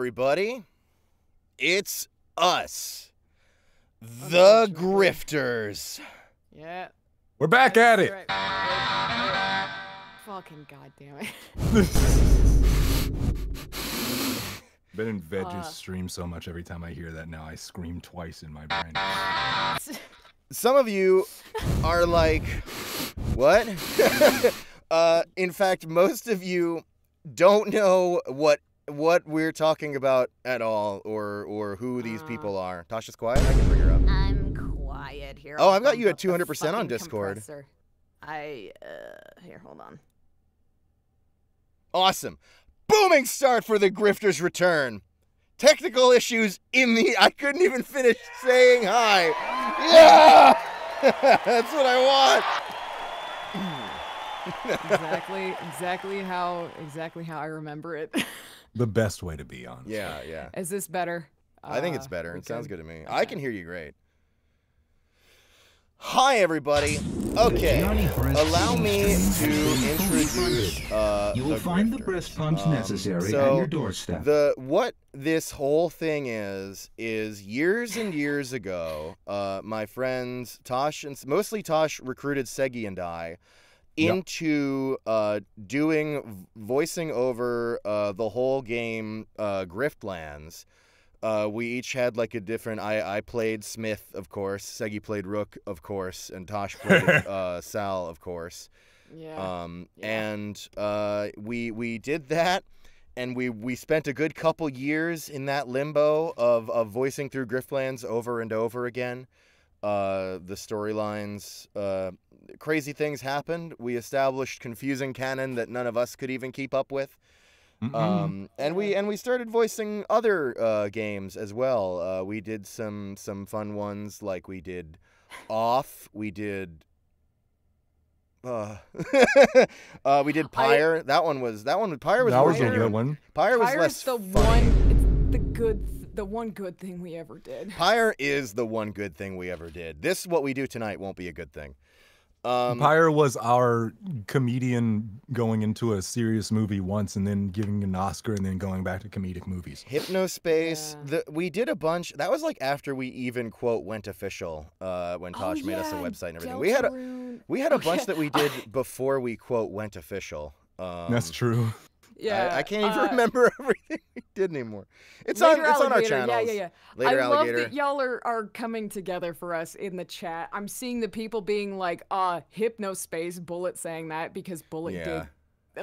everybody. It's us, the Grifters. Yeah. We're back at it. Right. Wait, wait. Fucking goddamn it. Been in Veg's Uh. stream so much every time I hear that now I scream twice in my brain. Some of you are like, what? uh, in fact, most of you don't know what what we're talking about at all, or or who these Uh. people are. Tasha's quiet. I can bring her up. I'm quiet here. Oh, I've got you at 200% on Discord. compressor. I uh here, hold on. Awesome. Booming start for the Grifters return. Technical issues in the. I couldn't even finish saying hi. Yeah! That's what I want. Exactly, exactly how exactly how I remember it. the best way to be on. Yeah, yeah. Is this better? I think it's Uh, better. we It sounds good to me. I can hear you great. Hi, everybody. Okay, allow me to Stream has been fully introduce. funded. Uh, You will the find the breast pumps Um, necessary at your doorstep. The what this whole thing is is years and years ago, uh, my friends Tosh and mostly Tosh recruited Segi and I Yep. into uh, doing voicing over uh, the whole game uh, Griftlands. Uh, we each had like a different. I I played Smith, of course. Segi played Rook, of course, and Tosh played uh, Sal, of course. Yeah. Um, Yeah. and uh, we we did that, and we we spent a good couple years in that limbo of of voicing through Griftlands over and over again. Uh, the storylines, uh, crazy things happened. We established confusing canon that none of us could even keep up with. Mm-mm. Um, and we and we started voicing other uh, games as well. Uh, we did some some fun ones like we did off. We did. Uh, uh, we did Pyre. that one was that one. Pyre was that was a good one. Pyre was Pyre's less the funny. one it's the good th- the one good thing we ever did. Pyre is the one good thing we ever did. This what we do tonight won't be a good thing. Um, Pyre was our comedian going into a serious movie once and then giving an Oscar and then going back to comedic movies. Hypnospace. Yeah. The, we did a bunch. That was like after we even quote went official. Uh, when Tosh oh, made us a website and everything. We had a we had a Oh, bunch that we did before we quote went official. Um, That's true. Yeah. I, I can't even uh, remember everything we did anymore. It's on Later it's on our channel. Yeah, yeah, yeah. Later I alligator. love that y'all are, are coming together for us in the chat. I'm seeing the people being like, uh, hypnospace, Bullet saying that because Bullet Yeah. did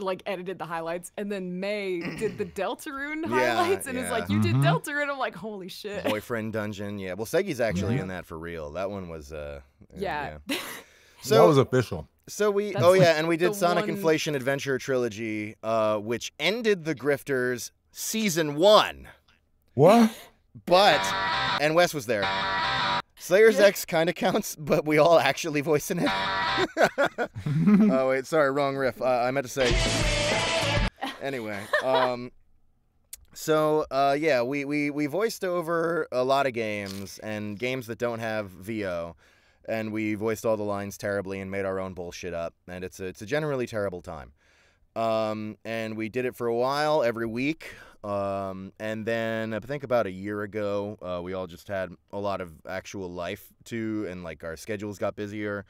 like edited the highlights and then May did the Deltarune Yeah, highlights and it's yeah. like you did Mhm. Deltarune. I'm like, holy shit. Boyfriend dungeon. Yeah. Well, Segi's actually Yeah. in that for real. That one was uh. yeah. So that was official. So we, That's oh like yeah, and we did Sonic one- Inflation Adventure Trilogy, uh, which ended the Grifters season one. What? But, and Wes was there. Slayers X kind of counts, but we all actually voice in it. oh wait, sorry, wrong riff. Uh, I meant to say. Anyway, um, so uh, yeah, we, we we voiced over a lot of games and games that don't have VO, and we voiced all the lines terribly and made our own bullshit up, and it's a, it's a generally terrible time. Um, and we did it for a while every week. Um, and then I think about a year ago, uh, we all just had a lot of actual life too, and like our schedules got busier.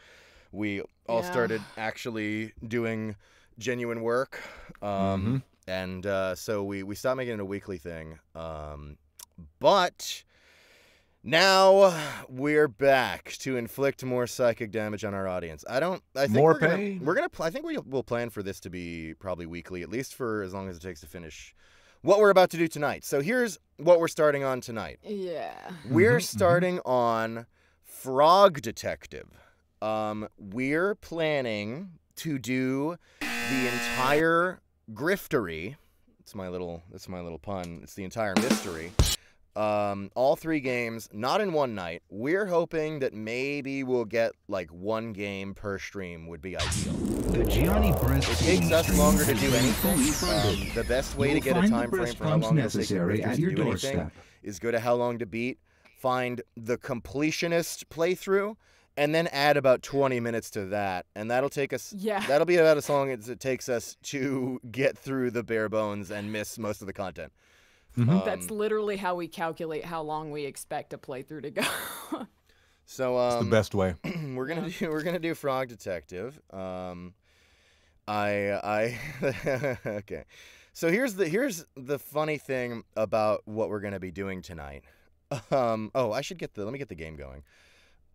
We all Yeah. started actually doing genuine work. Um, and uh, so we, we stopped making it a weekly thing. Um, but now we're back to inflict more psychic damage on our audience. I don't. I think More we're gonna, pay? we're gonna. Pl- I think we will plan for this to be probably weekly, at least for as long as it takes to finish what we're about to do tonight. So here's what we're starting on tonight. Yeah. We're Mhm, mhm. starting on Frog Detective. Um, we're planning to do the entire griftery. It's my little. It's my little pun. It's the entire mystery. Um, all three games, not in one night. We're hoping that maybe we'll get like one game per stream would be ideal. The Gianni Breast It takes us longer to do has been fully anything. Um, the best way You to get a time frame for how long necessary Grifters at to your do anything doorstep. is go to How Long to Beat, find the completionist playthrough, and then add about 20 minutes to that. And that'll take us. Yeah. That'll be about as long as it takes us to get through the bare bones and miss most of the content. Mhm. That's Um, literally how we calculate how long we expect a playthrough to go. so um, the best way. we're gonna do we're gonna do Frog Detective. Um, I I okay. So here's the here's the funny thing about what we're gonna be doing tonight. Um, oh, I should get the let me get the game going.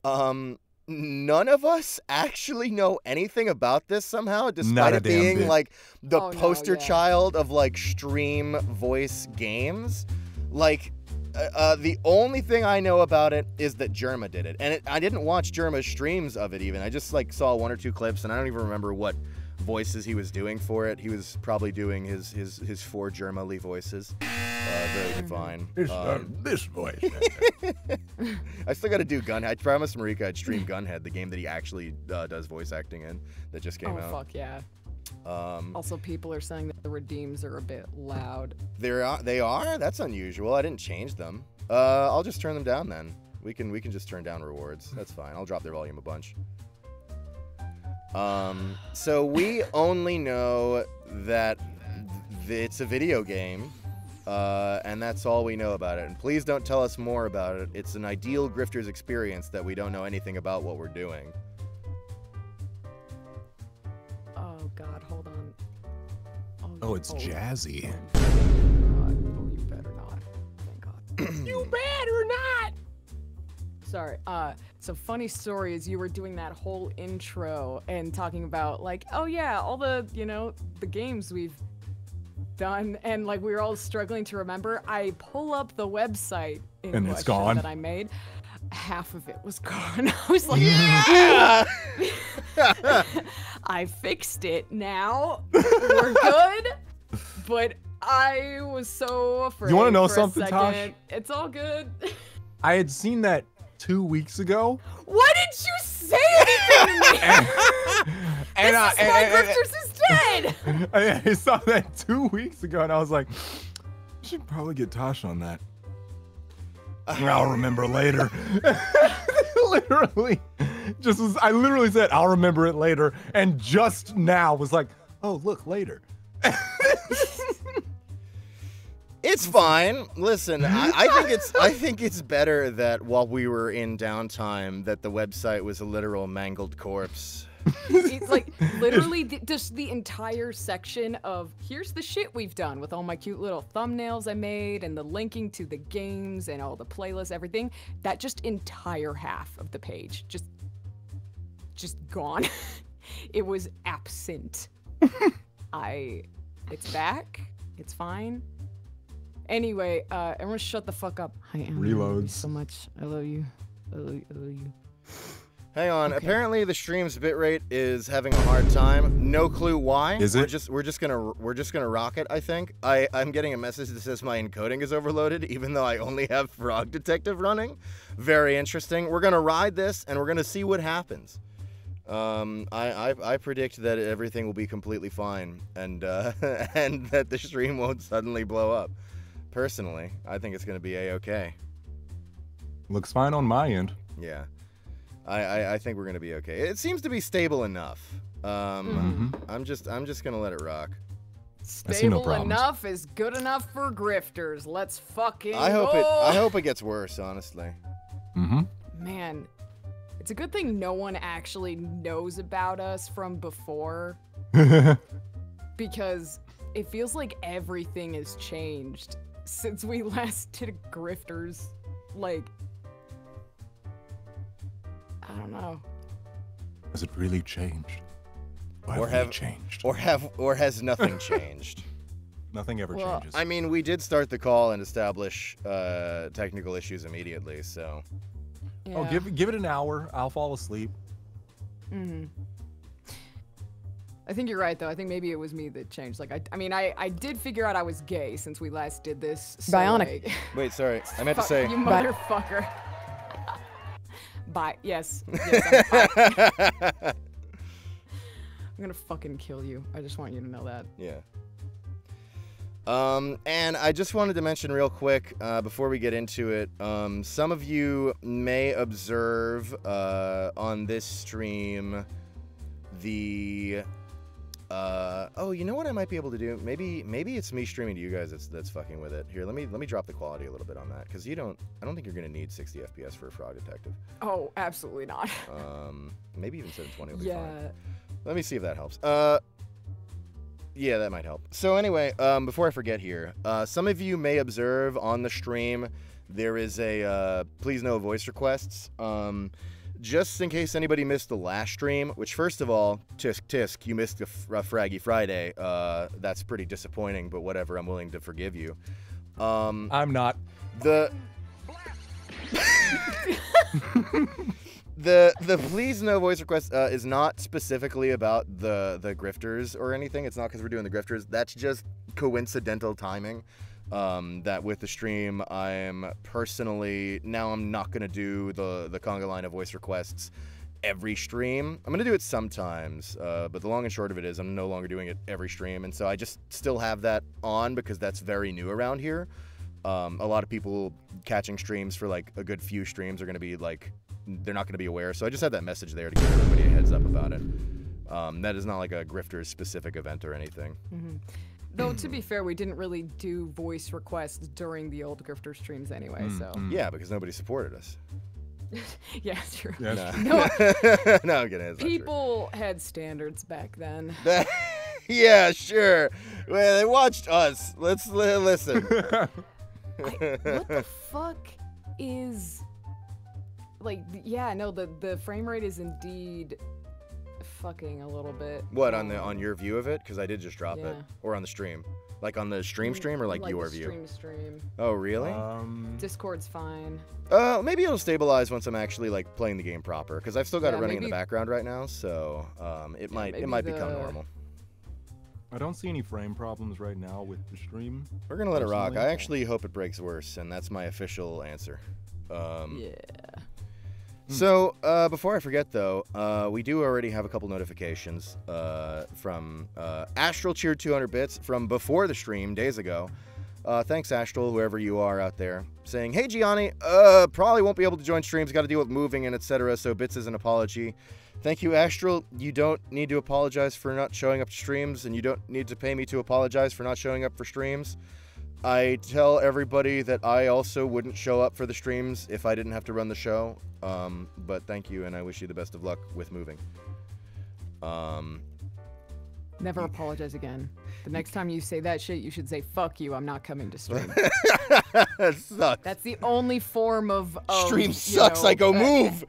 Um, none of us actually know anything about this somehow, despite it being bit. like the Oh, no, poster yeah. child of like stream voice games. Like uh, uh, the only thing I know about it is that Jerma did it, and it, I didn't watch Jerma's streams of it. Even I just like saw one or two clips, and I don't even remember what voices he was doing for it. He was probably doing his his his four Jerma Lee voices. Uh, very divine. Um, this voice. I still got to do Gunhead. I promised Marika I'd stream Gunhead, the game that he actually uh, does voice acting in, that just came oh out. fuck yeah. Um, Also, people are saying that the redeems are a bit loud. They're uh, they are. That's unusual. I didn't change them. Uh, I'll just turn them down then. We can we can just turn down rewards. That's fine. I'll drop their volume a bunch. Um, so we only know that th- it's a video game, uh, and that's all we know about it. And please don't tell us more about it. It's an ideal grifter's experience that we don't know anything about what we're doing. Oh god, hold on. Oh, it's jazzy. God. Oh, you better not. Thank God. you better not. Sorry. Uh, so funny story is you were doing that whole intro and talking about like, oh yeah, all the you know the games we've done, and like we were all struggling to remember. I pull up the website in And it's question gone. that I made. Half of it was gone. I was like, Yeah. I fixed it now. We're good. But I was so afraid. You wanna know something, Tosh? It's all good. I had seen that two weeks ago. Why didn't you say anything to me? and, this I, is and- why and- Grifters is dead. I, I saw that two weeks ago, and I was like, I should probably get Tosh on that. I'll remember later. literally, just was, I literally said, I'll remember it later, and just now was like, oh, look, later. It's fine. Listen, I, I think it's I think it's better that while we were in downtime, that the website was a literal mangled corpse. it's like literally the, just the entire section of here's the shit we've done with all my cute little thumbnails I made and the linking to the games and all the playlists, everything. That just entire half of the page just just gone. it was absent. I it's back. It's fine. Anyway, uh everyone shut the fuck up. Hi, Anna. I love you Reloads. so much. I love you. I love you. I love you. Hang on. Okay. Apparently, the stream's bitrate is having a hard time. No clue why. Is it? We're just we're just gonna we're just gonna rock it. I think. I I'm getting a message that says my encoding is overloaded, even though I only have Frog Detective running. Very interesting. We're gonna ride this, and we're gonna see what happens. Um, I, I I predict that everything will be completely fine, and uh, and that the stream won't suddenly blow up. Personally, I think it's gonna be a okay. Looks fine on my end. Yeah. I, I, I think we're gonna be okay. It seems to be stable enough. Um, Mhm. I'm just I'm just gonna let it rock. I see no Stable enough is good enough for grifters. Let's fucking I hope it. I hope it gets worse. Honestly. Mm-hmm. Man, it's a good thing no one actually knows about us from before because it feels like everything has changed since we last did grifters. Like, I don't know. Has it really changed? Or, Or have, have- changed? Or have or has nothing changed? Nothing ever Well, changes. I mean, we did start the call and establish uh, technical issues immediately. So Yeah. Oh, give give it an hour. I'll fall asleep. hmm I think you're right, though. I think maybe it was me that changed. Like, I, I mean, I, I did figure out I was gay since we last did this. So Bionic. like- wait, sorry, I meant to say. you motherfucker. Bye. Yes. yes I'm. I'm gonna fucking kill you. I just want you to know that. Yeah. Um, and I just wanted to mention real quick uh, before we get into it, um, some of you may observe uh, on this stream the Uh, oh, you know what I might be able to do? Maybe maybe it's me streaming to you guys that's that's fucking with it. Here, let me let me drop the quality a little bit on that because you don't. I don't think you're gonna need 60 FPS for a Frog Detective. Oh, absolutely not. Um, maybe even 720 will be yeah. fine. Let me see if that helps. Uh, yeah, that might help. So anyway, um, before I forget here, uh, some of you may observe on the stream there is a uh, please no voice requests. Um, just in case anybody missed the last stream, which first of all, tisk tisk, you missed the f- uh, Fraggy Friday. Uh, that's pretty disappointing, but whatever. I'm willing to forgive you. Um, I'm not. the the the please no voice request uh, is not specifically about the the grifters or anything. It's not because we're doing the grifters. That's just coincidental timing. Um, that with the stream, I'm personally now I'm not gonna do the the conga line of voice requests every stream. I'm gonna do it sometimes, uh, but the long and short of it is I'm no longer doing it every stream, and so I just still have that on because that's very new around here. Um, a lot of people catching streams for like a good few streams are gonna be like they're not gonna be aware. So I just had that message there to give everybody a heads up about it. Um, that is not like a grifters specific event or anything. Though to be fair, we didn't really do voice requests during the old Grifter streams anyway. Hmm, so hmm. Yeah, because nobody supported us. yeah, true. Yeah, No, that's No, no I'm kidding. it's not true. people had standards back then. Yeah, sure. Well, they watched us. Let's li- listen. I, what the fuck is like? Yeah, no. The the frame rate is indeed fucking a little bit. what on the on your view of it? Because I did just drop it, Yeah. or on the stream, like on the stream stream or like, your the view. Stream stream. Oh, really? Um, Discord's fine. Uh, maybe it'll stabilize once I'm actually like playing the game proper, because I've still got Yeah, it running in the background right now. So um, it might it maybe might become the- normal. I don't see any frame problems right now with the stream. We're gonna let it rock. I personally. actually hope it breaks worse, and that's my official answer. Um, Yeah. So, uh, before I forget, though, uh, we do already have a couple notifications uh, from uh, Astral Cheer 200 bits from before the stream days ago. Uh, thanks, Astral, whoever you are out there, saying, "Hey, Gianni, uh, probably won't be able to join streams. Got to deal with moving and etc. So bits is an apology. Thank you, Astral. You don't need to apologize for not showing up to streams, and you don't need to pay me to apologize for not showing up for streams. I tell everybody that I also wouldn't show up for the streams if I didn't have to run the show. Um, but thank you, and I wish you the best of luck with moving. Um, Never apologize again. The next time you say that shit, you should say "fuck you." I'm not coming to stream. that sucks. That's the only form of, of Stream sucks. know, I go move.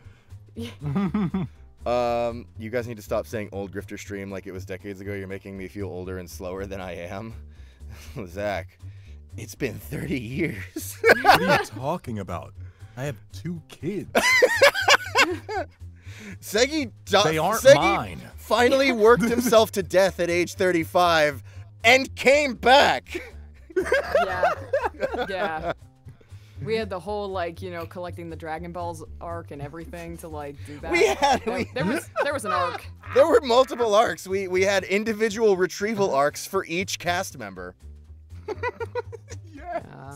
um, you guys need to stop saying old grifter stream like it was decades ago. You're making me feel older and slower than I am. Zach, it's been 30 years. What are you talking about? I have two kids. Segi, do- They aren't Segi mine. finally worked himself to death at age 35 and came back. yeah, yeah. We had the whole like you know collecting the Dragon Balls arc and everything to like do that. We had- there, we- there was there was an arc. There were multiple arcs. We we had individual retrieval uh-huh. arcs for each cast member. Yeah.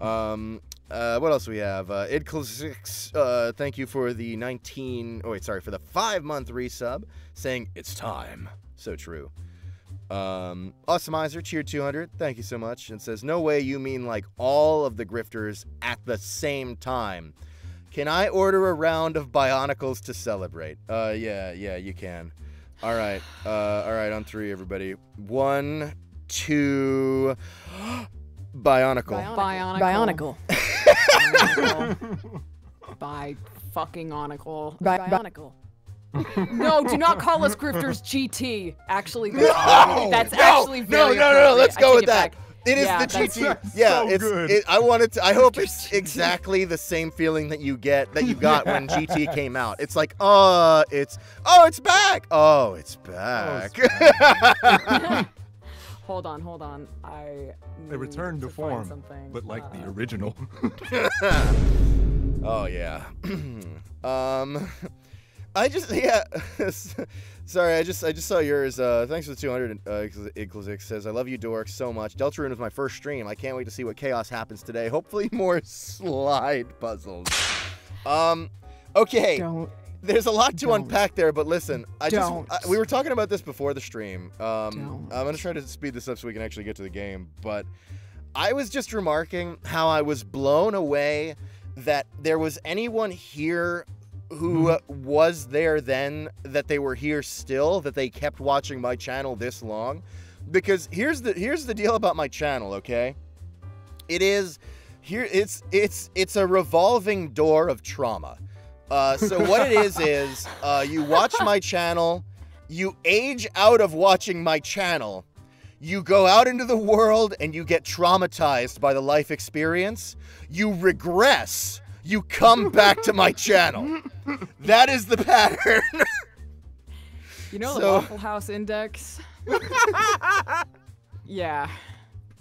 Um, uh, what else do we have? Uh, Idcl6, uh, thank you for the 19, oh wait, sorry, for the five month resub, saying it's time. So true. Um, Awesomizer, cheer 200, thank you so much, and says, no way you mean like all of the grifters at the same time. Can I order a round of Bionicles to celebrate? Uh, yeah, yeah, you can. All right, uh, all right, on three, everybody. One, two, Bionicle. Bionicle. Bionicle. Bionicle. By fucking onicle. Bi- Bionicle. no, do not call us grifters GT. Actually, that's, No, that's no, actually very no, no, no, let's go with that. back. It is Yeah, the GT. That's Yeah, so it's. good. It, I wanted to. I hope it's exactly the same feeling that you get that you got when GT came out. It's like, oh, it's, oh, it's back. Oh, it's oh, back. Hold on, hold on. I. They need returned to to form, something. but like the Uh, original. oh yeah. um, I just yeah. Sorry, I just I just saw yours. Uh, thanks for the 200. Uh, Iglesix says I love you, Dork, so much. Deltarune was my first stream. I can't wait to see what chaos happens today. Hopefully more slide puzzles. Um, okay. Don't There's a lot to Don't. unpack there, but listen, I Don't. just I, we were talking about this before the stream. Um. I'm gonna try to speed this up so we can actually get to the game, but I was just remarking how I was blown away that there was anyone here who uh, was there then that they were here still that they kept watching my channel this long because here's the here's the deal about my channel okay it is here it's it's it's a revolving door of trauma uh, so what it is is uh, you watch my channel you age out of watching my channel you go out into the world and you get traumatized by the life experience you regress you come back to my channel that is the pattern You know the So- Waffle House Index? yeah.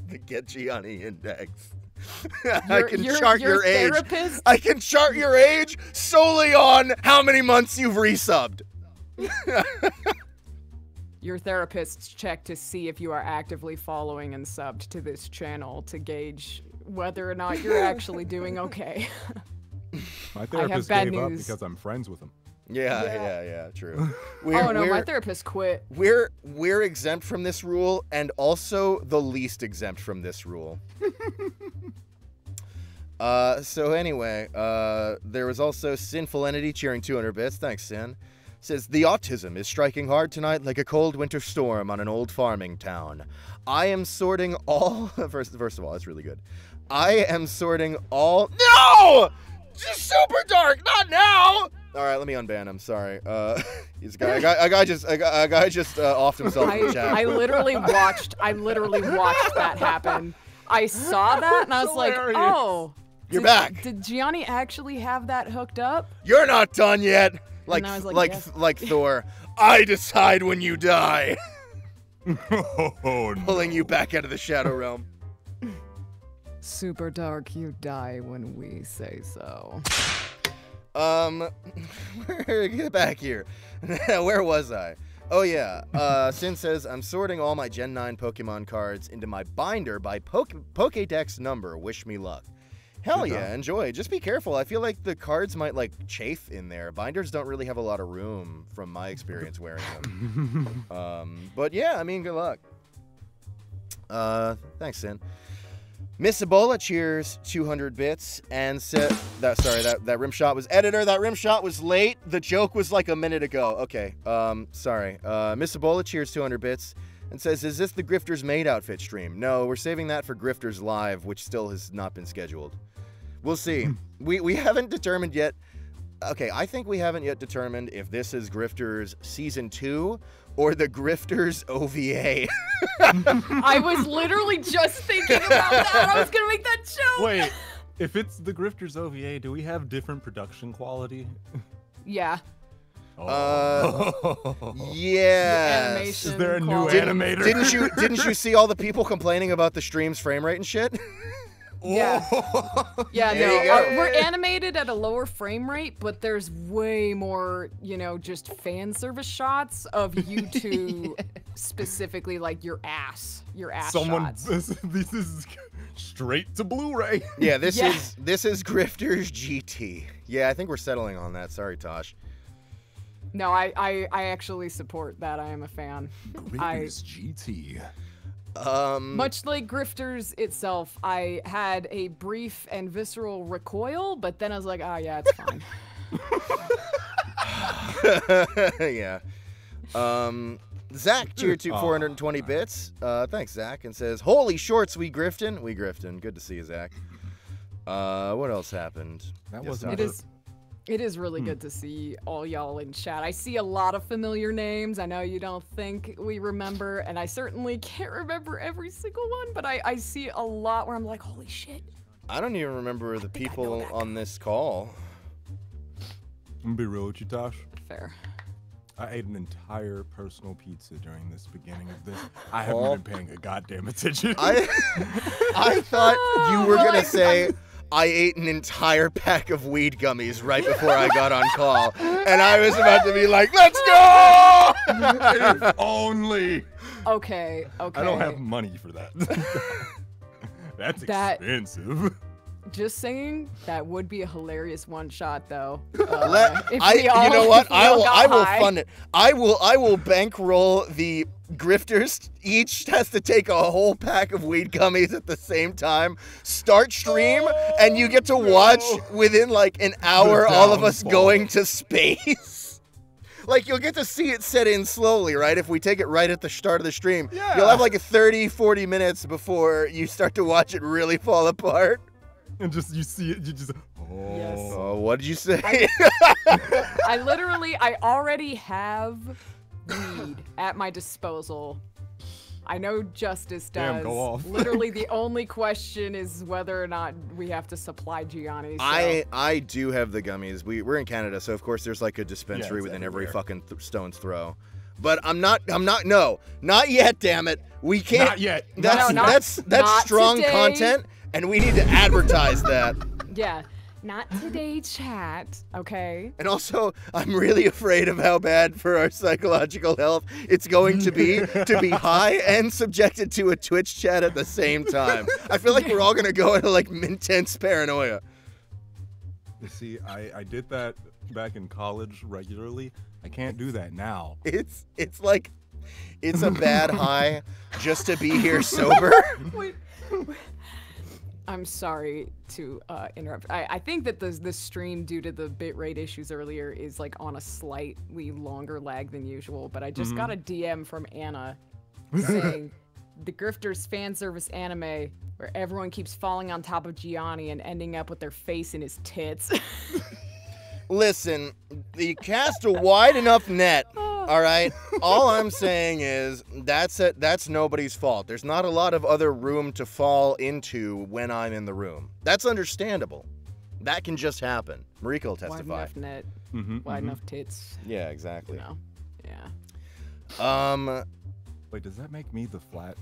the get Gianni index i Your- can your- chart your your age therapist- I can chart your age solely on how many months you've resubbed. Your therapist check to see if you are actively following and subbed to this channel to gauge whether or not you're actually doing okay. My therapist bad gave up news. because I'm friends with him. Yeah, Yeah. yeah, yeah, true. We're, oh no, my we're, therapist quit. we're we're exempt from this rule, and also the least exempt from this rule. uh, so anyway, uh, there was also Sinful Entity cheering 200 bits. Thanks, Sin. Says the autism is striking hard tonight like a cold winter storm on an old farming town. I am sorting all. First, first of all, that's really good. I am sorting all. No! Just super dark, not now. All right, let me unban him. Sorry. Uh, he's a guy. A guy, a guy just a guy, a guy just uh, offed himself in the I, chat. I literally watched I literally watched that happen. I saw that and I was like, oh. You're did- back. Did Gianni actually have that hooked up? You're not done yet. Like I was like like, like. Thor. I decide when you die, oh, no. pulling you back out of the shadow realm. Super dark, you die when we say so. Um, get back here. Where was I? Oh yeah. Uh, Sin says I'm sorting all my Gen 9 Pokemon cards into my binder by Poke- Pokédex number. Wish me luck. Hell Good yeah, enjoy. Just be careful. I feel like the cards might like chafe in there. Binders don't really have a lot of room, from my experience wearing them. um, but yeah, I mean, good luck. Uh, thanks, Sin. Miss Ebola cheers 200 bits. And said that sorry that that rim shot was editor that rim shot was late. The joke was like a minute ago. Okay um sorry. Uh Miss Ebola cheers 200 bits. And says is this the Grifters Maid outfit stream? No we're saving that for Grifters live which still has not been scheduled. We'll see. We we haven't determined yet. Okay I think we haven't yet determined if this is Grifters season 2 or the Grifters OVA I was literally just thinking about that. I was gonna make that joke. Wait, if it's the Grifters OVA, do we have different production quality? Yeah. Uh, Oh. yeah Animation. Is there a new quality. animator? Didn't you didn't you see all the people complaining about the stream's frame rate and shit? Yeah. Yeah, no, you go. uh, we're animated at a lower frame rate, but there's way more, you know, just fan service shots of you two, specifically like your ass, your ass Someone, shots. this, this is straight to Blu-ray. Yeah, this Yeah. is this is Grifters GT. Yeah, I think we're settling on that. Sorry, Tosh. No, I, I, I actually support that. I am a fan. I- Grifters GT. Um, Much like Grifters itself, I had a brief and visceral recoil, but then I was like, ah, yeah, it's fine. yeah. Um, Zach cheered to Aw. 420 bits. Uh, thanks, Zach, and says, "Holy shorts, we grifting, we grifting. Good to see you, Zach." Uh, what else happened? That Yes, wasn't It Tosh. is it is really hmm. good to see all y'all in chat. I see a lot of familiar names. I know you don't think we remember, and I certainly can't remember every single one, but I, I see a lot where I'm like, holy shit. I don't even remember the I know people on this call. I'm gonna be real with you, Tosh. Fair. I ate an entire personal pizza during this beginning of this. I haven't Paul? been paying a goddamn attention. I I thought you were Well, gonna I- say I ate an entire pack of weed gummies right before I got on call, and I was about to be like, "Let's go!" if only. Okay, okay. I don't have money for that. That's That- expensive. Just saying, that would be a hilarious one shot, though. Uh, Let, I, all- you know what? I will. I will high. fund it. I will. I will bankroll the grifters. Each has to take a whole pack of weed gummies at the same time. Start stream, and you get to watch within like an hour all of us going to space. Like you'll get to see it set in slowly, right? If we take it right at the start of the stream, you'll have like 30, 40 minutes before you start to watch it really fall apart. And just you see it, you just oh. Yes. Oh, what did you say? I literally, I already have weed at my disposal. I know Justice does. Damn, go off. literally, the only question is whether or not we have to supply Gianni. So. I I do have the gummies. We we're in Canada, so of course there's like a dispensary it's within every fucking th- stone's throw. But I'm not. I'm not. No, not yet. Damn it. We can't. Not yet. That's No, not- that's that's not strong today. content, and we need to advertise that. yeah, not today, chat. Okay. And also, I'm really afraid of how bad for our psychological health it's going to be to be high and subjected to a Twitch chat at the same time. I feel like we're all gonna go into like intense paranoia. You see, I I did that back in college regularly. I can't do that now. It's it's like it's a bad high just to be here sober. Wait. I'm sorry to uh, interrupt. I, I think that the the stream, due to the bitrate issues earlier, is like on a slightly longer lag than usual. But I just got a DM from Anna saying the Grifters fan service anime where everyone keeps falling on top of Gianni and ending up with their face in his tits. Listen, you cast a wide enough net. All right. All I'm saying is that's it. That's nobody's fault. There's not a lot of other room to fall into when I'm in the room. That's understandable. That can just happen. Marika will wide testify. enough net, Mm-hmm, wide enough tits. Yeah, You exactly. know. Yeah. Um. Wait, does that make me the flat?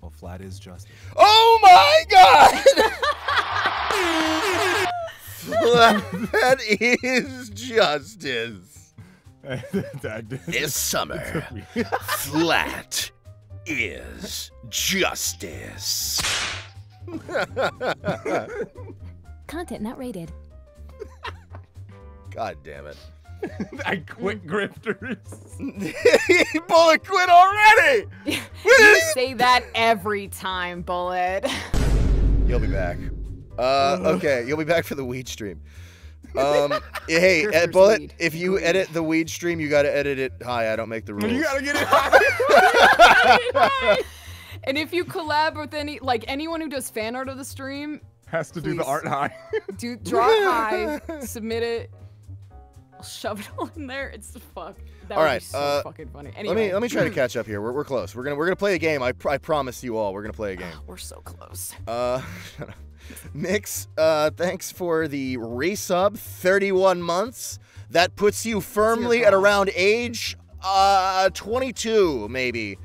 Well, flat is justice. Oh my God! that is justice. I did- This summer, flat is justice. Content not rated. God damn it. I quit grifters. Bullet quit already! You say that every time, Bullet. You'll be back. Uh, okay, you'll be back for the weed stream. Um, hey, Ed Bullet, weed. if you edit the weed stream, you gotta edit it high. I don't make the rules. You gotta get it. High. and if you collab with any, like anyone who does fan art of the stream, Has to do the art high. do draw it high, submit it, I'll shove it all in there. It's fuck. That All would right, be so uh, fucking funny. Let me let me try to catch up here. We're, we're close. We're gonna we're gonna play a game. I, pr- I promise you all. We're gonna play a game. We're so close. Uh, Mix, uh, thanks for the resub. 31 months. That puts you firmly at around age uh 22 maybe.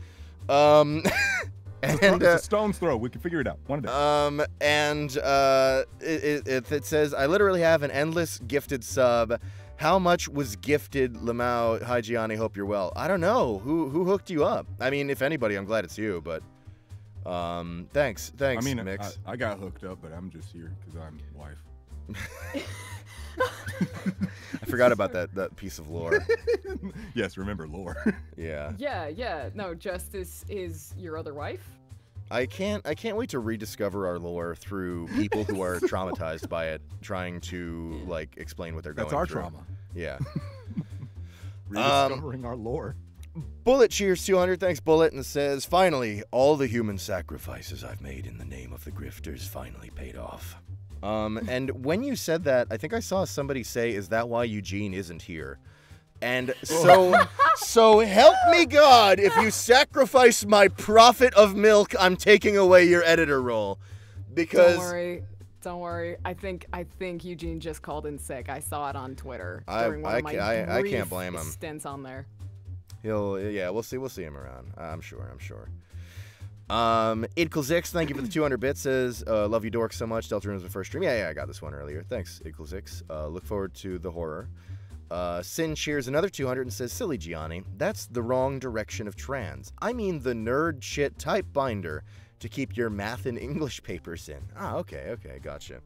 Um, and it's uh, a stone's throw. We can figure it out. One day. um and uh it, it, it says I literally have an endless gifted sub. How much was gifted Lamau? Hi Gianni, hope you're well. I don't know who who hooked you up. I mean, if anybody, I'm glad it's you. But um, thanks, thanks. I thanks, mean, Mix. I, I got hooked up, but I'm just here because I'm wife. I forgot about that that piece of lore. yes, remember lore. Yeah. Yeah, yeah. No, Justice is your other wife. I can't I can't wait to rediscover our lore through people who are traumatized by it trying to like explain what they're going. That's going our trauma. Yeah. Rediscovering our lore. Bullet cheers 200. Thanks Bullet and says, "Finally, all the human sacrifices I've made in the name of the grifters finally paid off." Um and when you said that, I think I saw somebody say, "Is that why Eugene isn't here?" And so so help me God, if you sacrifice my profit of milk, I'm taking away your editor role. Because Don't worry. Don't worry. I think I think Eugene just called in sick. I saw it on Twitter I- during one I of my ca- I- I can't brief blame him. Stints on there. He'll yeah, we'll see we'll see him around. I'm sure, I'm sure. Um Idkilzix, thank you for the 200 bits. Says, uh, love you dork so much. Deltarune was the first stream. Yeah, yeah, I got this one earlier. Thanks, Idkilzix. Uh, look forward to the horror. Uh, Sin cheers another 200 and says, Silly Gianni, that's the wrong direction of trans. I mean the nerd shit type binder to keep your math and English papers in. Ah, okay, okay, gotcha.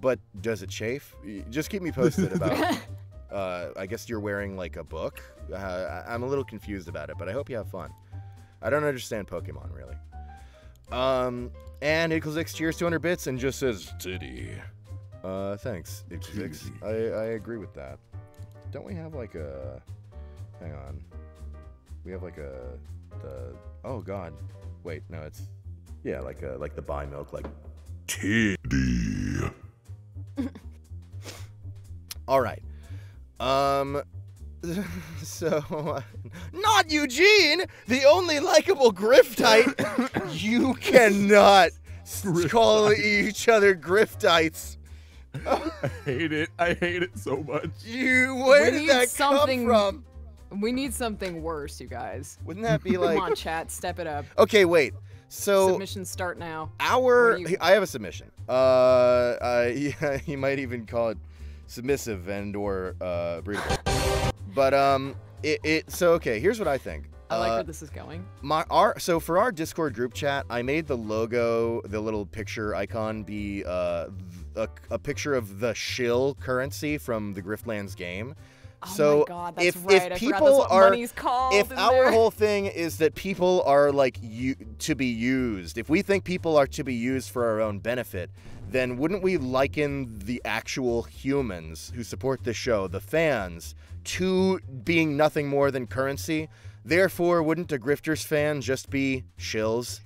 but does it chafe? Just keep me posted about. uh, I guess you're wearing like a book. Uh, I- I'm a little confused about it, but I hope you have fun. I don't understand Pokemon really. Um, and Ixix cheers 200 bits and just says titty. Uh, thanks, Ixix. I I agree with that. Don't we have like a? Hang on. We have like a the. Oh God. Wait, no, it's yeah, like a like the buy milk like titty. All right. Um. So, not Eugene, the only likable Griftite. you cannot s- call each other Griftites. I hate it. I hate it so much. You, where We did need that something- come from? We need something worse, you guys. Wouldn't that be like? Come on, chat, step it up. Okay, wait. So Submissions start now. our, you- I have a submission. Uh, uh, yeah, he might even call it submissive and or uh, breedable. But um, it, it so okay. Here's what I think. I like Uh, where this is going. my our so for our discord group chat i made the logo the little picture icon be uh a, a picture of the shill currency from the griftlands game Oh so my god, that's if, right. if I people are called. if our there. whole thing is that people are like you to be used if we think people are to be used for our own benefit then wouldn't we liken the actual humans who support the show the fans to being nothing more than currency therefore wouldn't a grifters fan just be shills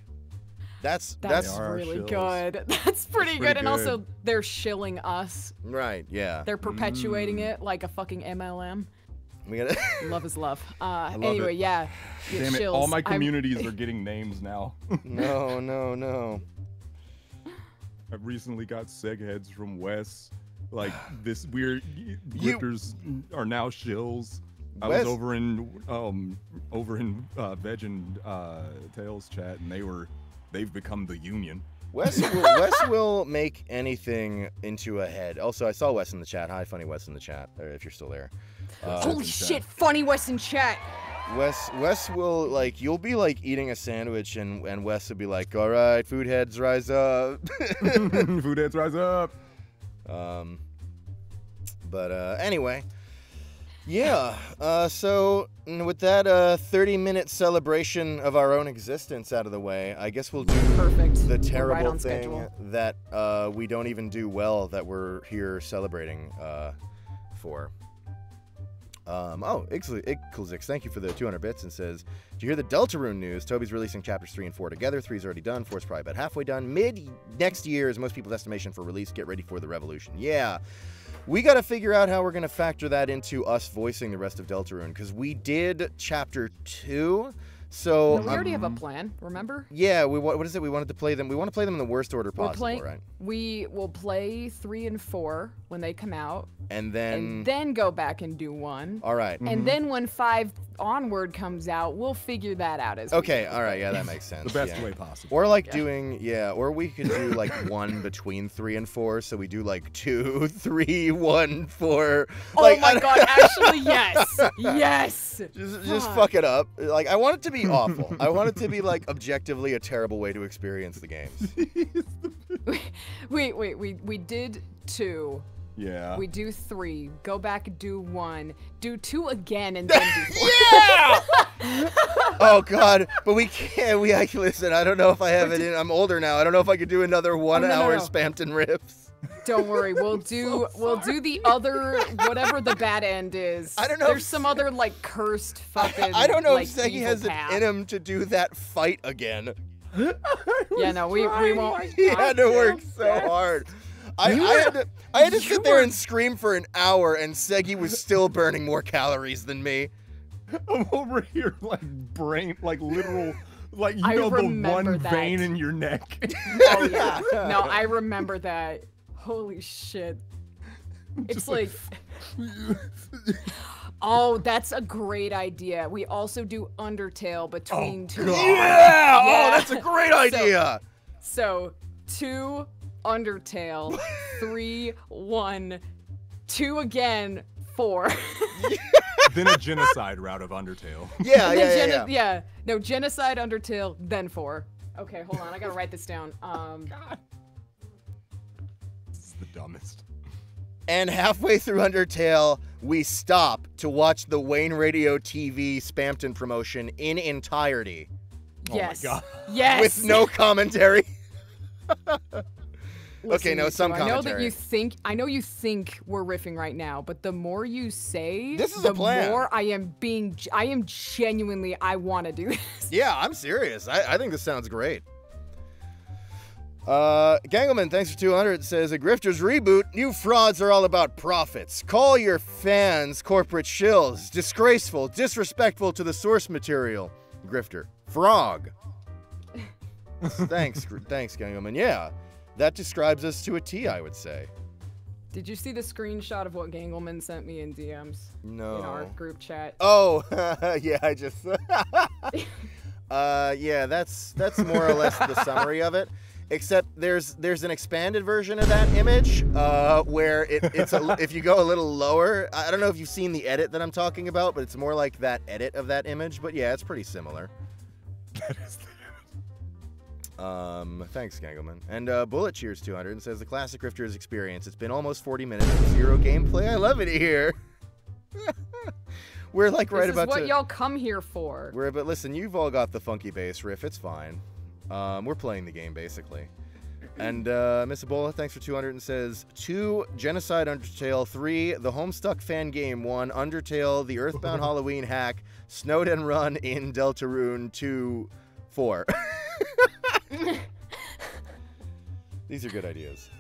that's that's that's They are our really good. That's pretty, pretty good. And also, they're shilling us. right yeah They're perpetuating Mm. it like a fucking MLM. we gotta Love is love. Uh, love anyway, it. yeah. yeah, Damn it! All shills. my I'm- communities are getting names now. no no no I recently got seg heads from Wes. Like this weird You- are now shills. I Wes- was over in um over in uh, Veg and uh, Tails chat, and they were they've become the Union. Wes will, Wes will make anything into a head. Also, I saw Wes in the chat. Hi, funny Wes in the chat, or if you're still there. Uh, Holy in chat. shit, funny Wes in chat. Wes Wes will like you'll be like eating a sandwich and and Wes will be like, "All right, food heads rise up." Food heads rise up. um, but uh, anyway, yeah. Uh, so with that uh 30 minute celebration of our own existence out of the way, I guess we'll do Perfect. the terrible right thing schedule. that uh, we don't even do well that we're here celebrating uh, for. Um, oh, Ixlix, thank you for the 200 bits and says, Did you hear the Deltarune news? Toby's releasing chapters 3 and 4 together. 3's already done, 4's probably about halfway done. Mid next year is most people's estimation for release. Get ready for the revolution. Yeah. We got to figure out how we're going to factor that into us voicing the rest of Deltarune because we did chapter 2. So No, we already have a plan, remember? yeah, we what, what is it? We wanted to play them. We want to play them in the worst order possible, playing. right? We will play three and four when they come out, And then, and then go back and do one. all right. And mm-hmm. then when five onward comes out, we'll figure that out as we Okay, go. all right. Yeah, that makes sense. The best yeah. way possible. Or like doing yeah, or we could do like one between three and four. So we do like two, three, one, four. Oh like, my I- god, actually, yes. Yes. Just, just Fuck. fuck it up. Like I want it to be awful. I want it to be like objectively a terrible way to experience the games. Wait, wait, we we did two. Yeah. We do three. Go back, do one. Do two again, and then do four. yeah. oh God, but we can't. We I, listen. I don't know if I have it in. I'm older now. I don't know if I could do another oh, one no, no, hour no. Spamton riffs. Don't worry, we'll do we'll do the other whatever the bad end is. I don't know There's if- some other like cursed fucking. I don't know like, if Segi has path. it in him to do that fight again. Yeah, no, we we won't. He had to work so hard. I, I had to I had to you sit there and scream for an hour, and Segi was still burning more calories than me. I'm over here like brain, like literal, like you I know the one that. vein in your neck. Oh yeah. No, I remember that. Holy shit. It's like Oh, that's a great idea. We also do Undertale between oh, two. Yeah! Yeah. Oh, that's a great So- idea. So two Undertale, three, one, two again, four. then a genocide route of Undertale. yeah, Then yeah, yeah, yeah. No, genocide, Undertale, then four. Okay, hold on. I gotta write this down. Um, This is the dumbest. And halfway through Undertale, we stop to watch the Wayne Radio TV Spamton promotion in entirety Oh my yes. God. Yes. with no commentary. Listen, Okay, no, some two, I know that you think I know you think we're riffing right now, but the more you say, This is a the plan. more I am being I am genuinely I want to do this. Yeah, I'm serious. I, I think this sounds great. Uh, Gangelman, thanks for 200, says a grifter's reboot. New frauds are all about profits. Call your fans corporate shills. Disgraceful, disrespectful to the source material. Grifter. Frog. thanks, thanks, Gangelman. Yeah, that describes us to a T, I would say. Did you see the screenshot of what Gangelman sent me in DMs No. in our group chat? Oh, yeah, I just. uh, yeah, that's that's more or less the summary of it. Except there's there's an expanded version of that image uh, where it, it's a, if you go a little lower. I I don't know if you've seen the edit that I'm talking about, but it's more like that edit of that image. But yeah, it's pretty similar. That is Um, thanks, Gangelman. And uh, Bullet Cheers 200 and says the classic Grifters experience. It's been almost 40 minutes of zero gameplay. I love it here. We're like right this about is what to. y'all come here for. We're but listen, you've all got the funky bass riff. It's fine. Um, we're playing the game basically. And uh, Miss Ebola, thanks for 200 and says two Genocide Undertale, three the Homestuck fan game, one Undertale, the Earthbound Halloween hack, Snowgrave Run in Deltarune, two, four. These are good ideas.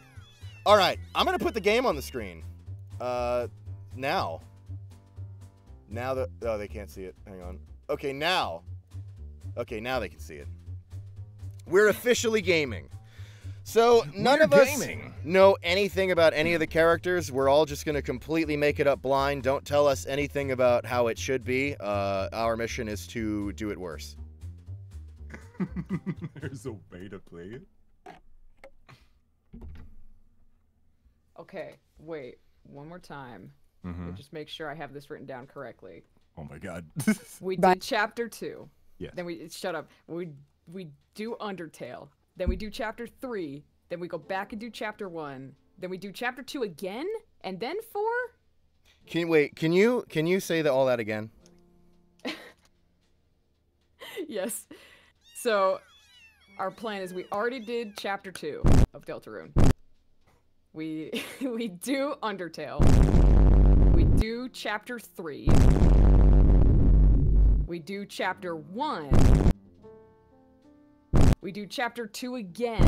All right, I'm gonna put the game on the screen. Uh, now. Now that oh they can't see it. Hang on. Okay, now. Okay, now they can see it. We're officially gaming. So none We're of us gaming. know anything about any of the characters. We're all just gonna completely make it up blind. Don't tell us anything about how it should be. Uh, our mission is to do it worse. There's a way to play it. Okay, wait, one more time. Let me Mhm. Just make sure I have this written down correctly. Oh my god. We did chapter two. Yes. Then we shut up. We we do Undertale. Then we do chapter three. Then we go back and do chapter one. Then we do chapter two again, and then four. Can wait? Can you can you say that all that again? yes. So our plan is we already did chapter two of Deltarune. We we do Undertale. We do chapter three. We do chapter one. We do chapter two again.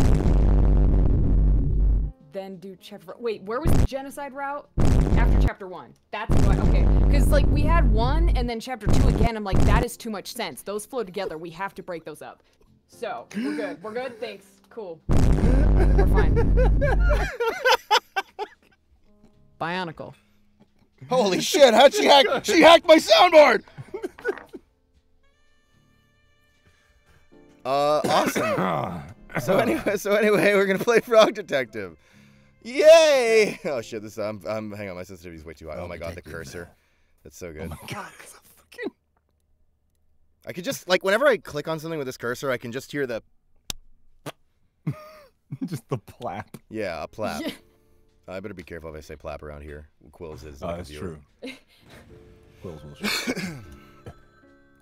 Then do chapter. Wait, where was the genocide route? After chapter one. That's what. Okay, like we had one and then chapter two again. I'm like, that is too much sense. Those flow together. We have to break those up. So we're good. We're good. Thanks. Cool. We're fine. Bionicle. Holy shit! How'd she hack? She hacked my soundboard. Uh, awesome. So anyway, so anyway, we're gonna play Frog Detective. Yay! Oh shit! This I'm, I'm hang on, my sensitivity's way too high. Oh my god, the cursor. That's so good. Oh my god, I could just like whenever I click on something with this cursor, I can just hear the Just the plap. yeah a plap. I better be careful if I say plap around here. Quills is Oh, like that's viewer. true. Quills will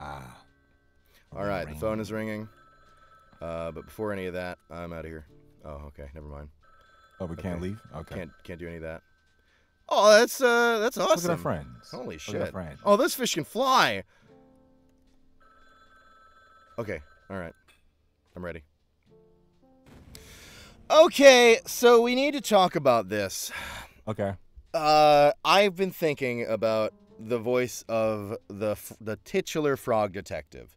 ah. All right, the phone is ringing. Uh, but before any of that, I'm out of here. Oh, okay, never mind. Oh, we can't leave? Okay. Can't can't do any of that. Oh, that's uh, that's awesome. Look at our friends. Holy Look at our shit! friends. Oh, this fish can fly. Okay, all right, I'm ready. Okay, so we need to talk about this. Okay. Uh, I've been thinking about the voice of the f- the titular frog detective.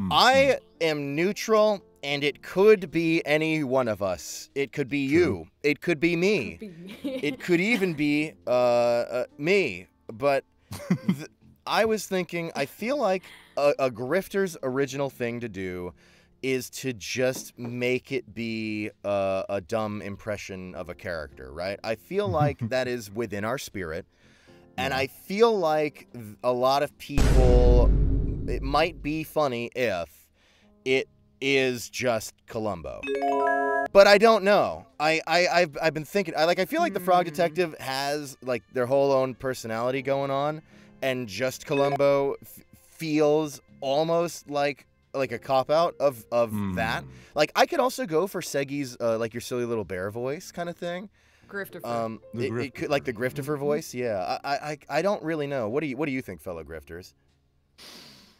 Mm, I am neutral, and it could be any one of us. It could be you. It could be me. It could even be uh, uh, me. But th- I was thinking, I feel like a, a grifter's original thing to do is to just make it be uh, a dumb impression of a character, right? I feel like that is within our spirit. And I feel like a lot of people, it might be funny if it is just Columbo. but I don't know. I, I I've I've been thinking. I like. I feel like the Frog Hmm. Detective has like their whole own personality going on, and just Columbo f- feels almost like like a cop out of of that. Hmm. Like I could also go for Segi's uh, like your silly little bear voice kind of thing. Grifter. Um, The it, it grif- could like the griftifer voice. Yeah, I, I I I don't really know. What do you what do you think, fellow grifters?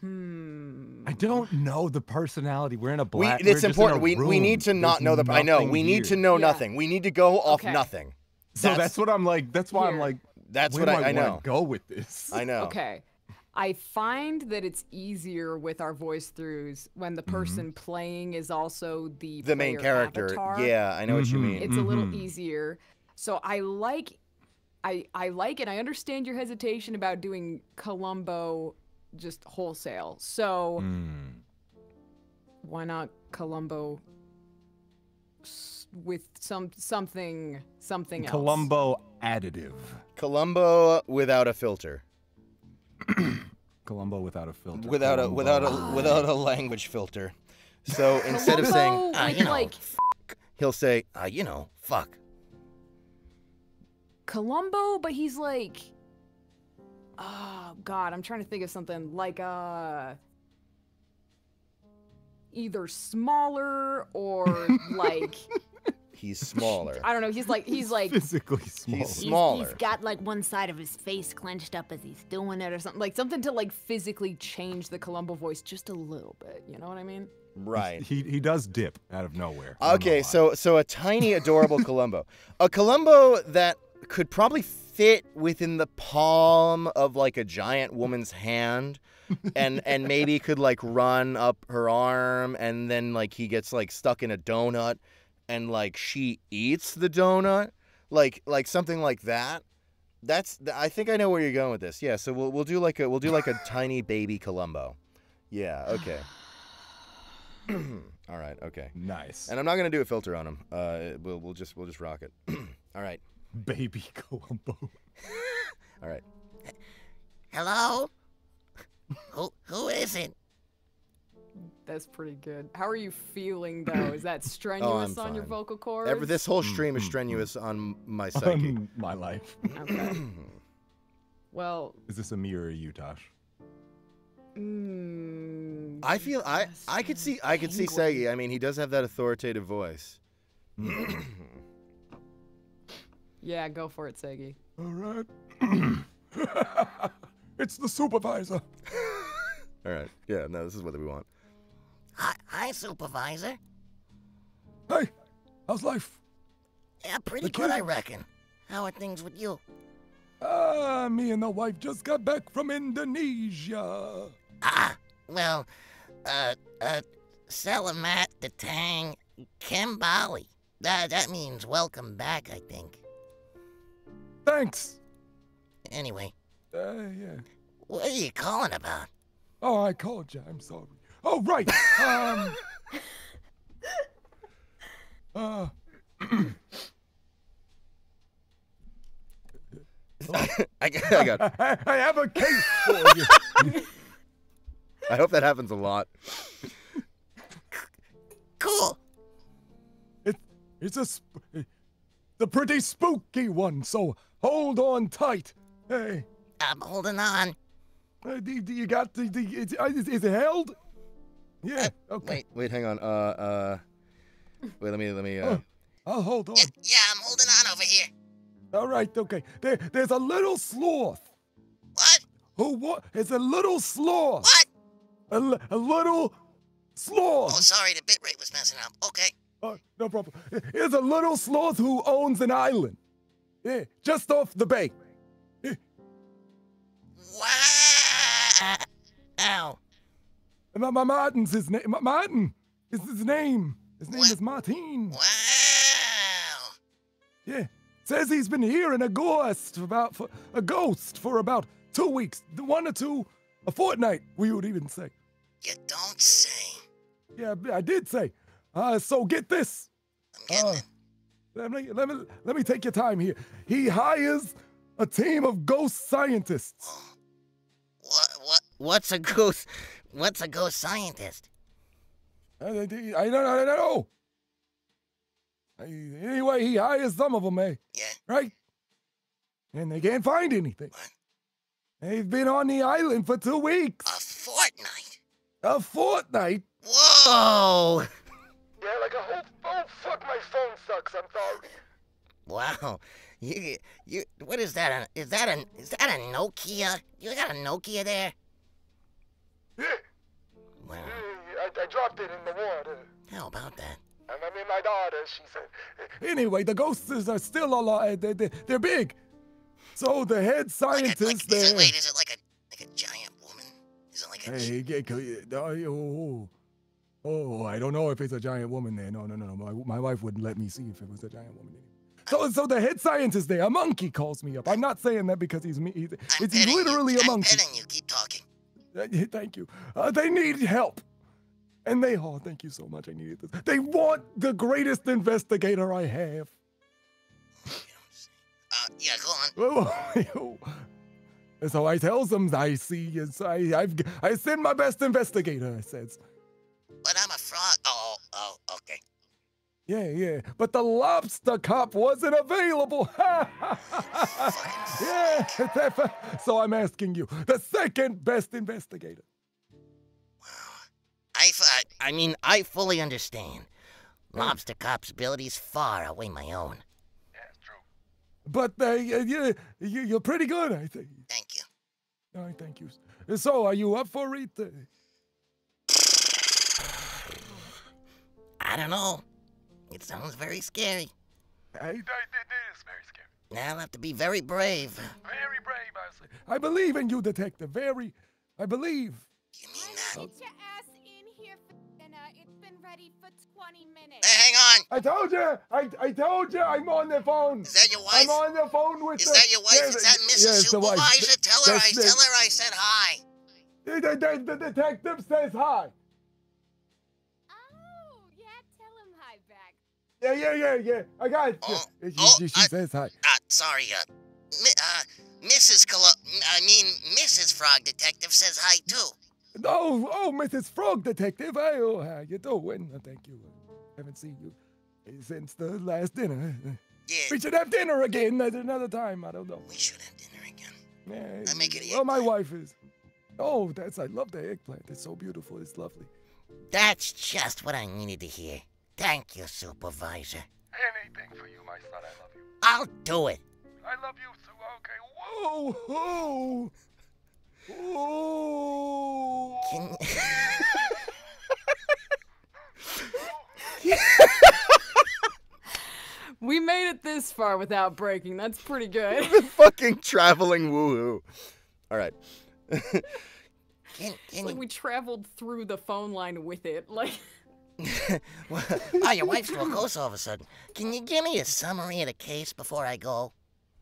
Hmm. I don't know the personality. We're in a We, black. we're it's just in a important. We we need to not There's know the. I know. We need to here. know Yeah. nothing. We need to go off Okay. nothing. So That's- that's, what I'm like. That's why I'm like. That's where what do I, I wanna know. Go with this. I know. Okay. I find that it's easier with our voice throughs when the person playing is also the The main character. avatar. Yeah, I know what you Mhm. mean. It's a little Mhm. easier. So I like I I like it. I understand your hesitation about doing Columbo just wholesale. So Mm. why not Columbo s- with some something something else? Columbo additive. Columbo without a filter, Columbo without a filter. without a without a without a language filter. So instead of saying, ah, you know, like he'll say, ah, you know, fuck. Columbo, but he's like, oh god, I'm trying to think of something like uh, either smaller or like He's smaller. I don't know. He's like he's like physically small. He's He's- smaller. he's got like one side of his face clenched up as he's doing it. or something like something to like physically change the Columbo voice just a little bit. You know what I mean? right. He he does dip out of nowhere. Okay, so so a tiny adorable Columbo. A Columbo that could probably fit within the palm of like a giant woman's hand and and maybe could like run up her arm and then like he gets like stuck in a donut and like she eats the donut like like something like that. That's I think I know where you're going with this. Yeah, so we'll we'll do like a we'll do like a tiny baby Columbo. Yeah, okay. All right, okay. nice. And I'm not gonna do a filter on him. Uh, we'll we'll just we'll just rock it. All right, Baby Columbo. all right. Hello? who who is it? That's pretty good. How are you feeling though? Is that strenuous on your vocal cords? Ever this whole stream is mm, strenuous on my psyche. On my life. Okay. Well, Is this a me or a you, Tosh? mm, I feel I I could see I could see Penguin. Segi. I mean, he does have that authoritative voice. yeah, go for it, Segi. All right. it's the supervisor. All right. Yeah. No, this is what we want. Hi, hi supervisor. Hey, how's life? Yeah, pretty The good, I reckon. How are things with you? Ah, me and the wife just got back from Indonesia. Ah, well, uh, uh, Salamat the Tang Kembali. That, that means welcome back, I think. Thanks. Anyway, Uh, yeah. what are you calling about? Oh, I called you. I'm sorry. Oh, right. Um. uh, I, I got. I, I have a case for you. I hope that happens a lot. Cool. It, it's a, a pretty spooky one, so hold on tight. Hey, I'm holding on. uh, do, do you got the, the is, uh, is, is it held? Yeah. Okay. Wait. Wait, hang on. Uh, uh. Wait, let me let me. Uh, Oh, I'll hold on. Yeah, yeah, I'm holding on over here. All right. Okay. There, there's a little sloth. What? Who what? It's a little sloth. What? A, a little sloth. Oh, sorry, the bit rate was messing up. Okay. Oh, no problem. It's a little sloth who owns an island. Yeah, just off the bay. Wow. Ow. Ma- Ma- Martin's his name. Martin is his name. His name What? is Martin. Wow. Yeah. Says he's been hearing a ghost for about for, a ghost for about two weeks, one or two, a fortnight. We would even say. You don't say. Yeah, I did say. Uh, so get this. I'm getting Uh, it. Let me let me let me take your time here. He hires a team of ghost scientists. What? What? What's a ghost? What's a ghost scientist? Uh, I don't, I don't know. Anyway, he hires some of them, eh? Yeah. Right? And they can't find anything. They've been on the island for two weeks. A fortnight. A fortnight. Whoa! Yeah, like a whole oh fuck my phone sucks, I'm sorry. Wow. You, you, what is that? A, is that a, is that a Nokia? You got a Nokia there? Yeah, Wow. I, I dropped it in the water. How about that? And I mean, my daughter, she said. Eh, anyway, the ghosts are still alive. Eh, they're, they're, they're big. So the head Like a, scientist like, is there. it, wait, is it like a, like a giant woman? Is it like a, Hey, get, get, oh, oh, oh. Oh, I don't know if it's a giant woman there. No, no, no, no. My, my wife wouldn't let me see if it was a giant woman. So, so the head scientist there, a monkey calls me up. I'm not saying that because he's me. He's, I'm it's he's literally you. a I'm monkey. petting you. Keep talking. Uh, Thank you. Uh, they need help. And they, oh, thank you so much. I needed this. They want the greatest investigator I have. Uh, yeah, go on. Oh, so I tells them I see, I, I've, I send my best investigator, I says. But I'm a frog. Oh, oh, okay. Yeah, yeah. But the lobster cop wasn't available. yeah. So I'm asking you, the second best investigator. I, I mean, I fully understand. Lobster Cop's abilities far outweigh my own. But uh, you, you, you're pretty good, I think. Thank you. All right, thank you. So, are you up for it? I don't know. It sounds very scary. I, it is very scary. I'll have to be very brave. Very brave, I say. I believe in you, detective. Very. I believe. You mean that? Get your ass in here for dinner. It's been ready for 20 minutes. Hey, hang on. I told you. I, I told you. I'm on the phone. Is that your wife? I'm on the phone with Is the. that your wife? Yeah, Is that Mrs. yeah, it's the wife. Supervisor? Tell her I the- tell her I said hi. The, the, the, the detective says hi. Yeah, yeah, yeah, yeah. I got it. Oh, she oh, she, she I- says hi. Uh, sorry, uh, uh, Mrs. Colo- I mean, Mrs. Frog Detective says hi too. Oh, oh, Mrs. Frog Detective. Hey, oh, how you doing? Uh, Thank you. Uh, haven't seen you since the last dinner. Yeah, We should have dinner again at another time. I don't know. we should have dinner again. Yeah, I make it Well, my wife is. Oh, that's. I love the eggplant. It's so beautiful. It's lovely. That's just what I needed to hear. Thank you, Supervisor. Anything for you, my son. I love you. I'll do it. I love you too. Okay. Whoa, whoa. Whoa. Can- We made it this far without breaking. That's pretty good. the fucking traveling woohoo. All right. can, can like you, we traveled through the phone line with it. Like, oh, your wife's real close all of a sudden. Can you give me a summary of the case before I go?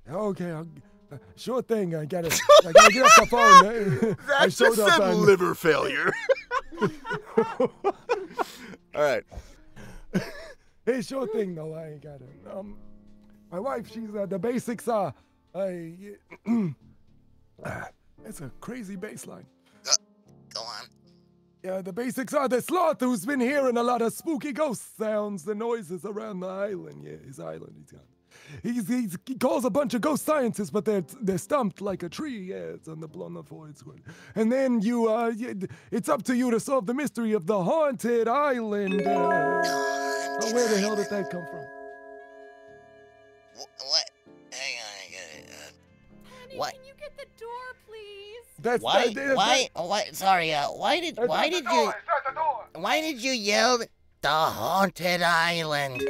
Okay. I'll, uh, sure thing. I gotta. I gotta get off the phone. I showed up on- liver failure. All right. Hey, sure thing though. I ain't got it. Um, my wife, she's uh, the basics are. I. Uh, it's a crazy baseline. Go on. Yeah, the basics are the sloth who's been hearing a lot of spooky ghost sounds and noises around the island. Yeah, his island he's got. He's, he's, he calls a bunch of ghost scientists, but they're they're stumped like a tree. Yeah, it's on the blown the void squid. And then you, uh, you, it's up to you to solve the mystery of the haunted island. Uh, oh, where the hell did that come from? What? Hang on, I got it. Uh, What? That's why? that- that's Why? oh, Why? Sorry. Uh, why did? That's Why did you? it's not the door. Why did you yell the haunted island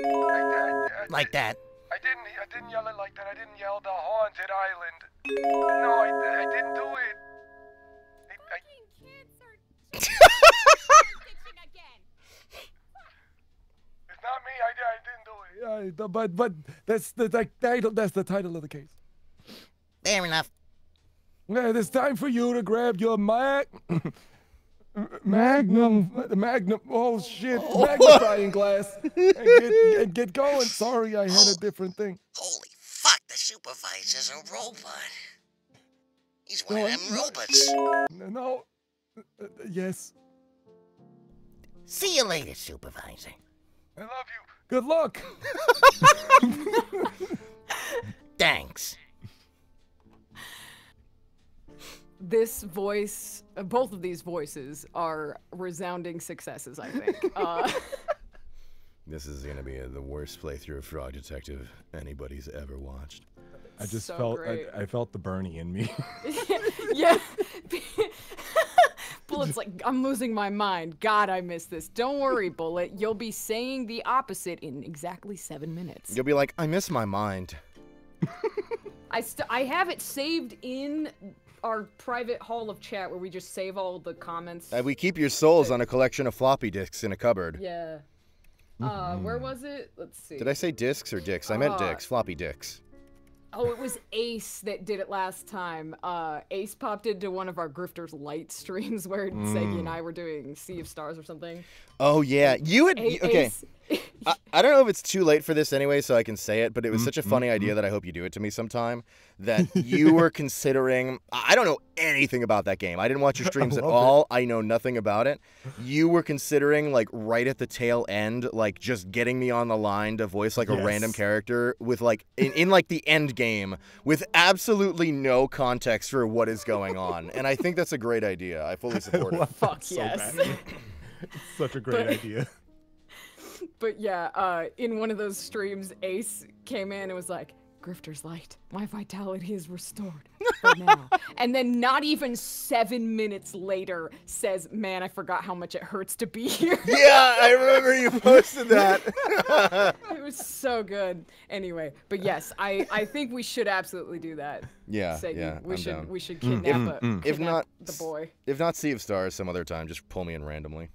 like that? I didn't. I didn't yell it like that. I didn't yell the haunted island. No, I, I didn't do it. Fucking kids are just kitchen again. It's not me. I, I didn't do it. Yeah, but but that's the, the title. That's the title of the case. Fair enough. It's time for you to grab your mag. Magnum, the Magnum, oh shit, magnifying glass, and get, and get going. Sorry, I had a different thing. Holy fuck! The supervisor's a robot. He's one No, of them I'm- robots. No, uh, uh, yes, See you later, supervisor. I love you. Good luck. Thanks. This voice, uh, both of these voices are resounding successes, I think. Uh, This is gonna be the worst playthrough of Frog Detective anybody's ever watched. I just So felt. I, I felt the Bernie in me. yeah. Bullet's like, I'm losing my mind. God, I miss this. Don't worry, Bullet. You'll be saying the opposite in exactly seven minutes. You'll be like, I miss my mind. I st- I have it saved in our private hall of chat where we just save all the comments. Uh, we keep your souls on a collection of floppy disks in a cupboard. yeah. Uh, where was it? Let's see. Did I say discs or dicks? I meant Uh, dicks, floppy dicks. Oh, it was Ace that did it last time. Uh, Ace popped into one of our Grifters Light streams where Segi and I were doing Sea of Stars or something. Oh yeah, you had A- okay. Ace, I, I don't know if it's too late for this anyway, so I can say it, but it was such a mm-hmm, funny idea mm-hmm. that I hope you do it to me sometime. That you were considering. I I don't know anything about that game. I didn't watch your streams at love it. all. I know nothing about it. You were considering like right at the tail end, like just getting me on the line to voice like a random character with like in, in like the end game with absolutely no context for what is going on. And I think that's a great idea. I fully support it. Fuck so yes. bad. It's such a great But- idea. But yeah, uh, in one of those streams, Ace came in and was like, Grifter's light. My vitality is restored for now. and then not even seven minutes later says, Man, I forgot how much it hurts to be here. Yeah, I remember you posted that. it was so good. Anyway, but yes, I, I think we should absolutely do that. yeah, Segi. yeah, we I'm should down. we should kidnap, a, If kidnap not, the boy. If not Sea of Stars some other time, just pull me in randomly.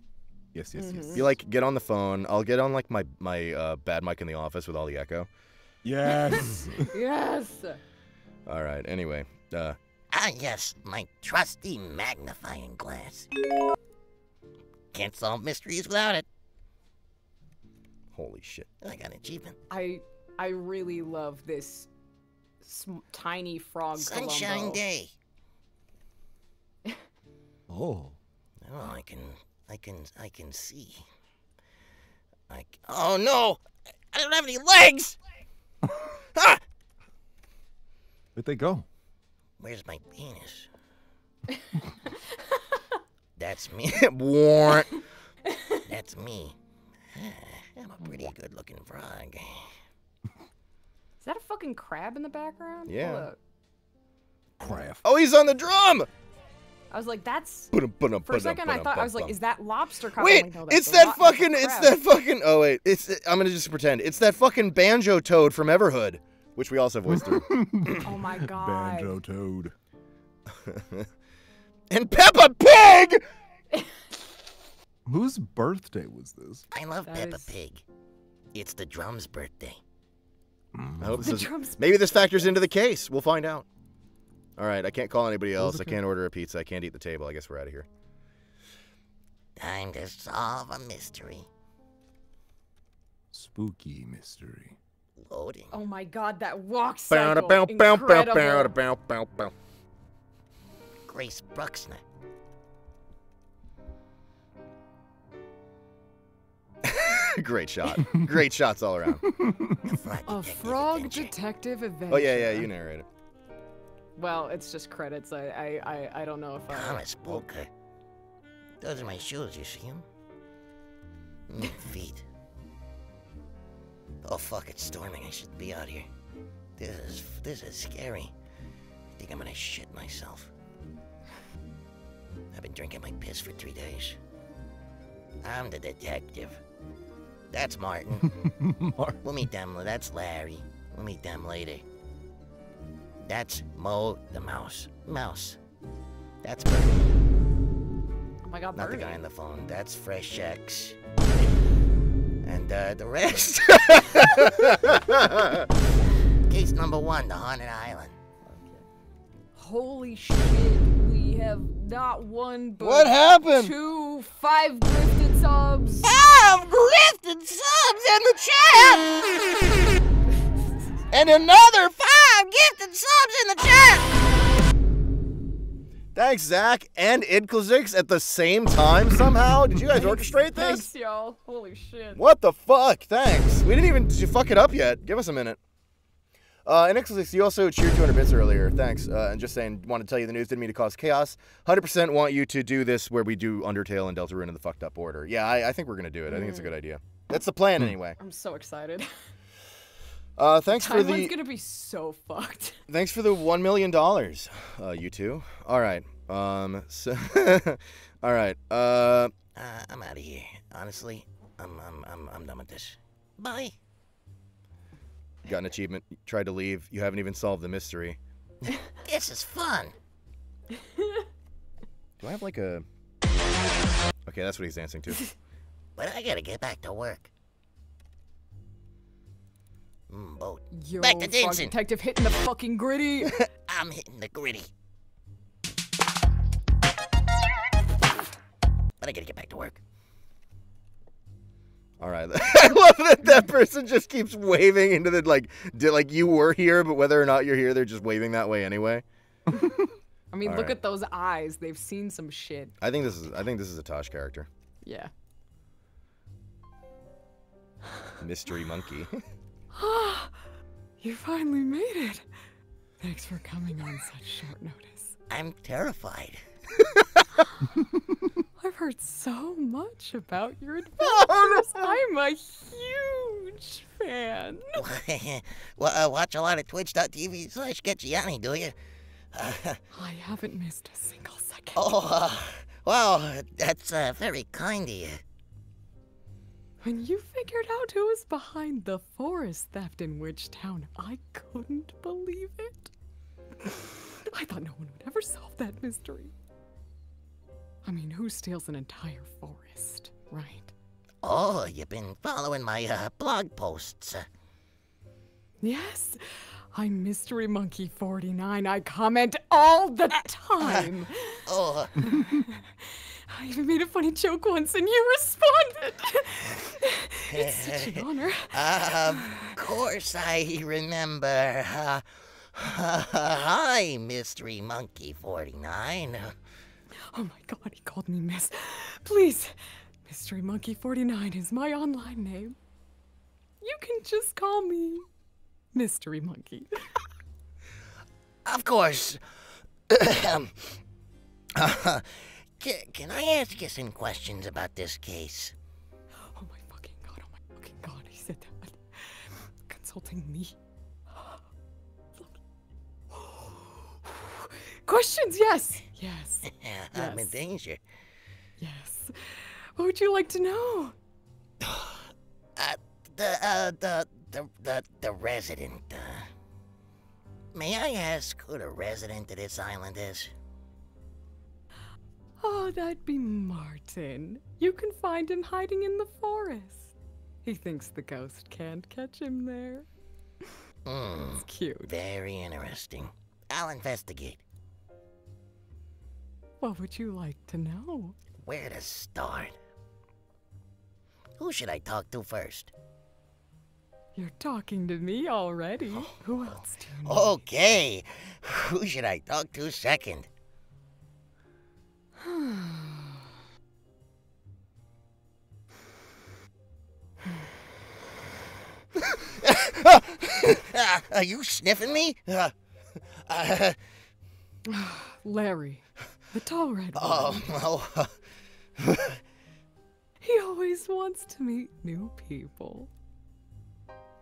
Yes, yes, yes. You like get on the phone. I'll get on like my my uh, bad mic in the office with all the echo. Yes. Yes. All right. Anyway, uh, Ah, yes, my trusty magnifying glass. Can't solve mysteries without it. holy shit. I got an achievement. I I really love this sm- tiny frog Sunshine Columbo. day. oh. Oh, I can, I can, I can see. I. c- Oh no! I don't have any legs. ah! Where'd they go? Where's my penis? That's me. Warrant. That's me. Ah, I'm a pretty good-looking frog. Is that a fucking crab in the background? Yeah. Hold up. Craft. Oh, he's on the drum. I was like, that's. Ba-dum, ba-dum, For a second, I thought I was like, is that lobster crab? Wait, like, no, it's that lo- that's a fucking. It's that fucking. Oh wait, it's. I'm gonna just pretend. It's that fucking banjo toad from Everhood, which we also voiced through. Oh my god. Banjo Toad. and Peppa Pig. Whose birthday was this? I love That Peppa is- Pig. It's the drum's birthday. Mm. I hope The this is, drums- maybe this factors into the case. We'll find out. All right, I can't call anybody else. the I can't order a pizza. I can't eat the table. I guess we're out of here. Time to solve a mystery. Spooky mystery. Loading. Oh my god, that walk cycle. bow, bow, bow, bow, Incredible. bow, bow, bow. Grace Bruxner. Great shot. Great shots all around. The frog A detective frog detective adventure. Oh yeah, yeah. You narrate it. Well, it's just credits. I, I, I, I don't know if I. Thomas Bowker. Those are my shoes, you see them? Feet. Oh fuck, it's storming. I should be out here. This is this is scary. I think I'm gonna shit myself. I've been drinking my piss for three days. I'm the detective. That's Martin. Mark. We'll meet them. That's Larry. We'll meet them later. That's Mo the mouse. Mouse. That's Bert. Oh my god, Not the guy on the phone. That's Fresh X. And uh, the rest. Case number one, the Haunted Island. Holy shit, we have not one but What happened? two five grifted subs. I've grifted subs in the chat! and another five gifted subs in the chat! Thanks, Zach and Idklazix at the same time somehow. Did you guys orchestrate this? Thanks, y'all. Holy shit. What the fuck? Thanks. We didn't even did you fuck it up yet. Give us a minute. Uh, and Ixlix, you also cheered 200 bits earlier. Thanks. Uh, and just saying, want to tell you the news didn't mean to cause chaos. 100% want you to do this where we do Undertale and Deltarune in the fucked up order. Yeah, I, I think we're going to do it. I think it's a good idea. That's the plan anyway. I'm so excited. Uh, thanks for the gonna be so fucked. thanks for the one million dollars, uh, you two. All right. Um. So, all right. Uh. Uh, I'm out of here. Honestly, I'm, I'm, I'm, I'm done with this. Bye. Got an achievement. Tried to leave. You haven't even solved the mystery. This is fun. Do I have like a? Okay, that's what he's dancing to. But I gotta get back to work. Mm, boat. Yo, Back to Frog dancing. Detective hitting the fucking gritty. I'm hitting the gritty. But I gotta get back to work. All right. I love that that person just keeps waving into the like, did, like you were here, but whether or not you're here, they're just waving that way anyway. I mean, All look right. at those eyes. They've seen some shit. I think this is I think this is a Tosh character, Yeah. mystery monkey. You finally made it. Thanks for coming on such short notice. I'm terrified. I've heard so much about your adventures. Oh, I'm a huge fan. well, uh, watch a lot of twitch.tv slash GetGianni, do you? I haven't missed a single second. Oh, uh, well, that's uh, very kind of you. When you figured out who was behind the forest theft in Witchtown, I couldn't believe it. I thought no one would ever solve that mystery. I mean, who steals an entire forest, right? Oh, you've been following my uh, blog posts. Uh, Yes, I'm Mystery Monkey 49. I comment all the time. oh, I even made a funny joke once and you responded. it's such an honor. of course I remember. Uh, hi, Mystery Monkey 49. Oh my god, he called me Miss. Please, Mystery Monkey 49 is my online name. You can just call me Mystery Monkey. Of course. Can, I ask you some questions about this case? Oh my fucking god, oh my fucking god, he said that. Consulting me. Questions, yes. Yes. I'm in danger. Yes. What would you like to know? Uh, the, uh, the, the, the, the resident, uh, may I ask who the resident of this island is? Oh, that'd be Martin. You can find him hiding in the forest. He thinks the ghost can't catch him there. Hmm. It's cute. very interesting. I'll investigate. What would you like to know? Where to start? Who should I talk to first? You're talking to me already. Who else do you know? Okay, who should I talk to second? Uh, are you sniffing me? Uh, uh, Larry, the tall red one. oh, well, He always wants to meet new people.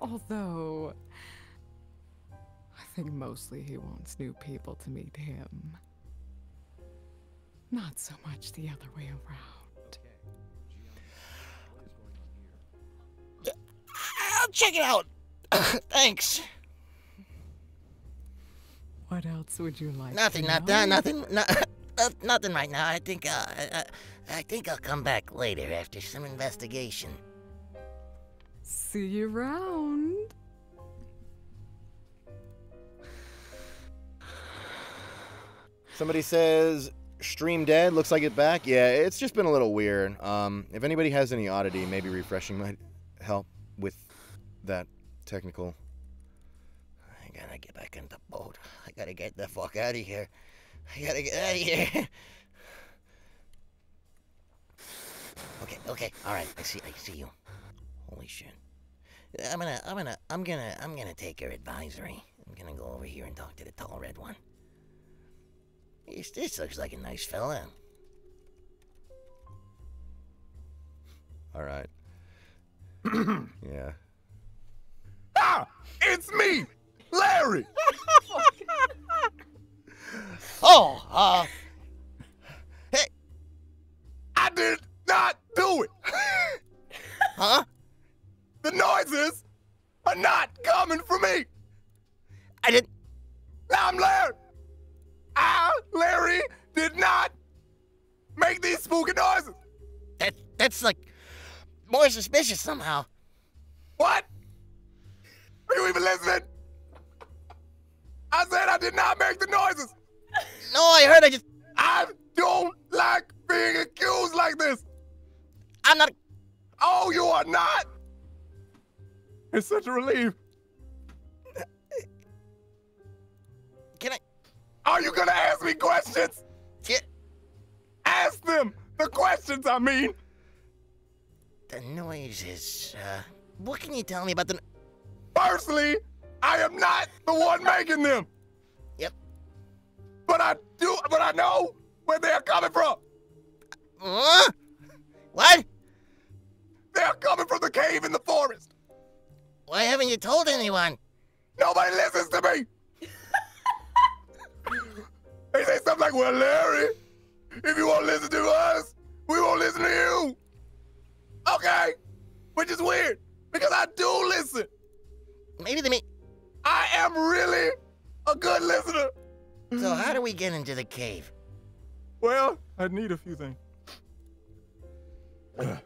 Although, I think mostly he wants new people to meet him. Not so much the other way around. I'll check it out. Thanks. What else would you like? Nothing, to not, know? uh, nothing, no, uh, nothing right now. I think, uh, I, I think I'll come back later after some investigation. See you around. Somebody says stream dead. Looks like it back. Yeah, it's just been a little weird. Um, if anybody has any oddity, maybe refreshing might help with that technical. I gotta get back in the boat. I gotta get the fuck out of here. I gotta get out of here. Okay, okay, all right. I see. I see you. Holy shit. I'm gonna, I'm gonna, I'm gonna, I'm gonna take your advisory. I'm gonna go over here and talk to the tall red one. This, this looks like a nice fella. All right. yeah. Ah! It's me! Larry! Oh, uh, suspicious somehow. What? Are you even listening? I said I did not make the noises! No, I heard. I just, I don't like being accused like this! I'm not. Oh, you are not? It's such a relief. Can I? Are you gonna ask me questions? Get Ask them the questions, I mean. Noises. Uh, what can you tell me about the? Firstly, I am not the one making them. Yep. But I do, but I know where they're coming from. Huh? What? They're coming from the cave in the forest. Why haven't you told anyone? Nobody listens to me. they say something like, well, Larry, if you won't listen to us, we won't listen to you. Okay. Which is weird because I do listen. Maybe they mean. I am really a good listener. So how do we get into the cave? Well, I need a few things. Sorry,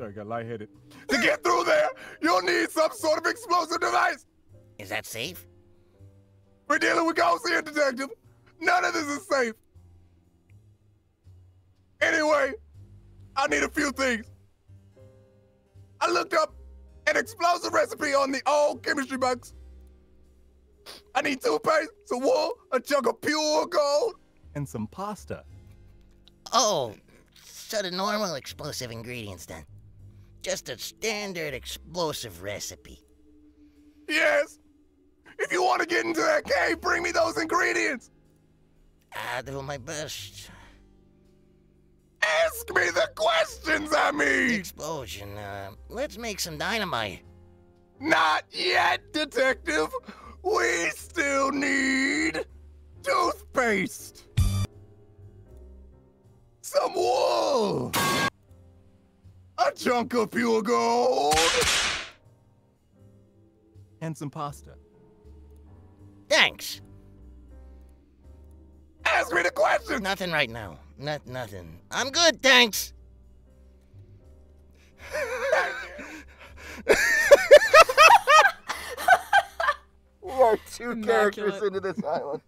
I got lightheaded. To get through there, you'll need some sort of explosive device. Is that safe? We're dealing with ghosts here, detective. None of this is safe. Anyway, I need a few things. I looked up an explosive recipe on the old chemistry books. I need toothpaste, some wool, a chunk of pure gold, and some pasta. Oh, so the normal explosive ingredients then. Just a standard explosive recipe. Yes. If you want to get into that cave, bring me those ingredients. I'll do my best. Ask me the questions, I mean. Explosion. Uh, let's make some dynamite. Not yet, detective. We still need toothpaste. Some wool. A chunk of pure gold. And some pasta. Thanks. Ask me the question. Nothing right now. Not nothing. I'm good, thanks. We are two characters into this island.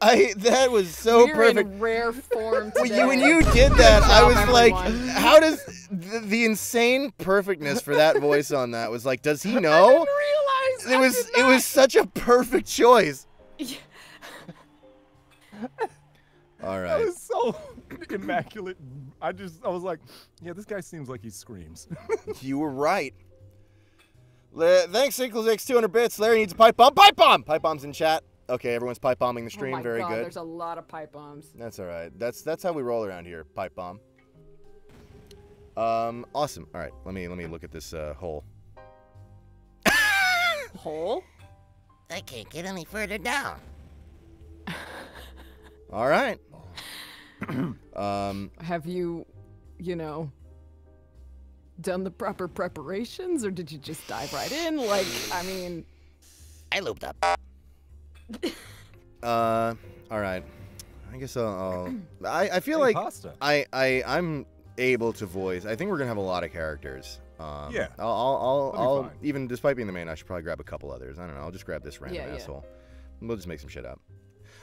I that was so We're perfect. in rare form When today. you, when you did that, I job, was like, everyone. how does the, the insane perfectness for that voice on that was like, does he know? realize It was it was such a perfect choice. All That was so immaculate. I just, I was like, yeah, this guy seems like he screams. You were right. Le- thanks, X 200 bits. Larry needs a pipe bomb. Pipe bomb! Pipe bomb's in chat. Okay, everyone's pipe bombing the Oh stream. my Very God, good. There's a lot of pipe bombs. That's all right. That's that's how we roll around here. Pipe bomb. Um, awesome. All right, let me let me look at this uh, hole. Hole? I can't get any further down. All right. um, Have you, you know, done the proper preparations, or did you just dive right in? Like, I mean, I looped up. uh, all right. I guess I'll. I'll I I feel like pasta. I I I'm able to voice. I think we're gonna have a lot of characters. Um, Yeah. I'll I'll I'll, I'll even despite being the main, I should probably grab a couple others. I don't know. I'll just grab this random Yeah, yeah. asshole. We'll just make some shit up.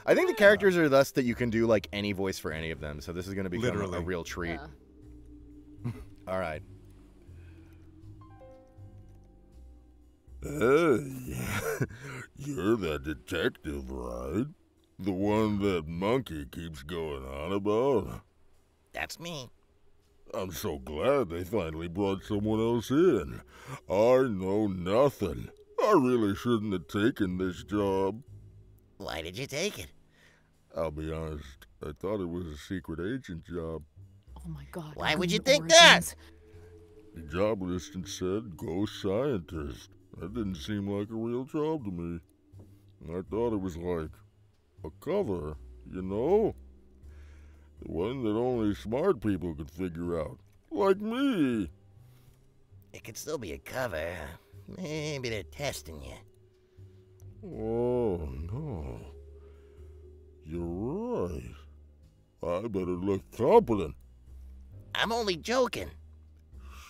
I think the characters are thus that you can do like any voice for any of them. So this is gonna become a real treat. uh, All right. Hey, you're the detective, right? The one that monkey keeps going on about? That's me. I'm so glad they finally brought someone else in. I know nothing. I really shouldn't have taken this job. Why did you take it? I'll be honest, I thought it was a secret agent job. Oh my god. Why would you think that? The job listing said ghost scientist. That didn't seem like a real job to me. I thought it was like a cover, you know? The one that only smart people could figure out. Like me. It could still be a cover. Maybe they're testing you. Oh, no. You're right. I better look competent. I'm only joking.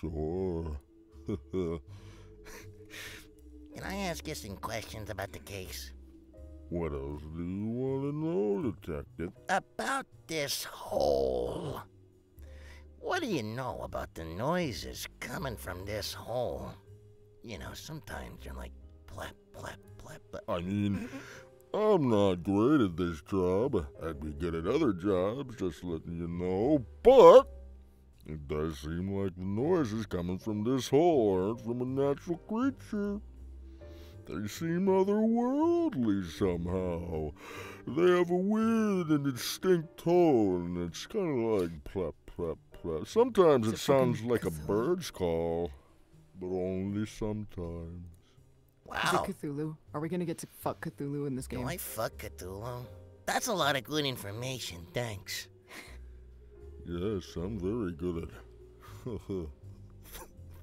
Sure. Can I ask you some questions about the case? what else do you want to know, detective? About this hole. What do you know about the noises coming from this hole? You know, sometimes you're like plap, plap, plap, plap. I mean, mm-hmm. I'm not great at this job. I'd be good at other jobs, just letting you know. But it does seem like the noises coming from this hole aren't from a natural creature. They seem otherworldly somehow. They have a weird and distinct tone. It's kind of like plap, plap, plap. Sometimes it it sounds like a bird's call, but only sometimes. Is it Cthulhu? Are we gonna get to fuck Cthulhu in this Do game? I fuck Cthulhu? That's a lot of good information, thanks. Yes, I'm very good at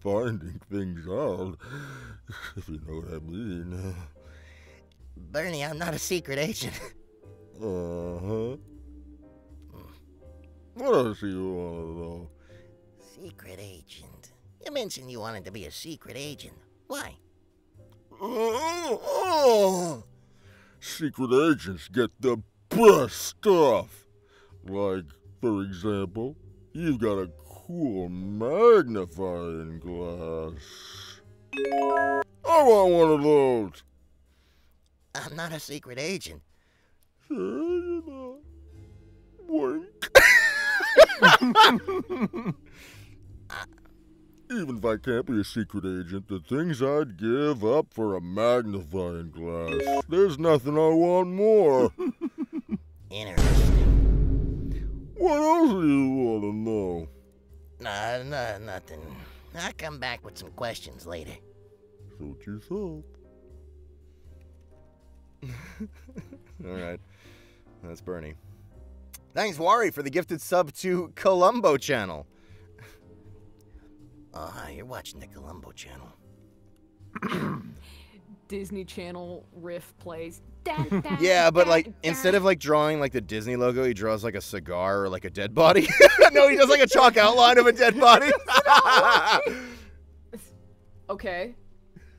finding things out, if you know what I mean. Bernie, I'm not a secret agent. Uh huh. What else do you want to know? secret agent. You mentioned you wanted to be a secret agent. Why? Oh. Secret agents get the best stuff. Like, for example, you've got a cool magnifying glass. I want one of those. I'm not a secret agent. Sure, you know. Wink. Even if I can't be a secret agent, the things I'd give up for a magnifying glass. There's nothing I want more. Interesting. What else do you want to know? Nah, nah, nothing. I'll come back with some questions later. Suit yourself. All right. That's Bernie. Thanks, Wari, for the gifted sub to Columbo channel. Oh, hi, you're watching the Columbo channel. Disney Channel riff plays. Dun, dun, Yeah, but like instead of like drawing like the Disney logo, he draws like a cigar or like a dead body. no, he does like a chalk outline of a dead body. Okay.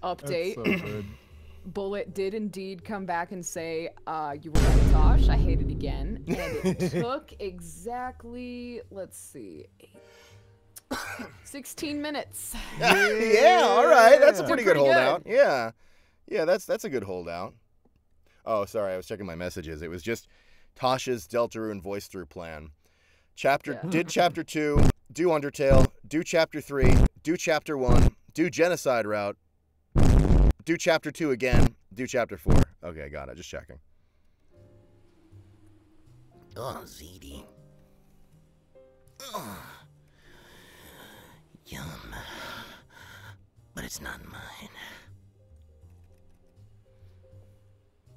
Update. Bullet did indeed come back and say, uh, you were right, Tosh. I hate it again. And it took exactly, let's see, eight, 16 minutes. yeah, all right. That's a Did pretty good pretty good. holdout. Yeah. Yeah, that's that's a good holdout. Oh, sorry, I was checking my messages. It was just Tasha's Deltarune voice through plan. Chapter Yeah. did chapter 2, do Undertale, do chapter 3, do chapter 1, do genocide route, do chapter 2 again, do chapter 4. Okay, got it. Just checking. Oh, ZD. Oh. Yum. But it's not mine.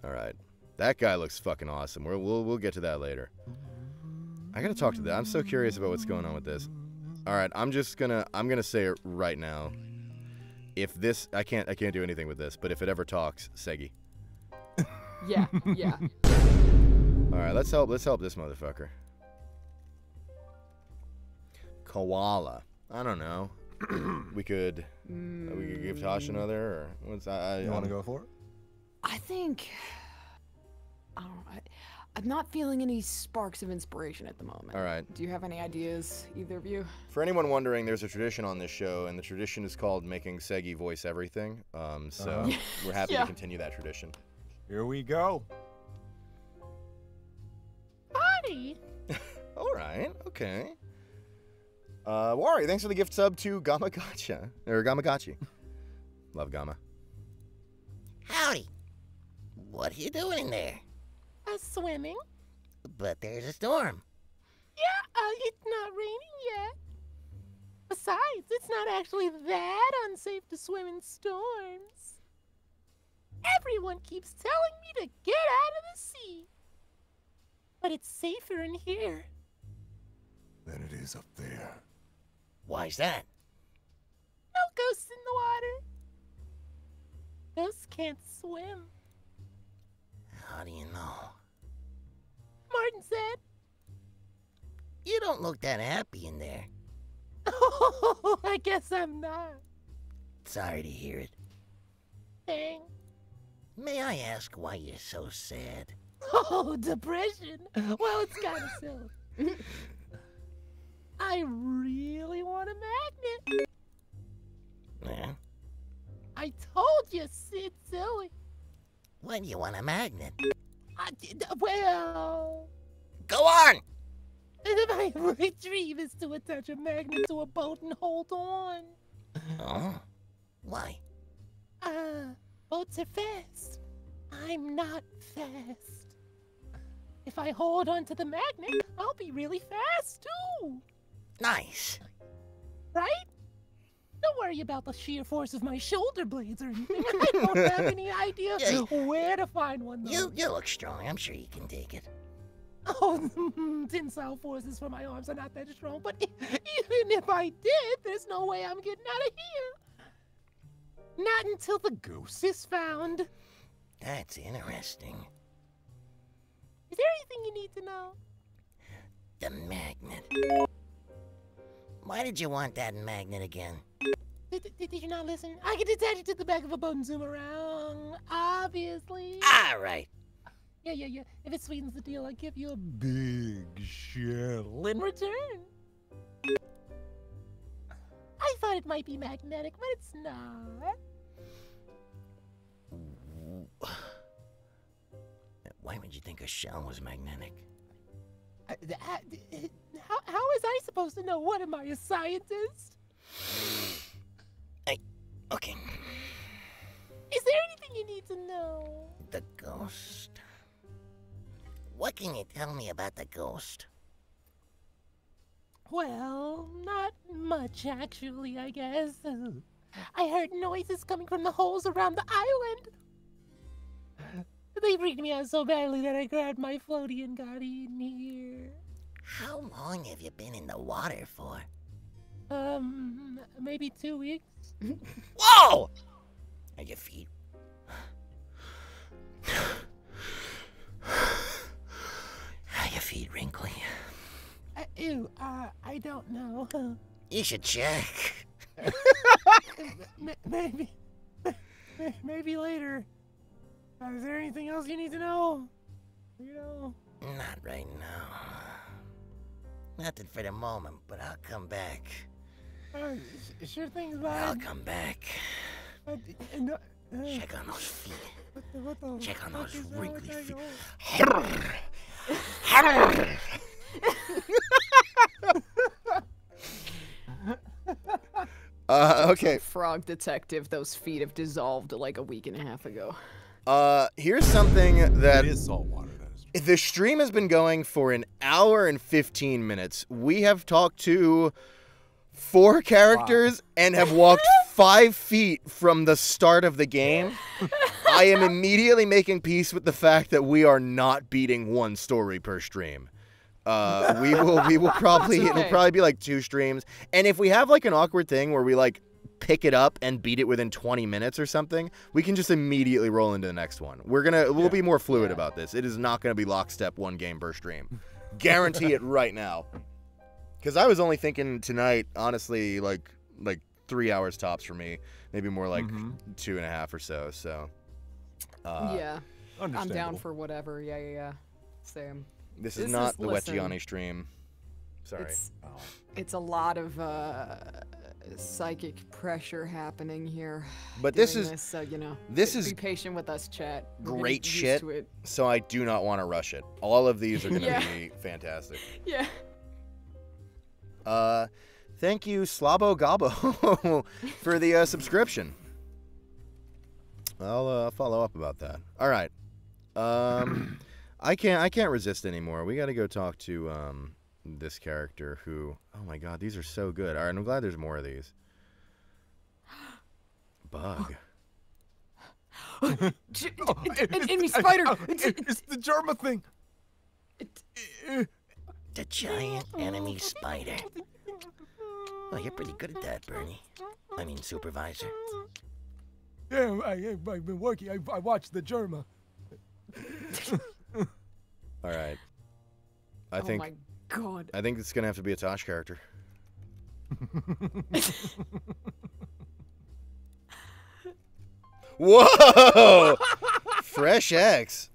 All right. That guy looks fucking awesome. We'll we'll, we'll get to that later. I got to talk to that. I'm so curious about what's going on with this. All right, I'm just going to I'm going to say it right now. If this I can't I can't do anything with this, but if it ever talks, Segi. yeah, yeah. All right, let's help let's help this motherfucker. Koala. I don't know. we could uh, we could give Tosh mm. another. Or what's I, I want to go for it? I think I don't. I, I'm not feeling any sparks of inspiration at the moment. All right. Do you have any ideas, either of you? For anyone wondering, there's a tradition on this show, and the tradition is called making Segi voice everything. Um, so uh we're happy yeah. to continue that tradition. Here we go. Party. All right. Okay. Uh, Wari, thanks for the gift sub to Gamagacha or Gamagachi. Love Gamma. Howdy. What are you doing in there? Uh, swimming? But there's a storm. Yeah, uh, it's not raining yet. Besides, it's not actually that unsafe to swim in storms. Everyone keeps telling me to get out of the sea. But it's safer in here. Than it is up there. Why's that? No ghosts in the water. Ghosts can't swim. How do you know? Martin said. You don't look that happy in there. Oh, I guess I'm not. Sorry to hear it. Dang. May I ask why you're so sad? Oh, depression. Well, it's kind of silly. I really want a magnet. Yeah? I told you, it's silly. Do you want a magnet? I did, well, Go on! my dream is to attach a magnet to a boat and hold on. Oh? Why? Uh, boats are fast. I'm not fast. If I hold on to the magnet, I'll be really fast too. Nice. Right? Don't worry about the sheer force of my shoulder blades or anything. I don't have any idea Yeah. where to find one. Though. You you look strong. I'm sure you can take it. Oh, tensile forces for my arms are not that strong. But even if I did, there's no way I'm getting out of here. Not until the goose is found. That's interesting. Is there anything you need to know? The magnet. Why did you want that magnet again? Did, did, did you not listen? I can attach it to the back of a boat and zoom around. Obviously. All right. Yeah, yeah, yeah. If it sweetens the deal, I'll give you a big shell in return. I thought it might be magnetic, but it's not. Why would you think a shell was magnetic? Uh, th- uh, th- How, how is I supposed to know? What am I, a scientist? I. Okay. Is there anything you need to know? The ghost. What can you tell me about the ghost? Well, not much actually, I guess. I heard noises coming from the holes around the island. They freaked me out so badly that I grabbed my floaty and got in here. How long have you been in the water for? Um, maybe two weeks. Whoa! Are your feet? Are your feet wrinkly? Uh, ew, uh, I don't know. You should check. Maybe, maybe later. Uh, is there anything else you need to know? You know. Not right now. Nothing for the moment, but I'll come back. Uh, sh- sure things, I'll come back. Uh, no- uh, Check on those feet. what the, what the Check on those is wrong with wrinkly feet. Uh, okay. Frog detective, those feet have dissolved like a week and a half ago. Uh, here's something that It is salt water, that is true. The stream has been going for an hour and 15 minutes. We have talked to four characters and have walked five feet from the start of the game. I am immediately making peace with the fact that we are not beating one story per stream. Uh, we will we will probably it'll probably be like two streams. And if we have like an awkward thing where we like pick it up and beat it within 20 minutes or something, we can just immediately roll into the next one. We're gonna we'll be more fluid about this. It is not gonna be lockstep one game per stream. Guarantee it right now. Because I was only thinking tonight, honestly, like like three hours tops for me, maybe more like Mhm. two and a half or so. So uh, yeah, I'm down for whatever. Yeah, yeah, yeah. Same. this is This not is- the listen, GetGianni stream. Sorry. It's it's a lot of uh, psychic pressure happening here. But this is so you know. this is be patient with us, chat. We're great shit. so I do not want to rush it. All of these are going to Yeah. be fantastic. Yeah. Uh, thank you, Slabo Gabo, for the uh, subscription. I'll uh, follow up about that. All right. Um, I can't. I can't resist anymore. We got to go talk to um this character who. Oh my God, these are so good. All right, I'm glad there's more of these. Bug. J- an enemy spider. It's, it's the Jerma thing. The giant enemy spider. Oh, you're pretty good at that, Bernie. I mean, supervisor. Yeah, I, I, I've been working. I, I watched the Jerma. All right. I oh think. My god. I think it's gonna have to be a Tosh character. Whoa! Fresh X.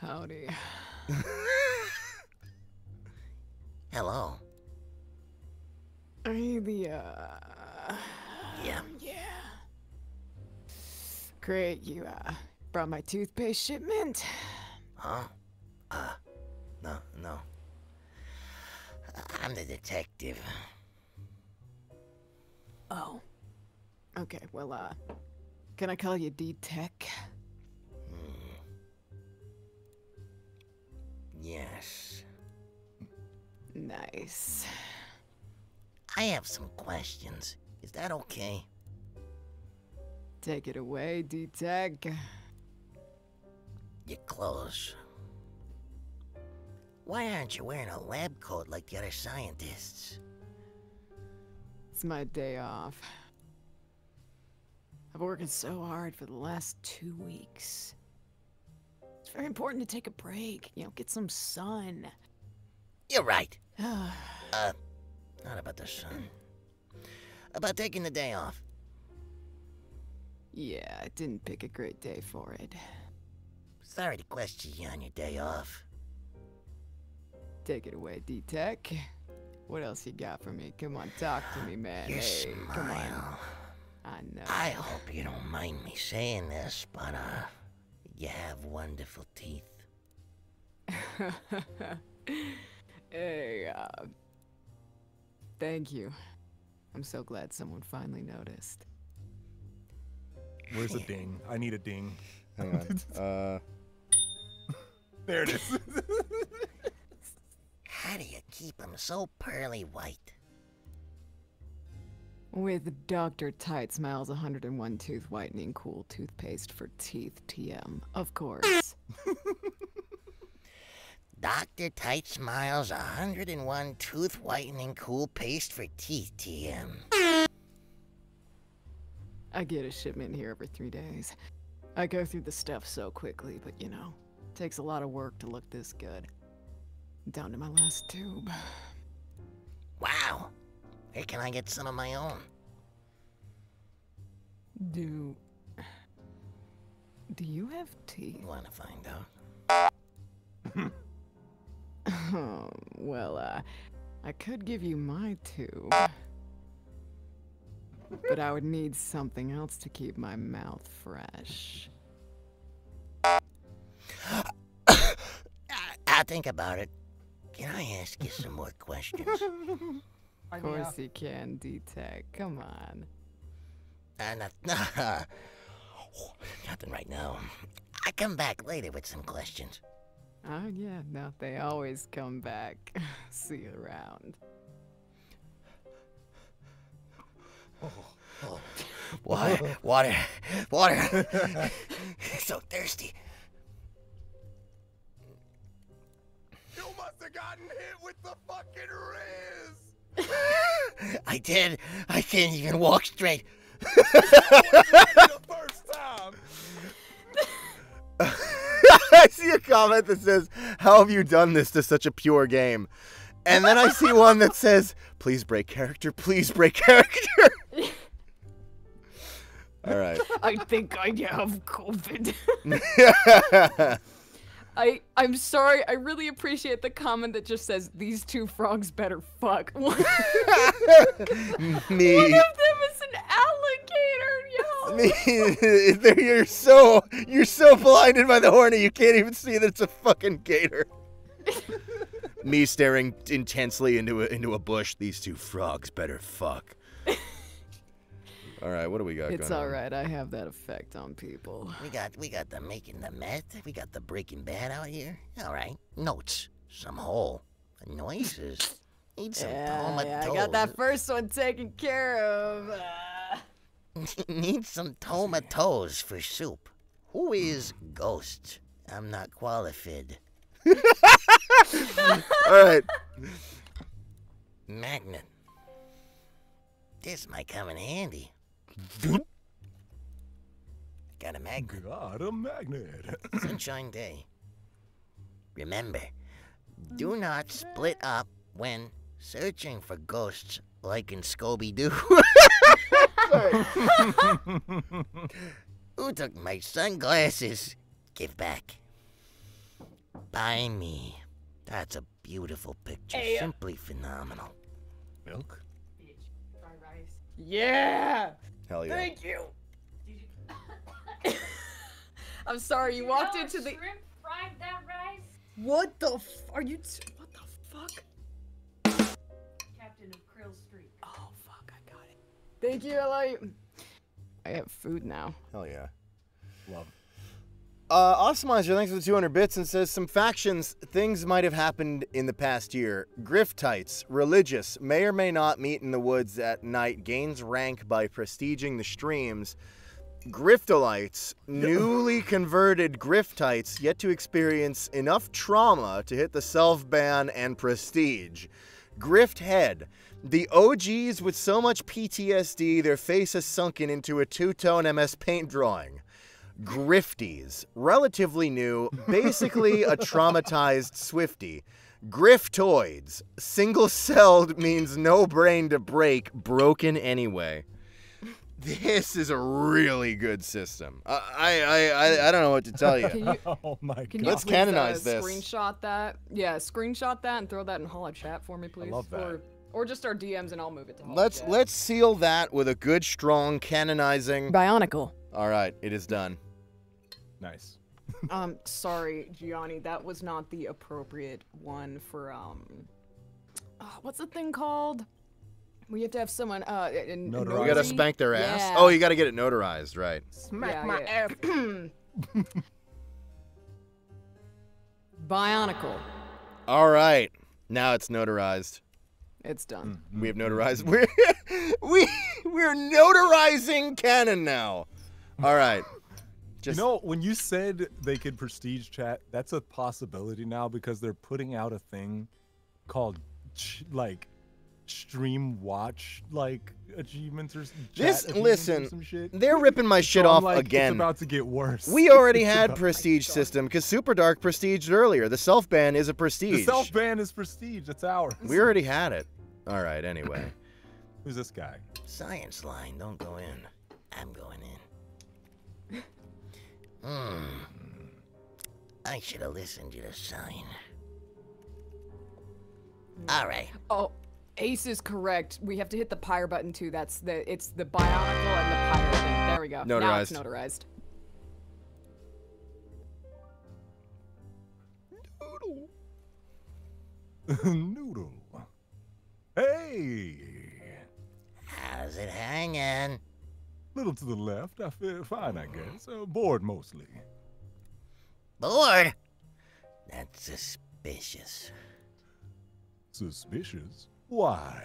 Howdy. Hello. Are you the uh Yeah. yeah. Great, you uh brought my toothpaste shipment. Huh? Uh, no, no. I'm the detective. Oh. Okay, well uh can I call you D Tech? Yes. Nice. I have some questions. Is that okay? Take it away, D Tech. Your clothes. Why aren't you wearing a lab coat like the other scientists? It's my day off. I've been working so hard for the last two weeks. It's very important to take a break, you know, get some sun. You're right. Uh, not about the sun. About taking the day off. yeah, I didn't pick a great day for it. Sorry to question you on your day off. Take it away, D Tech. What else you got for me? Come on, talk to me, man. Your hey, come on. smile. I know. I hope you don't mind me saying this, but, uh, you have wonderful teeth. hey, uh, thank you. I'm so glad someone finally noticed. Where's a ding? I need a ding. Hang on. Uh, There it is. How do you keep them so pearly white? With Dr. Tight Smiles 101 Tooth Whitening Cool Toothpaste for Teeth TM, of course. Dr. Tight Smiles 101 Tooth Whitening Cool Paste for Teeth TM. I get a shipment here every three days. I go through the stuff so quickly, but you know, takes a lot of work to look this good. Down to my last tube. Wow. Where can I get some of my own? Do. Do you have teeth? You wanna find out? Oh, well, uh, I could give you my tube. But I would need something else to keep my mouth fresh. I'll think about it. Can I ask you some more questions? Of course you can, D-Tech. Come on. Uh, not, nothing right now. I come back later with some questions. Oh, yeah, no, they always come back. See you around. Water, water, water. so thirsty. You must have gotten hit with the fucking Riz. I did. I can't even walk straight. the first time. I see a comment that says, "How have you done this to such a pure game?" And then I see one that says, "Please break character. Please break character." All right. I think I have COVID. I I'm sorry. I really appreciate the comment that just says these two frogs better fuck. Me. One of them is an alligator, yo. Me. You're so you're so blinded by the horny you can't even see that it's a fucking gator. Me staring intensely into a, into a bush. These two frogs better fuck. All right, what do we got? It's going all on? right. I have that effect on people. We got we got the making the meth. We got the breaking bad out here. All right. Notes. Some hole. Noises. Need some Yeah, yeah, I got that first one taken care of. Uh, Need some tomatoes for soup. Who is ghost? I'm not qualified. All right. Magnet. This might come in handy. Got a magnet. God, a magnet. Sunshine Day. Remember, do not split up when searching for ghosts like in Scooby Doo. Who took my sunglasses? Give back. Buy me. That's a beautiful picture. Simply phenomenal. Milk? yeah. Hell yeah. Thank you. I'm sorry. You walked into the. Shrimp fried that rice? What the? F- are you? T- what the fuck? Captain of Krill Street. Oh fuck! I got it. Thank you, Ellie. I have food now. Hell yeah. Love. Uh, Optimizer, thanks for the 200 bits and says some factions, things might have happened in the past year. Griftites, religious, may or may not meet in the woods at night, gains rank by prestiging the streams. Griftolites, newly converted Griftites, yet to experience enough trauma to hit the self ban and prestige. Grift Head, the OGs with so much PTSD their face has sunken into a two tone MS Paint drawing. Grifties, relatively new, basically a traumatized Swifty. Griftoids, single celled means no brain to break, broken anyway. This is a really good system. I I I, I, I don't know what to tell you. Can you? Oh my Can god. Let's please, canonize uh, this. Screenshot that. Yeah, screenshot that and throw that in Hollow Chat for me, please. I love that. Or, or just our DMs and I'll move it to Hollow Let's Chat. let's seal that with a good strong canonizing. Bionicle. All right, it is done. Nice. Um, sorry, Gianni, that was not the appropriate one for um. uh, what's the thing called? We have to have someone uh. In, Notarized. We gotta spank their ass. Yeah. Oh, you gotta get it notarized, right? Smack Yeah, my yeah. ass. Bionicle. All right, now it's notarized. It's done. We have notarized. We're we we're notarizing canon now. All right. Just you know, when you said they could prestige chat, that's a possibility now because they're putting out a thing called ch- like stream watch like achievements or This- or listen, shit. they're ripping my shit So off like, again. It's about to get worse. We already had about- prestige system because Super Dark prestiged earlier. The self ban is a prestige The prestige. self ban is prestige. It's ours. we already had it. All right. Anyway, Who's this guy? Science line, don't go in. I'm going in. Hmm. I should have listened to the sign. All right. Oh, Ace is correct. We have to hit the pyre button too. That's the. It's the Bionicle and the pyre thing. There we go. Now it's Notarized. notarized. Noodle. Hey. How's it hanging? Little to the left. I feel fine, I guess. Uh, bored mostly. Bored? That's suspicious. Suspicious? Why?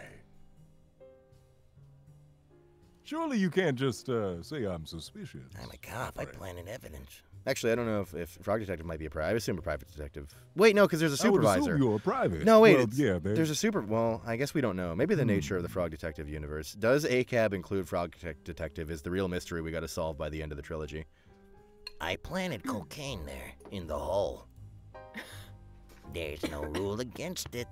Surely you can't just uh, say I'm suspicious. I'm a cop. I planted evidence. Actually, I don't know if, if Frog Detective might be a private. I assume a private detective. Wait, no, because there's a I would supervisor. assume you're a private. No, wait. Well, it's- yeah, they- there's a super. Well, I guess we don't know. Maybe the hmm. nature of the Frog Detective universe. Does ACAB include Frog Detec- Detective? Is the real mystery we got to solve by the end of the trilogy. I planted cocaine there, in the hole. There's no rule against it.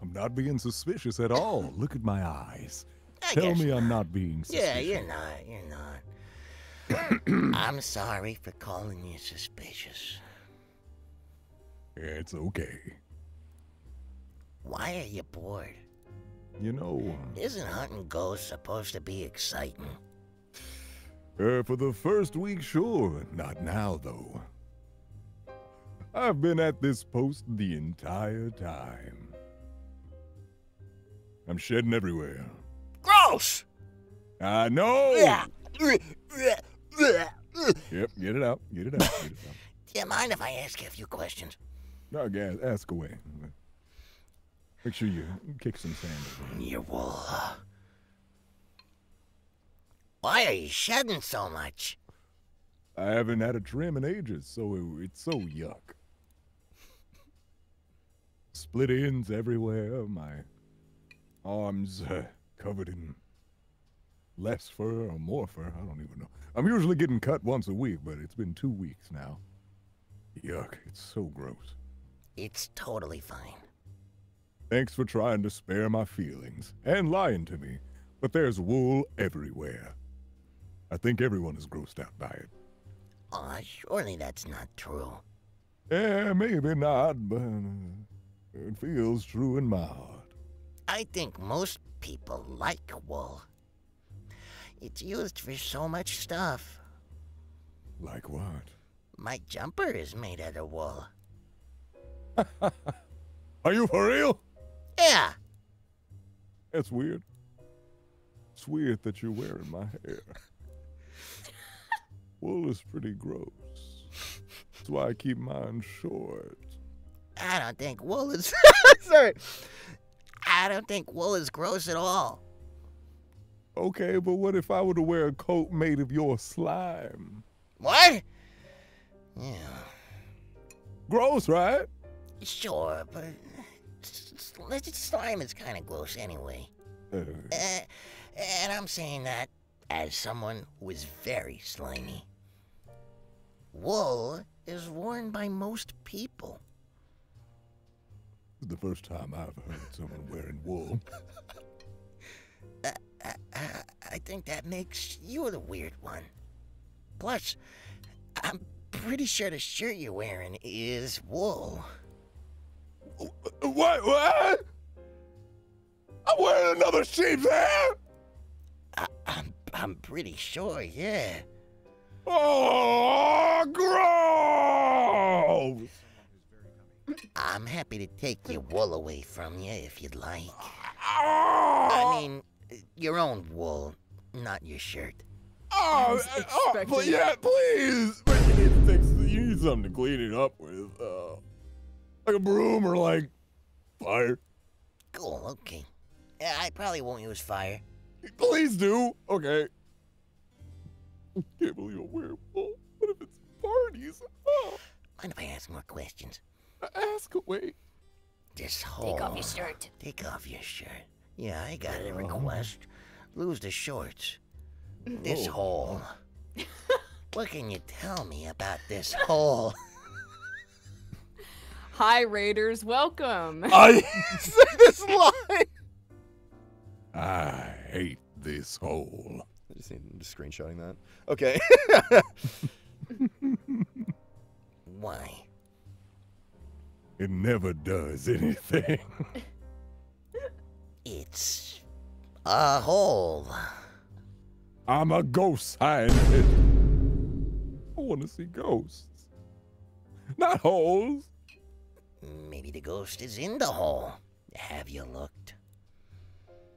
I'm not being suspicious at all. Look at my eyes. I Tell guess- me I'm not being suspicious. Yeah, you're not. You're not. I'm sorry for calling you suspicious. It's okay. Why are you bored? You know, Isn't hunting ghosts supposed to be exciting? uh, for the first week, sure. Not now, though. I've been at this post the entire time. I'm shedding everywhere. Gross! I know. Yep, get it out. Get it out. Get it out. Do you mind if I ask you a few questions? No, guys, ask away. Make sure you kick some sand over. Your wool. Why are you shedding so much? I haven't had a trim in ages, so it, it's so yuck. Split ends everywhere. My arms uh, covered in less fur or more fur. I don't even know. I'm usually getting cut once a week, but it's been two weeks now. Yuck! It's so gross. It's totally fine. Thanks for trying to spare my feelings and lying to me, but there's wool everywhere. I think everyone is grossed out by it. Aw, surely that's not true. Yeah, maybe not, but uh, it feels true in my heart. I think most people like wool. It's used for so much stuff. Like what? My jumper is made out of wool. Are you for real? Yeah, That's weird. It's weird that you're wearing my hair. Wool is pretty gross. That's why I keep mine short. I don't think wool is. Sorry. I don't think wool is gross at all. Okay, but what if I were to wear a coat made of your slime? What? Yeah, Gross, right? sure, but slime is kind of gross anyway. Uh, Uh, and I'm saying that as someone who is very slimy. Wool is worn by most people. the first time I've heard someone wearing wool. I, I, I think that makes you the weird one. Plus, I'm pretty sure the shirt you're wearing is wool. What? What? I'm wearing another sheep's hair? I, I'm, I'm pretty sure, yeah. Oh, gross! I'm happy to take your wool away from you if you'd like. Ah! I mean, your own wool, not your shirt. Oh, was oh, but yeah, please. But you need to fix, you need something to clean it up with, uh, like a broom or like fire. Cool, okay. Yeah, I probably won't use fire. Please do. Okay. I can't believe I'm wearing wool. What if it's parties? Oh, Mind if I ask more questions? ask away. This whole. Take off your shirt. Take off your shirt. Yeah, I got a oh. request. Lose the shorts. This hole. what can you tell me about this hole? Hi, Raiders. Welcome. I Say this line. I hate this hole. I just need I'm just screenshotting that. Okay. Why? It never does anything. It's a hole. I'm a ghost scientist. I want to see ghosts, not holes. Maybe the ghost is in the hole. Have you looked?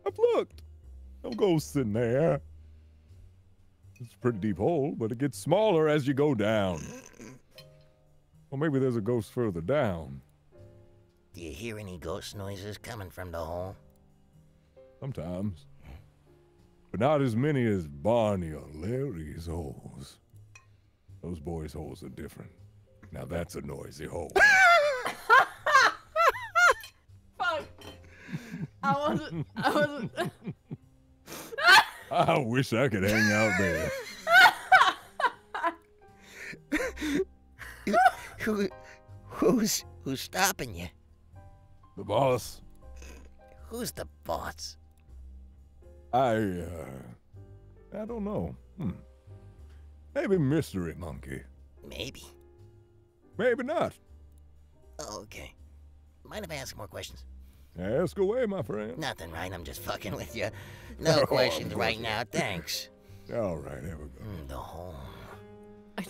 I've looked. No ghosts in there. It's a pretty deep hole, but it gets smaller as you go down. Well, maybe there's a ghost further down. Do you hear any ghost noises coming from the hole? Sometimes. But not as many as Barney or Larry's holes. Those boys' holes are different. Now that's a noisy hole. Fuck. I wasn't. I wasn't. I wish I could hang out there. Who, who's who's stopping you? The boss, Who's the boss? I, uh, I don't know. Hmm. Maybe Mystery Monkey. Maybe. Maybe not. Oh, okay. Mind if I ask more questions? Ask away, my friend. Nothing, right? I'm just fucking with you. No questions right now, thanks. All right, here we go. Mm, the hole. I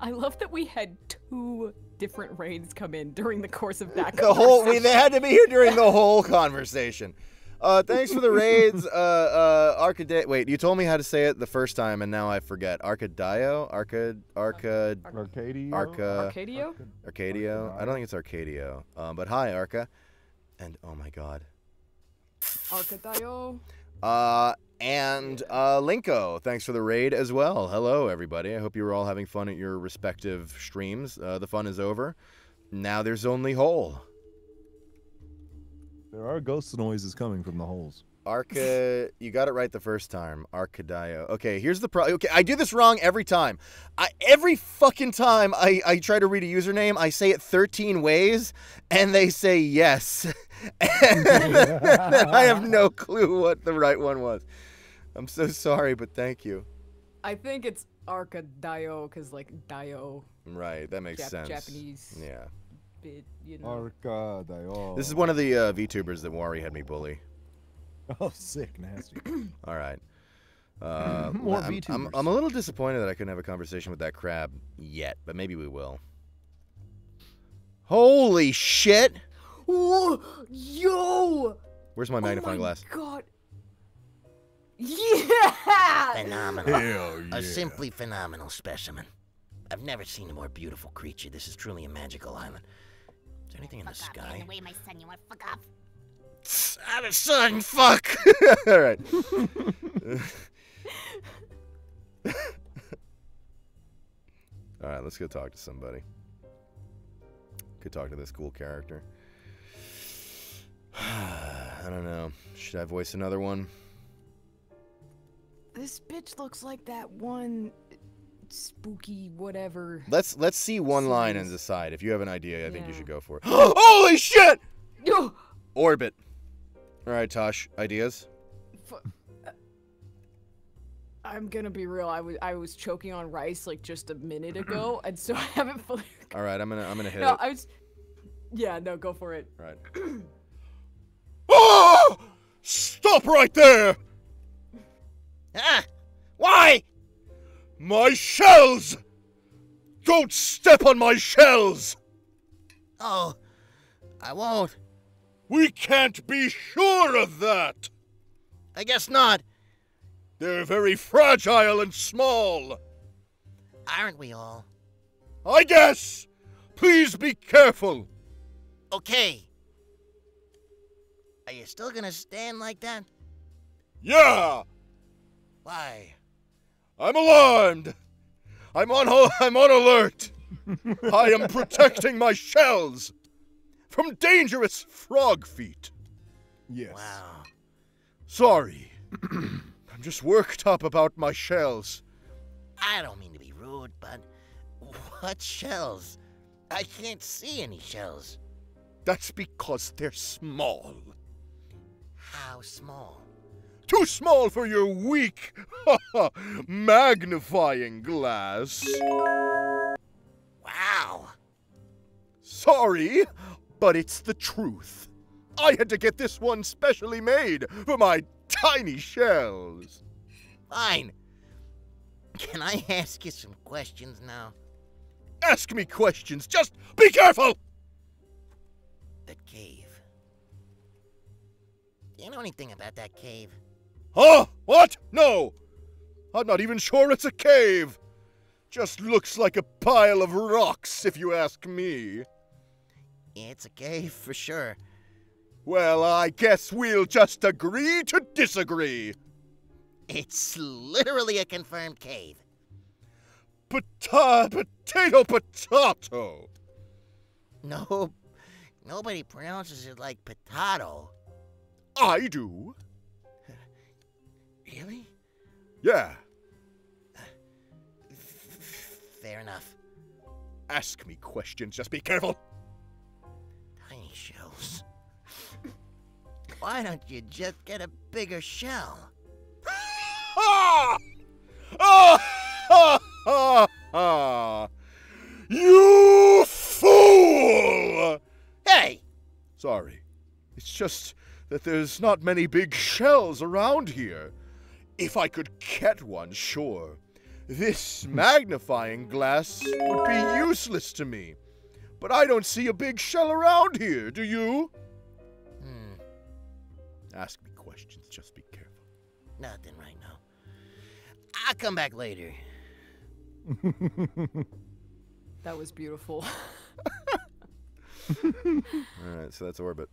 I love that we had two different raids come in during the course of that. The whole we they had to be here during the whole conversation. Uh, thanks for the raids, uh, uh, Arcade. Wait, you told me how to say it the first time, and now I forget. Arcadio, Arcad, Arcad, Arcadia. Arca, Arcadio? Arcadio. I don't think it's Arcadio. Um, but hi, Arca. And oh my God. Arcadio. Uh, and uh, Linko, thanks for the raid as well. Hello, everybody. I hope you were all having fun at your respective streams. Uh, the fun is over. Now there's only Hole. There are ghost noises coming from the holes. Arca, you got it right the first time. Arcadio. Okay, here's the problem. Okay, I do this wrong every time. I every fucking time I, I try to read a username, I say it 13 ways, and they say yes. and then I have no clue what the right one was. I'm so sorry, but thank you. I think it's Arcadio because like Dio Right, that makes Jap- sense. Japanese Yeah. Bit, you know. Arcadio. This is one of the uh, VTubers that Wari had me bully. Oh, sick, nasty. All right. Uh, More I'm, I'm, VTubers. I'm a little disappointed that I couldn't have a conversation with that crab yet, but maybe we will. Holy shit! Whoa, yo! Where's my magnifying oh my glass? God. Yeah! Phenomenal. Hell A simply phenomenal specimen. I've never seen a more beautiful creature. This is truly a magical island. Is there anything in the Fuck off, get sky? in the way, my son. You want fuck off? Ah, the sun, fuck! All right. All right, let's go talk to somebody. Could talk to this cool character. I don't know. Should I voice another one? This bitch looks like that one spooky whatever. Let's let's see one line and Series. decide. If you have an idea, I think you should go for it. Holy shit! Orbit. All right, Tosh. Ideas? Fu- uh, I'm gonna be real. I was I was choking on rice like just a minute ago, and so I haven't fully. All right, I'm gonna I'm gonna hit No, it. I was. Yeah, no, go for it. All right. oh! Stop right there! Ah! Why? My shells! Don't step on my shells! Oh, I won't. We can't be sure of that! I guess not. They're very fragile and small. Aren't we all? I guess! Please be careful! Okay. Are you still gonna stand like that? Yeah! Why? I'm alarmed! I'm on I'm on alert! I am protecting my shells from dangerous frog feet. Yes. Wow. Sorry. I'm just worked up about my shells. I don't mean to be rude, but what shells? I can't see any shells. That's because they're small. How small? Too small for your weak magnifying glass. Wow. Sorry, but it's the truth. I had to get this one specially made for my tiny shells. Fine. Can I ask you some questions now? Ask me questions, just be careful! That cave. Do you know anything about that cave? Huh? What? No! I'm not even sure it's a cave. Just looks like a pile of rocks, if you ask me. It's a cave for sure. Well, I guess we'll just agree to disagree. It's literally a confirmed cave. Pota- potato potato. No, nobody pronounces it like potato. I do. Really? Yeah. Fair enough. Ask me questions, just be careful. Tiny shells. Why don't you just get a bigger shell? Ah! Ah! Ha! Ha! Ha! You fool! Hey! Sorry. It's just that there's not many big shells around here. If I could get one, sure. This magnifying glass would be useless to me. but I don't see a big shell around here, do you? Hmm, Ask me questions, just be careful. nothing right now. I'll come back later. That was beautiful. All right, so that's Orbit.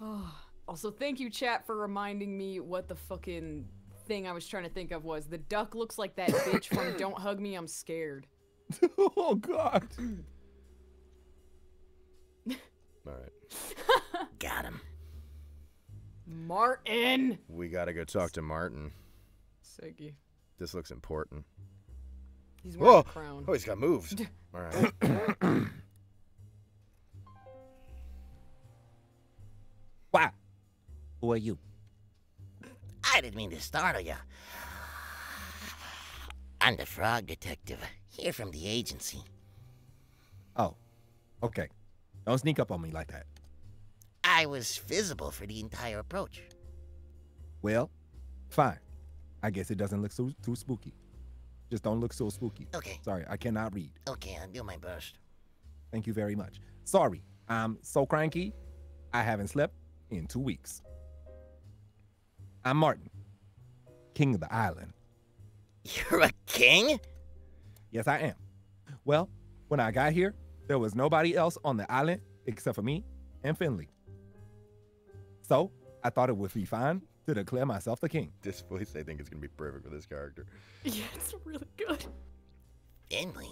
Oh, also, thank you, chat, for reminding me what the fucking thing I was trying to think of was. The duck looks like that bitch from Don't Hug Me, I'm Scared. oh God. All right. Got him. Martin! We gotta go talk to Martin. Siggy. This looks important. He's wearing Whoa! a crown. Oh, he's got moves. All right. Wow. Who are you? I didn't mean to startle you. I'm the frog detective, here from the agency. Oh, okay. Don't sneak up on me like that. I was visible for the entire approach. Well, fine. I guess it doesn't look so too spooky. Just don't look so spooky. Okay. Sorry, I cannot read. Okay, I'll do my best. Thank you very much. Sorry, I'm so cranky. I haven't slept in two weeks. I'm Martin, king of the island. You're a king? Yes, I am. Well, when I got here, there was nobody else on the island except for me and Finley. So I thought it would be fine to declare myself the king. this voice, I think, is gonna be perfect for this character. Yeah, it's really good. Finley.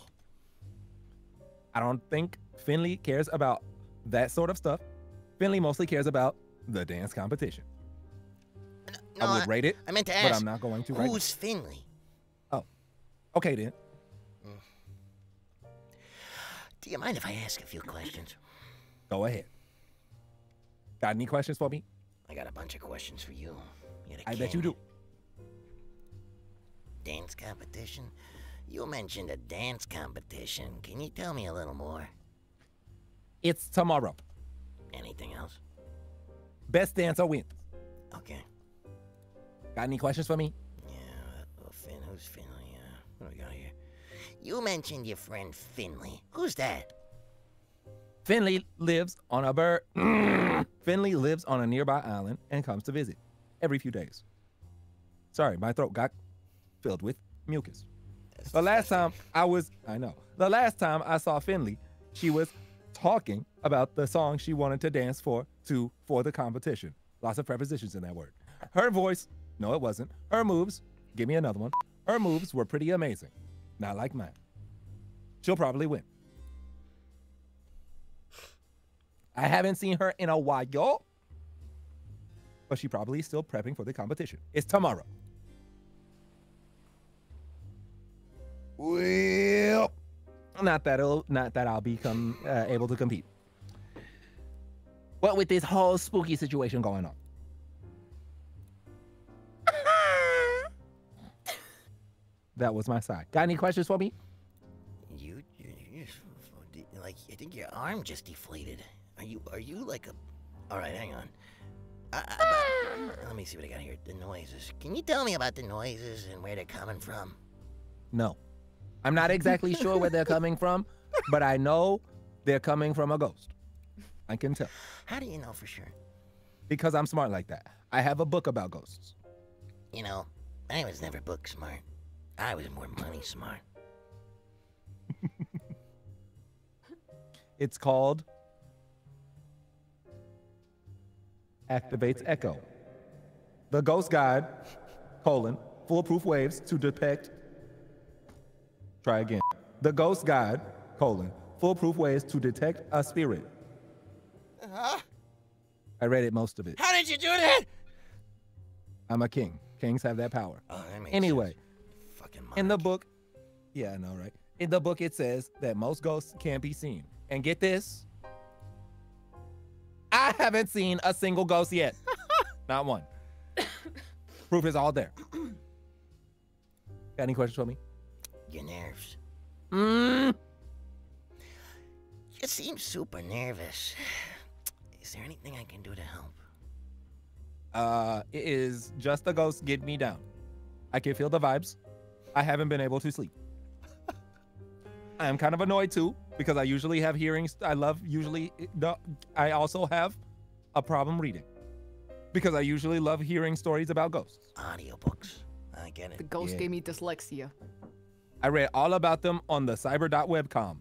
I don't think Finley cares about that sort of stuff. Finley mostly cares about the dance competition. No, I would rate it, I meant to but ask. I'm not going to right. Who's Finley? Oh. Okay then. Do you mind if I ask a few questions? Go ahead. Got any questions for me? I got a bunch of questions for you. I bet you do. Dance competition? You mentioned a dance competition. Can you tell me a little more? It's tomorrow. Anything else? Best dancer wins. Okay. Got any questions for me? Yeah, well, Finn, who's Finley? Uh, what do we got here? You mentioned your friend Finley. Who's that? Finley lives on a bird. Finley lives on a nearby island and comes to visit every few days. Sorry, my throat got filled with mucus. That's The last time. I was, I know, the last time I saw Finley, she was talking about the song she wanted to dance for to for the competition. Lots of prepositions in that word. Her voice, no, it wasn't. Her moves, give me another one. Her moves were pretty amazing. Not like mine. She'll probably win. I haven't seen her in a while, but she probably is still prepping for the competition. It's tomorrow. Well, not that it'll, not that I'll become uh, able to compete. What with this whole spooky situation going on? That was my side. Got any questions for me? You, you, you, like, I think your arm just deflated. Are you, are you like a? All right, hang on. I, I, ah! let me see what I got here. The noises. Can you tell me about the noises and where they're coming from? No. I'm not exactly sure where they're coming from, but I know they're coming from a ghost. I can tell How do you know for sure? because I'm smart like that. I have a book about ghosts. You know, I was never book smart. I was more money smart. It's called Activates Echo. The Ghost Guide, colon, foolproof waves to detect. Try again. The Ghost Guide, colon, foolproof ways to detect a spirit. Huh? I read it most of it. How did you do that? I'm a king. Kings have that power. Oh, that makes Anyway, sense. Fucking in the book, yeah, I know, right? In the book, it says that most ghosts can't be seen. And get this I haven't seen a single ghost yet. Not one. Proof is all there. Got any questions for me? your nerves. Mm. You seem super nervous. Is there anything I can do to help? Uh, it is just the ghost get me down. I can feel the vibes. I haven't been able to sleep. I am kind of annoyed too because I usually have hearings. I love usually. No, I also have a problem reading because I usually love hearing stories about ghosts. Audiobooks. I get it. The ghost Yeah. gave me dyslexia. I read all about them on the cyber.webcom.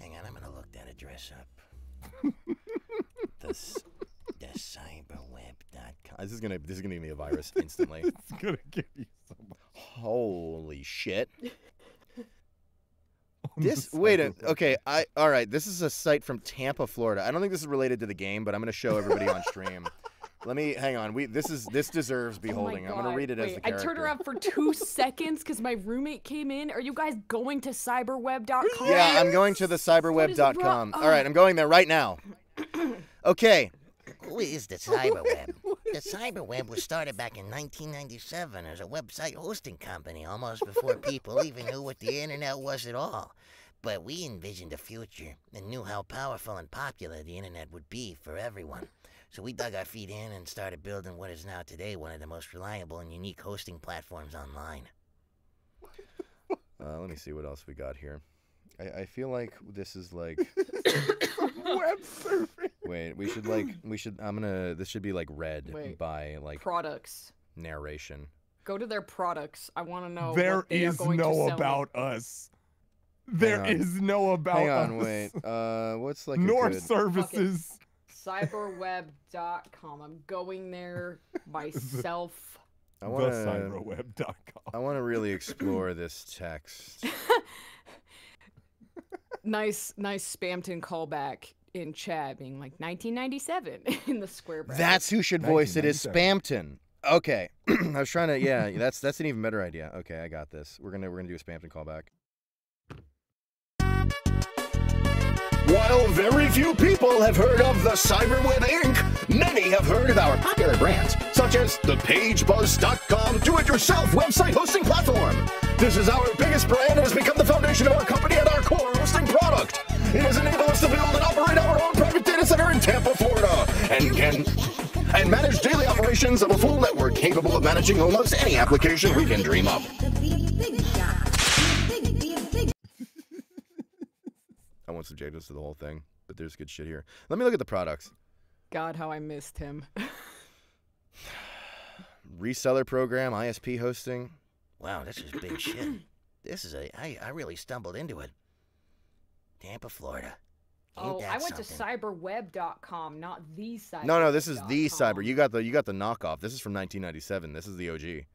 Hang on, I'm gonna look that address up. the, s- the cyberweb.com. This is gonna this is gonna give me a virus instantly. It's gonna give you so much. Holy shit. This wait a okay, I all right, this is a site from Tampa, Florida. I don't think this is related to the game, but I'm gonna show everybody on stream. Let me hang on. We this is this deserves Oh beholding. I'm gonna read it as Wait, the I character. turned around for two seconds because my roommate came in. Are you guys going to cyberweb.com? Yeah, I'm going to the cyberweb.com. wrong? All right, oh. I'm going there right now. Okay. Who is the cyberweb? the cyberweb was started back in 1997 as a website hosting company, almost before people even knew what the internet was at all. But we envisioned a future and knew how powerful and popular the internet would be for everyone. So we dug our feet in and started building what is now today one of the most reliable and unique hosting platforms online. Uh, let me see what else we got here. I, I feel like this is like web surfing. wait, we should like we should I'm gonna this should be like read Wait. by like Products. narration. Go to their products. I want to know. There what they are is going to no sell me. about us. There is on. no about Hang on, us. wait. Uh what's like a North good- services. cyberweb.com. I'm going there myself. I want to Thecyberweb.com. I want to really explore this text. nice, nice Spamton callback in chat being like 1997 in the square bracket. That's who should voice it is Spamton. Okay. I was trying to yeah, that's that's an even better idea. Okay, I got this. We're going to we're going to do a Spamton callback. While very few people have heard of the Cyberweb Inc., many have heard of our popular brands, such as the PageBuzz.com do-it-yourself website hosting platform. This is our biggest brand and has become the foundation of our company and our core hosting product. It has enabled us to build and operate our own private data center in Tampa, Florida, and can and manage daily operations of a full network capable of managing almost any application we can dream up. I won't subject us to the whole thing, but there's good shit here. Let me look at the products. God, how I missed him. Reseller program, ISP hosting. Wow, this is big shit. This is a I, I really stumbled into it. Tampa, Florida. Ain't oh, that I went something? to cyberweb.com, not the cyber. No, no, this is the cyber. You got the you got the knockoff. This is from 1997. This is the OG.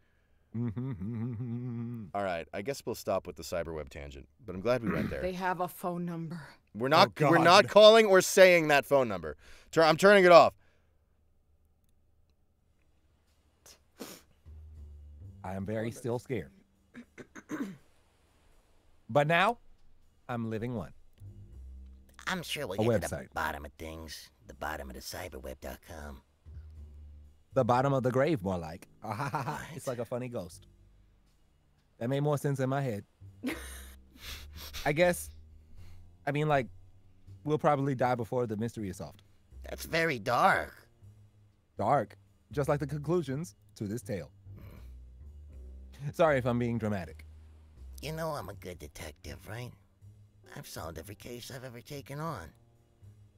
Mm-hmm. All right, I guess we'll stop with the cyberweb tangent, but I'm glad we went there. They have a phone number. We're not Oh, we're not calling or saying that phone number. I'm turning it off. I am very still scared. but now, I'm living one. I'm sure we'll A get to the bottom of things. The bottom of the cyberweb.com. The bottom of the grave, more like. it's like a funny ghost. That made more sense in my head. I guess. I mean, like, we'll probably die before the mystery is solved. That's very dark. Dark, just like the conclusions to this tale. Sorry if I'm being dramatic. You know I'm a good detective, right? I've solved every case I've ever taken on.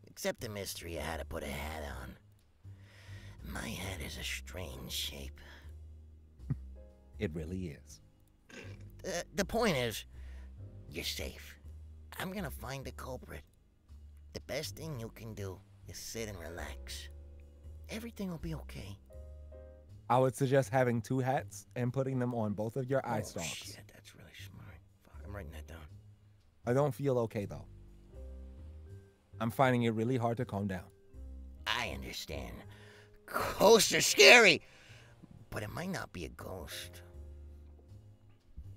Except the mystery I had to put a hat on. My head is a strange shape. It really is. Uh, the point is, you're safe. I'm gonna find the culprit. The best thing you can do is sit and relax. Everything will be okay. I would suggest having two hats and putting them on both of your eye oh, stalks. shit, that's really smart. Fuck, I'm writing that down. I don't feel okay though. I'm finding it really hard to calm down. I understand. Ghosts are scary, but it might not be a ghost.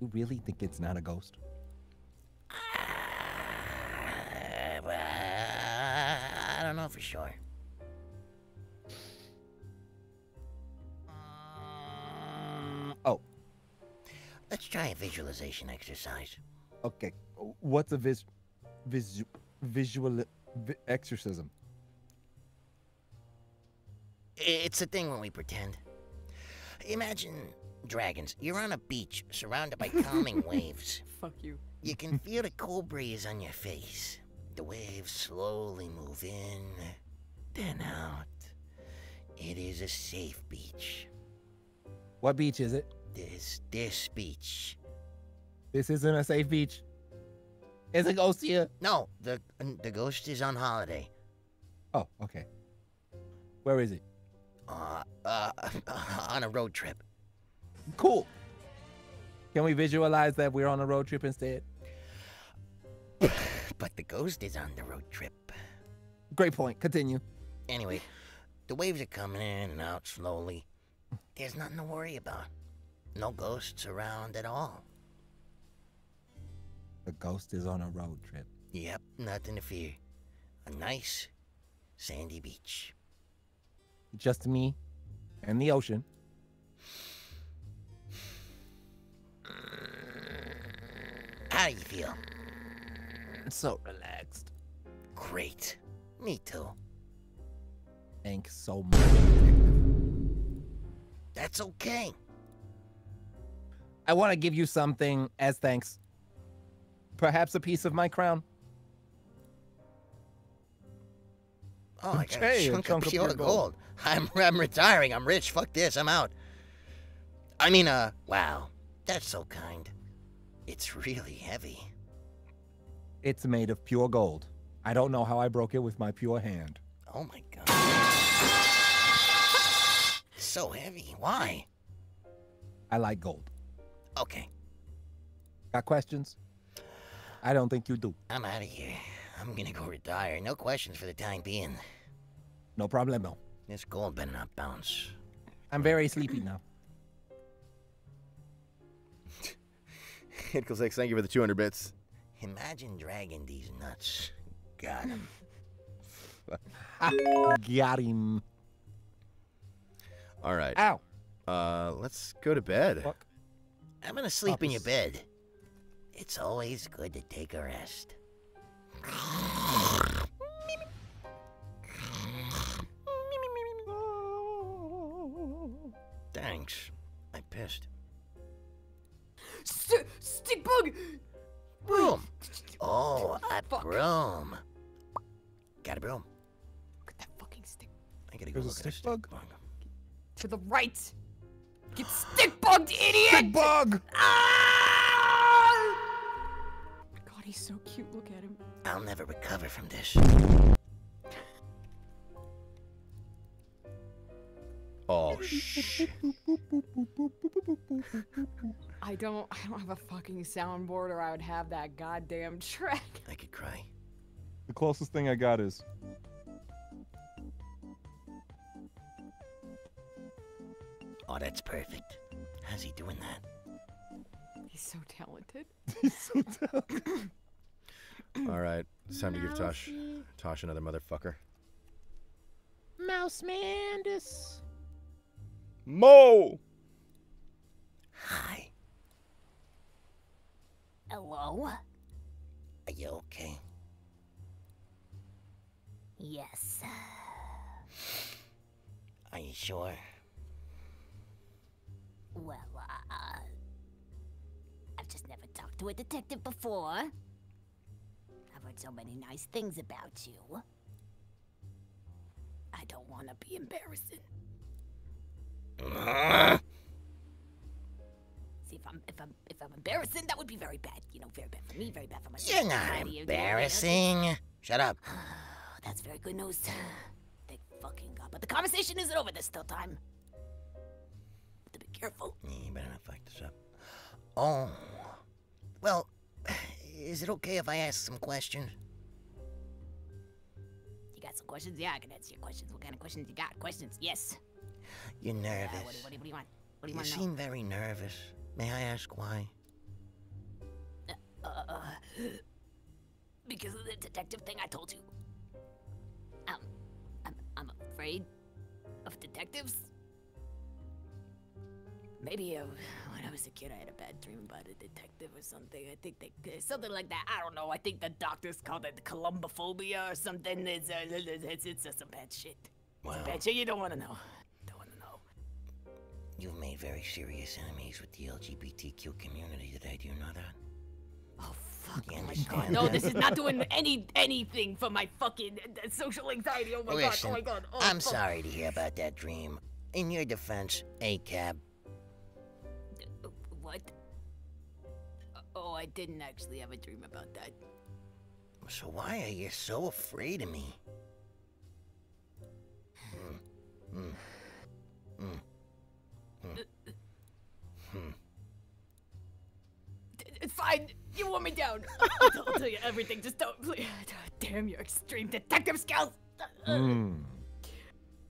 You really think it's not a ghost? Uh, I don't know for sure. Let's try a visualization exercise. okay. What's a vis, vis, visual vi- exorcism? It's a thing when we pretend. Imagine Dragons, you're on a beach surrounded by calming waves. Fuck you. You can feel the cool breeze on your face. The waves slowly move in, then out. It is a safe beach. What beach is it? This this beach. This isn't a safe beach. Is a ghost here? No, the the ghost is on holiday. Oh, okay. Where is it? Uh, uh, on a road trip. Cool. Can we visualize that we're on a road trip instead? But the ghost is on the road trip. Great point. Continue. Anyway, the waves are coming in and out slowly. There's nothing to worry about. No ghosts around at all. The ghost is on a road trip. Yep, nothing to fear. A nice sandy beach. Just me and the ocean. How do you feel? So relaxed. Great. Me too. Thanks so much, detective. That's okay. I want to give you something as thanks. Perhaps a piece of my crown. Oh, I got Okay, a chunk, chunk of of pure pure gold. gold. I'm I'm retiring. I'm rich. Fuck this. I'm out. I mean, uh, wow. That's so kind. It's really heavy. It's made of pure gold. I don't know how I broke it with my pure hand. Oh my god. so heavy. Why? I like gold. Okay, Got questions? I don't think you do. I'm out of here. I'm gonna go retire. No questions for the time being. No problemo. This gold better not bounce. I'm very sleepy now. Hitkel Six, thank you for the 200 bits. Imagine dragging these nuts. Got him. Got him. All right. Ow. Uh, let's go to bed. Fuck. I'm gonna sleep in your bed. It's always good to take a rest. Thanks. I pissed. St- stick bug. Broom. Oh, a Fuck. broom. Got a broom. Look at that fucking stick. I gotta go There's a look at stick bug? To the right. Get stick bugged, idiot. Stick bug! Ah! God, he's so cute. Look at him. I'll never recover from this. Oh, shh. I don't. I don't have a fucking soundboard, or I would have that goddamn track. I could cry. The closest thing I got is Oh, that's perfect. How's he doing that? He's so talented. He's so talented. All right. It's time to give Tosh, Tosh another motherfucker. Mouse Mandus. Mo. Hi. Hello? Are you okay? Yes. Are you sure? Well, uh, I've just never talked to a detective before. I've heard so many nice things about you. I don't want to be embarrassing. See, if I'm if I'm if I'm embarrassing, that would be very bad. You know, very bad for me, very bad for myself. You're not bad you, you know, embarrassing. Shut up. That's very good news. Thank fucking God. But the conversation isn't over. There's still time. Careful. You better not fuck this up. Oh. Well, is it okay if I ask some questions? You got some questions? Yeah, I can answer your questions. What kind of questions you got? Questions? Yes. You're Uh, nervous. what, do, what, do, what do you want? What do you You want know? seem very nervous. May I ask why? Uh, because of the detective thing I told you. Um, I'm, I'm afraid of detectives. Maybe uh, when I was a kid, I had a bad dream about a detective or something. I think they something like that. I don't know. I think the doctors called it columbophobia or something. It's uh, it's it's, it's uh, some bad shit. Wow. bad shit. You don't want to know. Don't want to know. you've made very serious enemies with the LGBTQ community today. Do you know that? Oh fuck! You Oh understand! No, this is not doing any anything for my fucking uh, social anxiety. Oh my Listen, god! Oh my god! Oh, I'm fuck. sorry to hear about that dream. In your defense, ACAB, What? Oh, I didn't actually have a dream about that. so why are you so afraid of me? Hmm. Hmm. Hmm. Hmm. Hmm. It's fine. You want me down. I'll, tell- I'll tell you everything. Just don't. Please. Damn your extreme detective skills. Mm.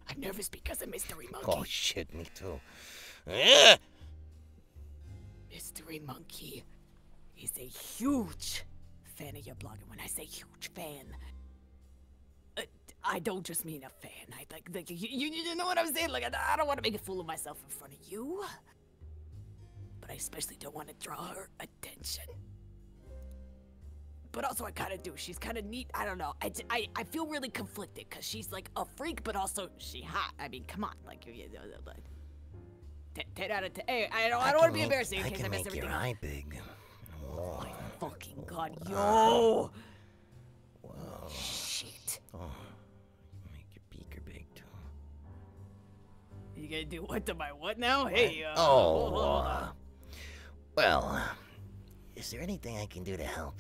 I'm nervous because of Mystery Monkey. Oh shit, me too. Mystery Monkey is a huge fan of your blog, and when I say huge fan, uh, I don't just mean a fan. I like, like you, you, you know what I'm saying? Like, I, I don't want to make a fool of myself in front of you, but I especially don't want to draw her attention. But also, I kind of do. She's kind of neat. I don't know. I, I, I feel really conflicted because she's like a freak, but also she hot. I mean, come on, like you. 10, 10 out of 10. Hey, I don't, I don't want to be make- embarrassing in I case can I mess make your everything up. eye big. Whoa. Fucking god, yo! Whoa. Shit. Oh. Make your beaker big too. You gonna do what to my what now? Hey, uh. Oh. hold hold uh, well, is there anything I can do to help?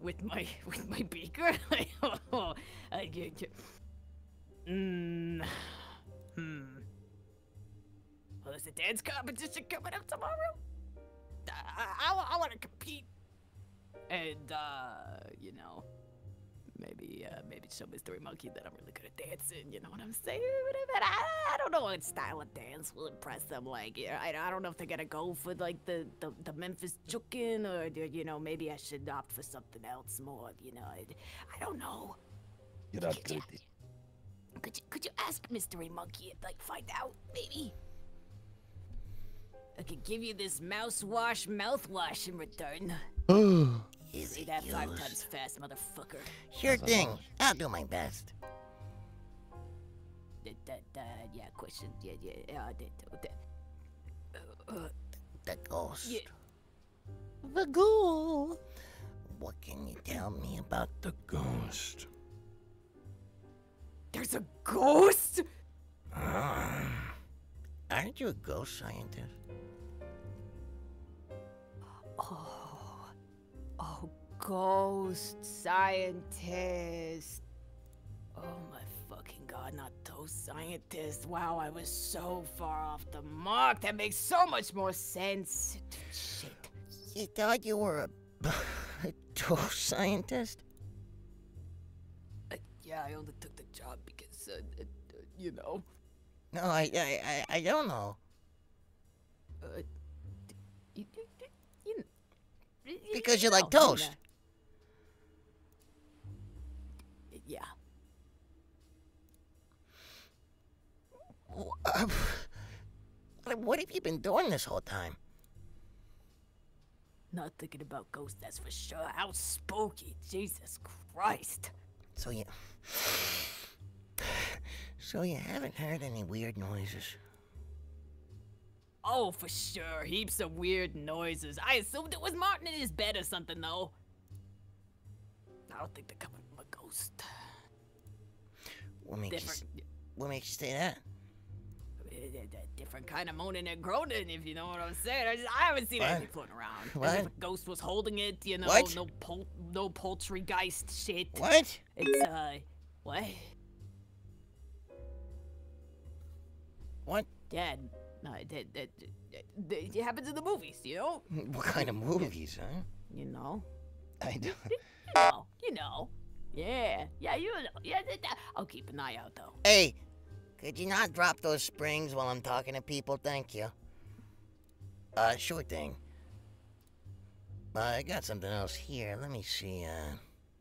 With my with my beaker? Oh, I get you. Mm, hmm. Well, there's a dance competition coming up tomorrow. I, I, I want to compete. And, uh, you know, maybe, uh, maybe show Mystery Monkey that I'm really good at dancing. You know what I'm saying? But I, I don't know what style of dance will impress them. Like, yeah, I, I don't know if they're gonna go for like the the, the Memphis Jookin or you know maybe I should opt for something else more. You know, I, I don't know. Get up, Could you, could you could you ask Mystery Monkey and like find out maybe? I could give you this mouse wash mouthwash in return. Is Say it that five times fast, motherfucker. Sure thing. I'll do my best. That, that, that, yeah, question. Yeah, yeah, uh, that, that, uh, uh, The ghost. yeah. The ghoul. What can you tell me about the ghost? There's a ghost? Ah. Aren't you a ghost scientist? Oh, oh, ghost scientist. Oh my fucking god, not those scientists. Wow, I was so far off the mark. That makes so much more sense. Shit. You thought you were a, a ghost scientist? Uh, yeah, I only took the job because, uh, uh, uh, you know. No, I, I, I, I don't know. Uh, you, you, you, you, Because you like toast. Yeah. Uh, What, what have you been doing this whole time? Not thinking about ghosts, that's for sure. How spooky. Jesus Christ. So you, so you haven't heard any weird noises? Oh, for sure. Heaps of weird noises. I assumed it was Martin in his bed or something, though. I don't think they're coming from a ghost. What makes you, Different, s- what makes you say that? different kind of moaning and groaning, if you know what I'm saying. I, just, I haven't seen What? anything floating around. As What? if a ghost was holding it, you know. What? No pol- no poultrygeist shit. What? It's uh, what? What? Yeah, no, that that that- that- it happens in the movies, you know. What kind of movies, huh? You know. I don't. You know. You know. Yeah. Yeah. You know. Yeah. I'll keep an eye out though. Hey, could you not drop those springs while I'm talking to people? Thank you. Uh, sure thing. Uh, I got something else here. Let me see, uh,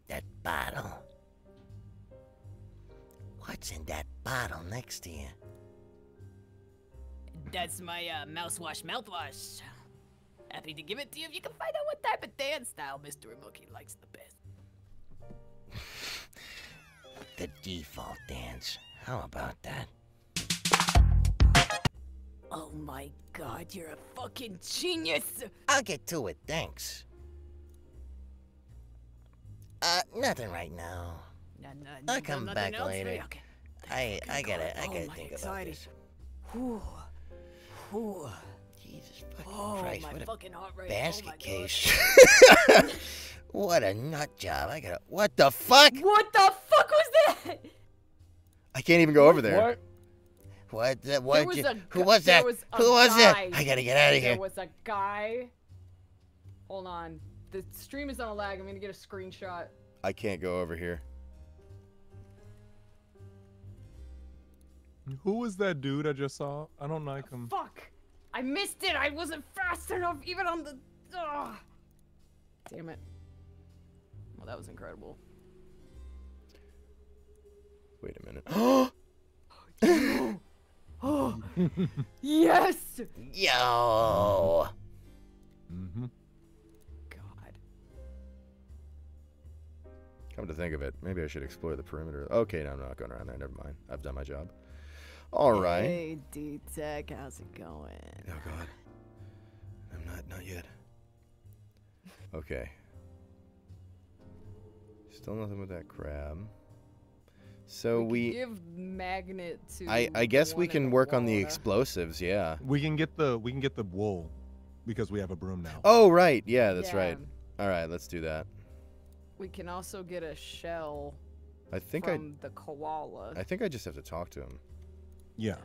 that bottle. What's in that bottle next to you? That's my uh, mouthwash mouthwash. Happy to give it to you if you can find out what type of dance style Mr. Monkey likes the best. The default dance. How about that? Oh my god, you're a fucking genius! I'll get to it, thanks. Uh, nothing right now. No, no, I'll no, come back later. Okay. I I gotta I Oh, gotta my think anxiety. about this. Whew. Whew. Jesus fucking Oh, Christ! my what a fucking heart rate. Oh, basket oh case. what a nut job! I gotta. What the fuck? What the fuck was that? I can't even go over there. What? What? The, There what? was you- a who gu- was there that? was a who was that? I gotta get out of There here. was a guy. Hold on. The stream is on a lag. I'm gonna get a screenshot. I can't go over here. Who was that dude I just saw? I don't like him. Fuck! I missed it. I wasn't fast enough, even on the. Ugh. Damn it. Well, that was incredible. Wait a minute. Oh, yes! Yo. Mm-hmm. God. Come to think of it, maybe I should explore the perimeter. Okay, no, I'm not going around there. Never mind. I've done my job. All right. Hey, D Tech, how's it going? Oh God. I'm not. Not yet. Okay. Still nothing with that crab. So could we. give magnet to. I I guess we can the work on the explosives. Yeah. We can get the we can get the wool because we have a broom now. Oh right. Yeah, that's right. All right. Let's do that. We can also get a shell I think from the koala. I. I think I just have to talk to him. Yeah.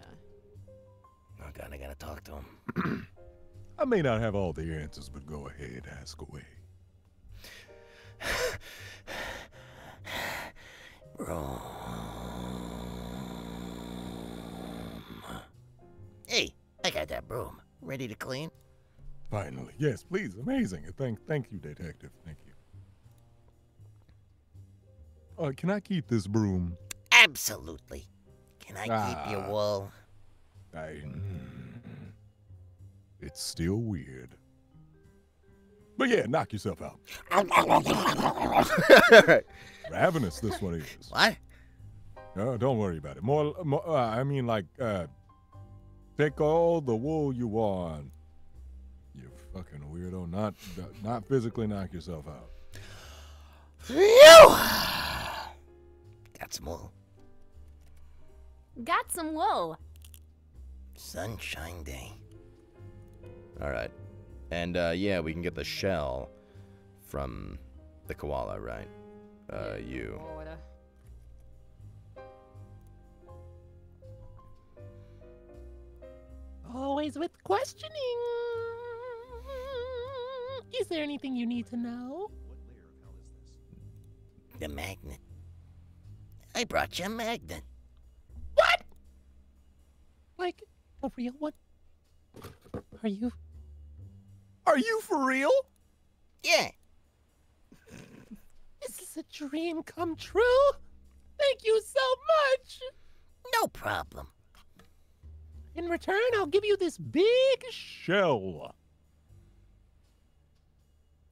Oh God, I gotta talk to him. I may not have all the answers, but go ahead, ask away. Broom. Hey, I got that broom. Ready to clean? Finally, yes, please, amazing. Thank, thank you, detective. Thank you. Uh, can I keep this broom? Absolutely. Can I keep your Ah. wool? I. It's still weird. But yeah, knock yourself out. Ravenous, this one is. What? No, don't worry about it. More, more uh, I mean, like, uh, take all the wool you want. You fucking weirdo. Not, not physically knock yourself out. Phew! Got some wool. Got some wool. Sunshine day. All right. And uh, yeah, we can get the shell from the koala, right? Uh, you. Water. Always with questioning. Is there anything you need to know? The magnet. I brought you a magnet. What? Like a real one? Are you? Are you for real? Yeah. This is a dream come true. Thank you so much. No problem. In return, I'll give you this big Shell.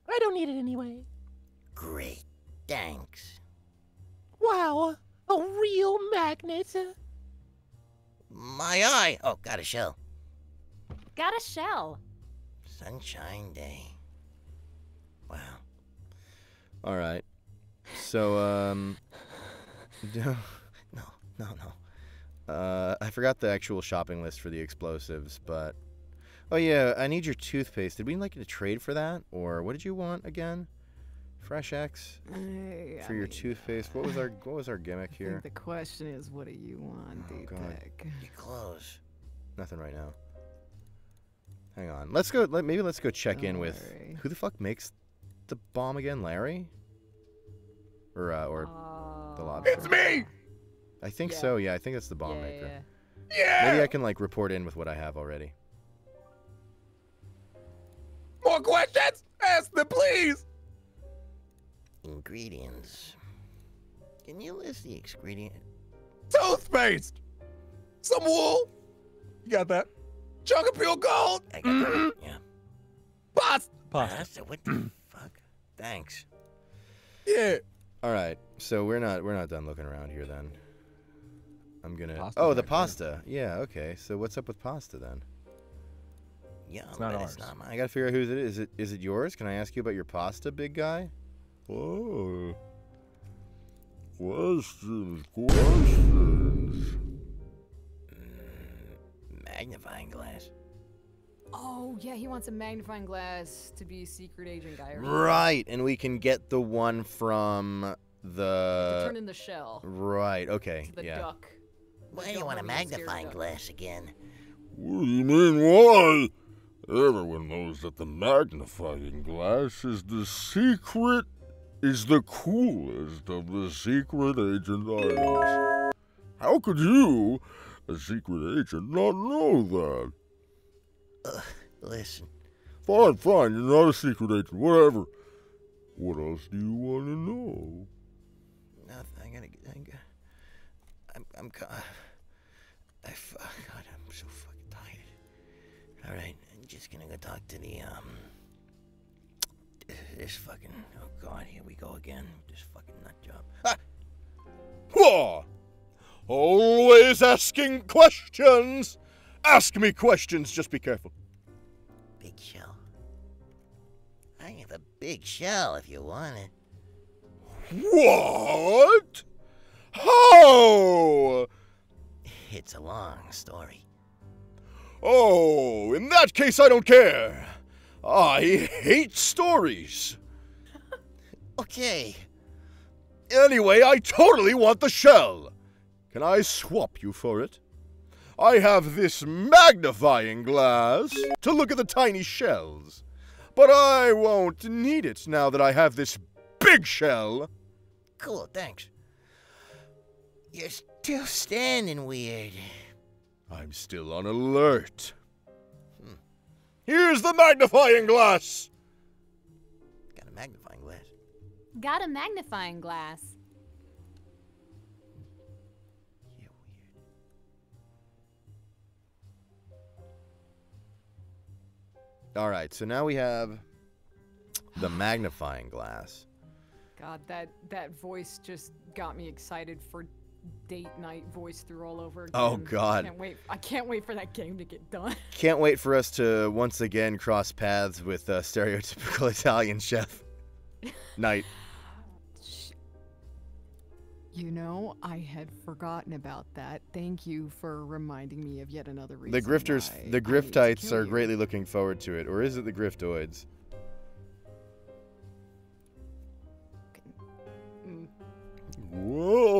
I don't need it anyway. Great. Thanks. Wow, a real magnet. My eye. Oh, got a shell. Got a shell. Sunshine day. Wow. All right. So um. No, no, no. Uh, I forgot the actual shopping list for the explosives, but oh yeah, I need your toothpaste. Did we like to trade for that, or what did you want again? Fresh X Hey, for I your mean, toothpaste. What was our what was our gimmick I here? think the question is, what do you want, Oh, D God. Tech? Your clothes. Nothing right now. Hang on. Let's go. Let, maybe let's go check in Don't with worry. who the fuck makes the bomb again, Larry? Or uh, or the lobster? It's me! I think Yeah. so. Yeah, I think it's the bomb yeah, maker. yeah. Yeah! Maybe I can like report in with what I have already. More questions? Ask them, please. Ingredients. Can you list the ingredient? Toothpaste. Some wool. You got that? Chunk of pure gold. I got that. Mm-hmm. Yeah. Pasta. Pasta. What the mm-hmm. fuck? Thanks. Yeah. All right. So we're not we're not done looking around here then. I'm gonna. Pasta's oh, the right there. pasta. Yeah. Okay. So what's up with pasta then? Yeah, It's not ours. it's not mine. I gotta figure out whose it is. Is it is it yours? Can I ask you about your pasta, big guy? Oh. Questions, questions. Magnifying glass. Oh yeah, he wants a magnifying glass to be secret agent guy. Or Right, and we can get the one from to the. turn in the shell. Right. Okay. To the yeah. duck. Why do you want a let me magnifying duck. glass again? What do you mean, why? Everyone knows that the magnifying glass is the secret, is the coolest of the secret agent items. How could you, a secret agent, not know that? Listen, Fine, fine, you're not a secret agent, whatever. What else do you want to know? nothing. I gotta. I gotta I'm. I'm. ca- I. fu- God, I'm so fucking tired. All right, I'm just gonna go talk to the um. This fucking. Oh God, here we go again. This fucking nut job. Ah! Whoa! Always asking questions. Ask me questions. Just be careful. Big shell. I have a big shell if you want it. What? How? It's a long story. Oh, in that case, I don't care. I hate stories. Okay. Anyway, I totally want the shell. Can I swap you for it? I have this magnifying glass to look at the tiny shells. But I won't need it now that I have this big shell. Cool, thanks. You're still standing weird. I'm still on alert. Here's the magnifying glass. Got a magnifying glass. Got a magnifying glass. You're weird. All right, so now we have the magnifying glass. God, that that voice just got me excited for date night voice through all over oh, again. Oh, God. I can't wait. I can't wait for that game to get done. Can't wait for us to once again cross paths with a stereotypical Italian chef. Night. You know, I had forgotten about that. Thank you for reminding me of yet another reason. The grifters, why the I griftites kill are you. greatly looking forward to it, or is it the griftoids? Whoa!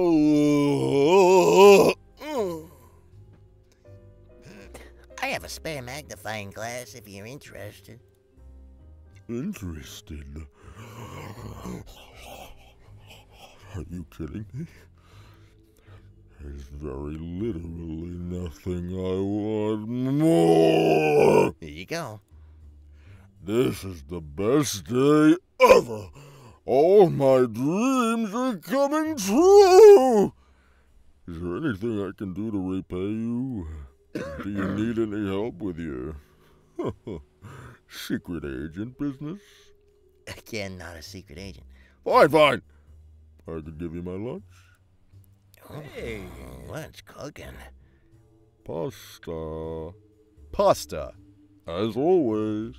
A spare magnifying glass if you're interested. Interested. Are you kidding me? There's very literally nothing I want more. Here you go. This is the best day ever. All my dreams are coming true. Is there anything I can do to repay you? Do you need any help with your secret agent business? Again, not a secret agent. Fine, fine. I could give you my lunch. Hey. What's cooking? Pasta. Pasta. As always.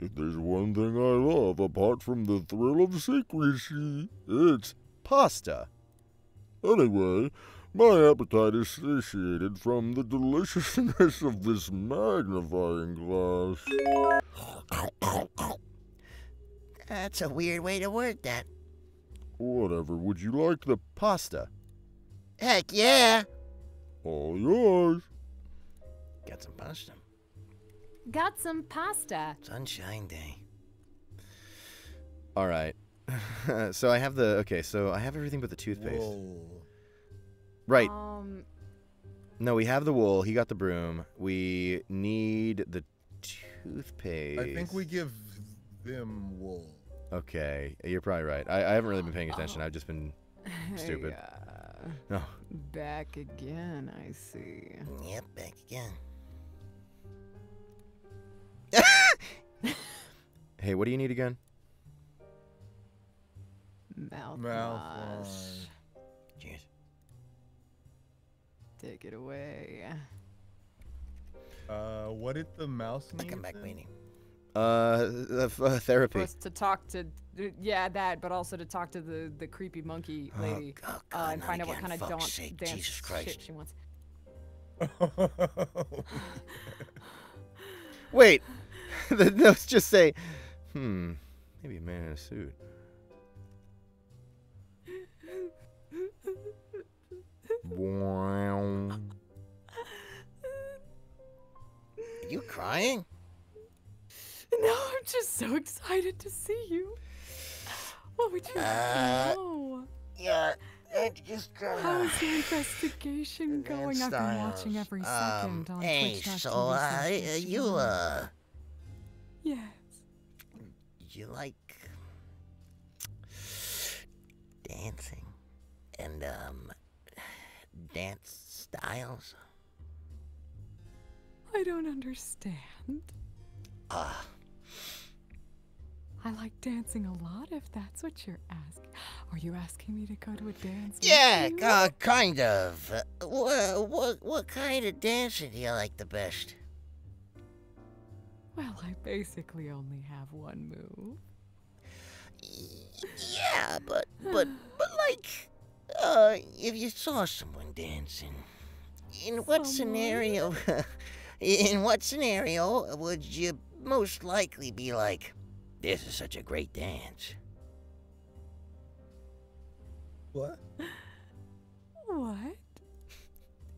If there's one thing I love apart from the thrill of secrecy, it's Pasta. Anyway, my appetite is satiated from the deliciousness of this magnifying glass. That's a weird way to word that. Whatever, would you like the Pasta. Heck yeah! all yours? Got some pasta. Got some pasta. Sunshine Day. All right. so I have the okay. So I have everything but the toothpaste. Right. Um, No, we have the wool. He got the broom. We need the toothpaste. I think we give them wool. Okay, you're probably right. I, I haven't really been paying attention. I've just been stupid. Hey, uh, No. back again. I see. Yep, back again. Hey, what do you need again? Mouthwash. Mouthwash. Take it away. Uh, what did the mouse I need? come back then? waiting. Uh, uh, therapy. For to talk to, yeah, that, but also to talk to the the creepy monkey Oh, lady oh, uh, and find out what kind of Fuck's dance, sake, dance Jesus shit she wants. Wait, the notes just say, hmm, maybe a man in a suit. Wow. Are you crying? No, I'm just so excited to see you. What would you like Uh, know? Yeah, I just How's your investigation going? I've been watching every second um, on hey, Twitch.tv so uh, slash Twitch you uh, Yes. you like dancing and um, dance styles? I don't understand. Ah, I like dancing a lot if that's what you're asking. Are you asking me to go to a dance? yeah, uh, kind of. Uh, what, what what kind of dancing do you like the best? Well, I basically only have one move. Yeah, but but but like, uh, if you saw someone dancing, in what scenario? in what scenario would you most likely be like, "This is such a great dance"? What? What?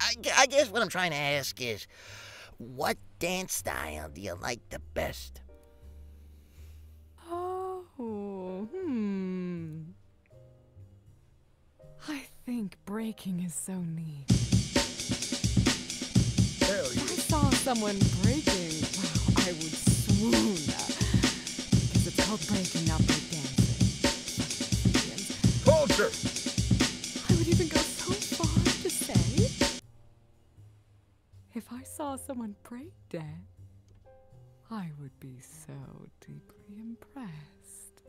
I, I guess what I'm trying to ask is, what dance style do you like the best? Oh, hmm. Think breaking is so neat. Hell If I saw someone breaking, wow, I would swoon. Uh, because it's called breaking, not breakdancing. Culture. I would even go so far to say, if I saw someone break dance, I would be so deeply impressed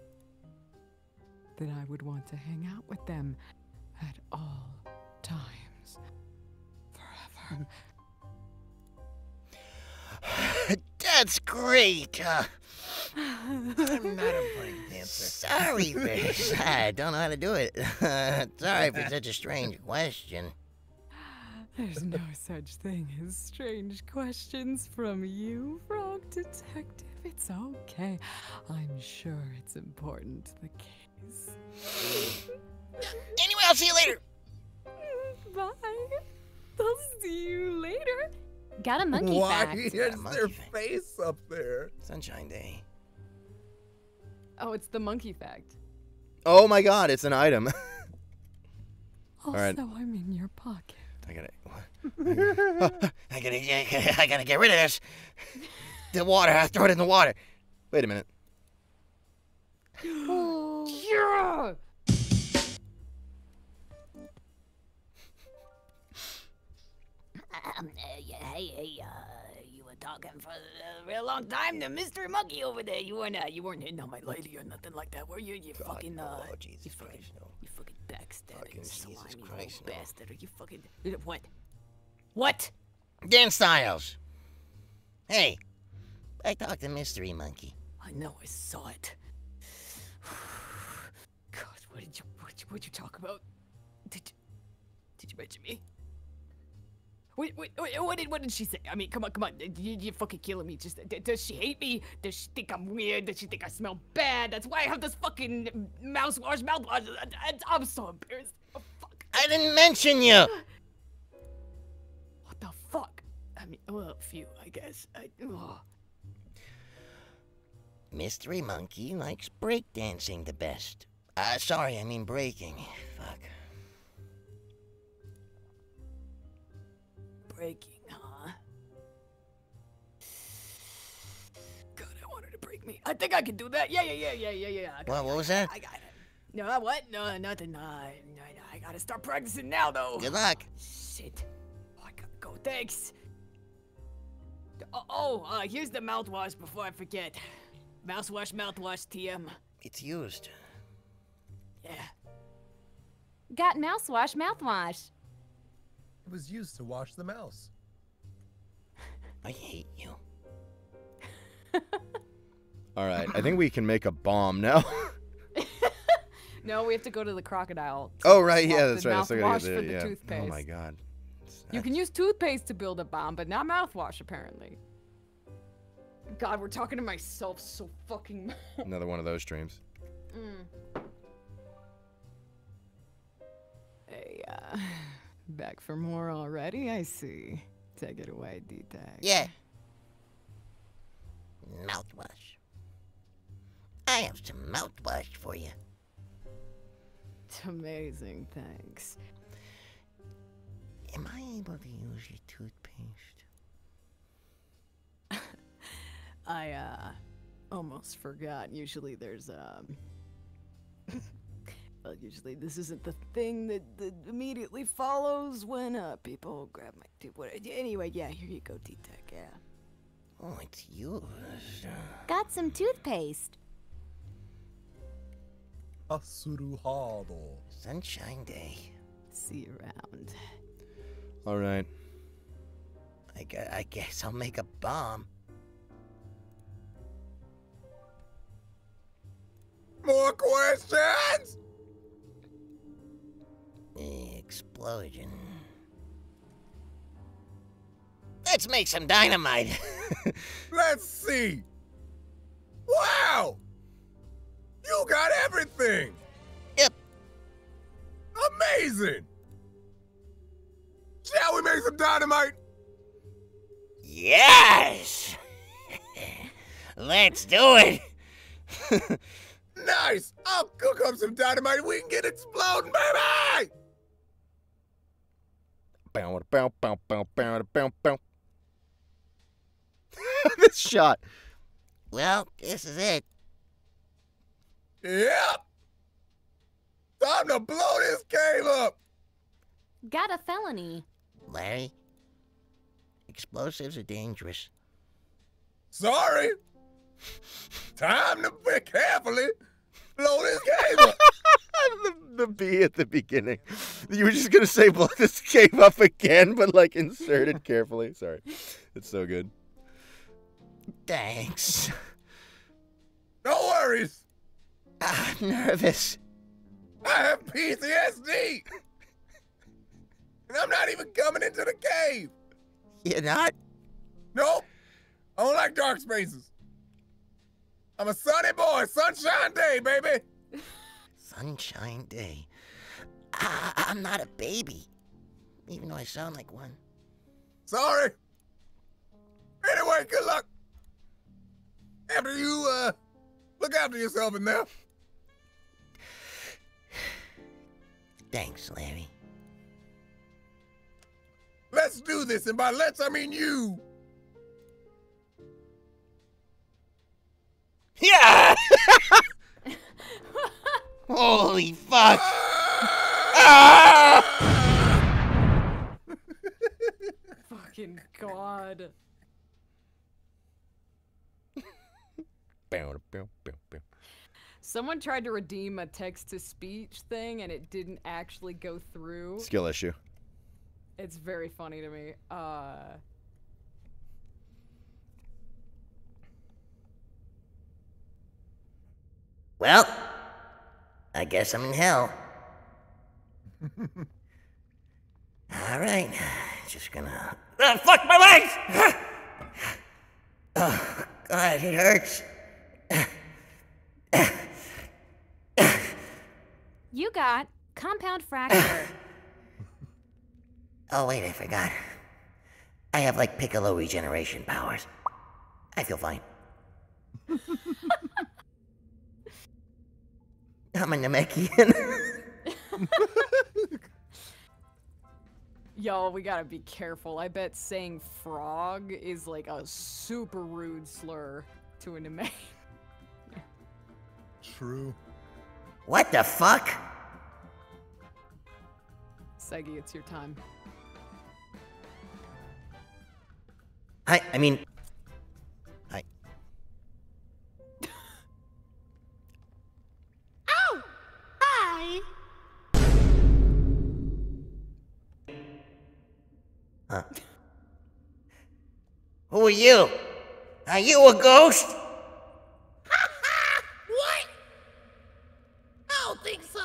that I would want to hang out with them at all times, forever. That's great. Uh, I'm not a break dancer. Sorry, Fish. I don't know how to do it. Sorry for such a strange question. There's no such thing as strange questions from you, Frog Detective. It's okay. I'm sure it's important to the case. Anyway, I'll see you later. Bye. I'll see you later. Got a monkey Why fact. is their face up there? Sunshine Day. Oh, it's the monkey fact. Oh my god, it's an item. Also, right. I'm in your pocket. I gotta. I gotta, I gotta get rid of this. The water. I throw it in the water. Wait a minute. yeah! Um, uh, yeah, hey, hey, uh, you were talking for a real long time to Mystery Monkey over there. You weren't, uh, you weren't hitting on my lady or nothing like that, were you? You fucking, uh, oh, Jesus you fucking, Christ, no. you fucking backstabbing Fucking slimy Jesus Christ, no. bastard. Are you fucking, what? What? Dance styles. Hey, I talked to Mystery Monkey. I know, I saw it. God, what did you, what did you, what'd you talk about? Did you, did you mention me? Wait, wait, wait, what did, what did she say? I mean, come on, come on, you, you're fucking killing me. Just, does she hate me? Does she think I'm weird? Does she think I smell bad? That's why I have this fucking mouthwash, mouthwash. I, I'm so embarrassed. Oh, fuck. I didn't mention you. What the fuck? I mean, well, phew, I guess. I, oh. Mystery Monkey likes breakdancing the best. Uh, sorry, I mean breaking. Fuck. Breaking, huh? God, I want her to break me. I think I can do that. Yeah, yeah, yeah, yeah, yeah, yeah. What, it, what was that? I got it. No, what? No, nothing. Uh, no, no, I gotta start practicing now, though. Good luck. Shit. Oh, I gotta go. Thanks. Oh, oh uh, here's the mouthwash before I forget. Mouthwash, mouthwash, TM. It's used. Yeah. Got mouthwash, mouthwash. It was used to wash the mouse. I hate you. All right, I think we can make a bomb now. No, we have to go to the crocodile. to oh right, swap yeah, the that's right. I still gotta mouthwash for the yeah. toothpaste. Oh my god. You can use toothpaste to build a bomb, but not mouthwash, apparently. God, we're talking to myself so fucking. Another one of those dreams. Mm. Hey, uh, back for more already, I see. Take it away, D-Tag. Yeah. Mouthwash. I have some mouthwash for you. It's amazing, thanks. Am I able to use your toothpaste? I, uh, almost forgot. Usually there's, um... well, usually this isn't the thing that, that immediately follows when, uh, people grab my tooth. What, anyway, yeah, here you go, D-Tech, yeah. Oh, it's yours. Got some toothpaste. Asuruhado. Sunshine Day. See you around. All right. I, gu- I guess I'll make a bomb. More questions? Explosion. Let's make some dynamite. Let's see. Wow! You got everything! Yep. Amazing! Shall we make some dynamite? yes! Let's do it. Nice! I'll cook up some dynamite and we can get exploding, baby! Bow, bow, bow, bow, bow, bow, bow. this shot. Well, this is it. Yep! Time to blow this cave up! Got a felony. Larry, explosives are dangerous. Sorry! Time to very carefully blow this cave up! the, the B at the beginning. You were just gonna say blow this cave up again, but like inserted carefully. Sorry. It's so good. Thanks. No worries! I'm nervous. I have PTSD! and I'm not even coming into the cave! You're not? Nope! I don't like dark spaces. I'm a sunny boy, sunshine day, baby! Sunshine Day. I, I'm not a baby, even though I sound like one. Sorry. Anyway, good luck. After you, uh, look after yourself in there. Thanks, Larry. Let's do this, and by let's, I mean you. Yeah! Holy fuck! Fucking God. Someone tried to redeem a text to speech thing and it didn't actually go through. Skill issue. It's very funny to me. Uh Well, I guess I'm in hell. All right, just gonna. Ah, fuck my legs! oh, God, it hurts. You got compound fracture. Oh, wait, I forgot. I have like Piccolo regeneration powers. I feel fine. I'm a Namekian. Yo, we gotta be careful. I bet saying frog is like a super rude slur to an Namek. True. what the fuck? Segi, it's your time. I, I mean, huh? Who are you? Are you a ghost? What? I don't think so.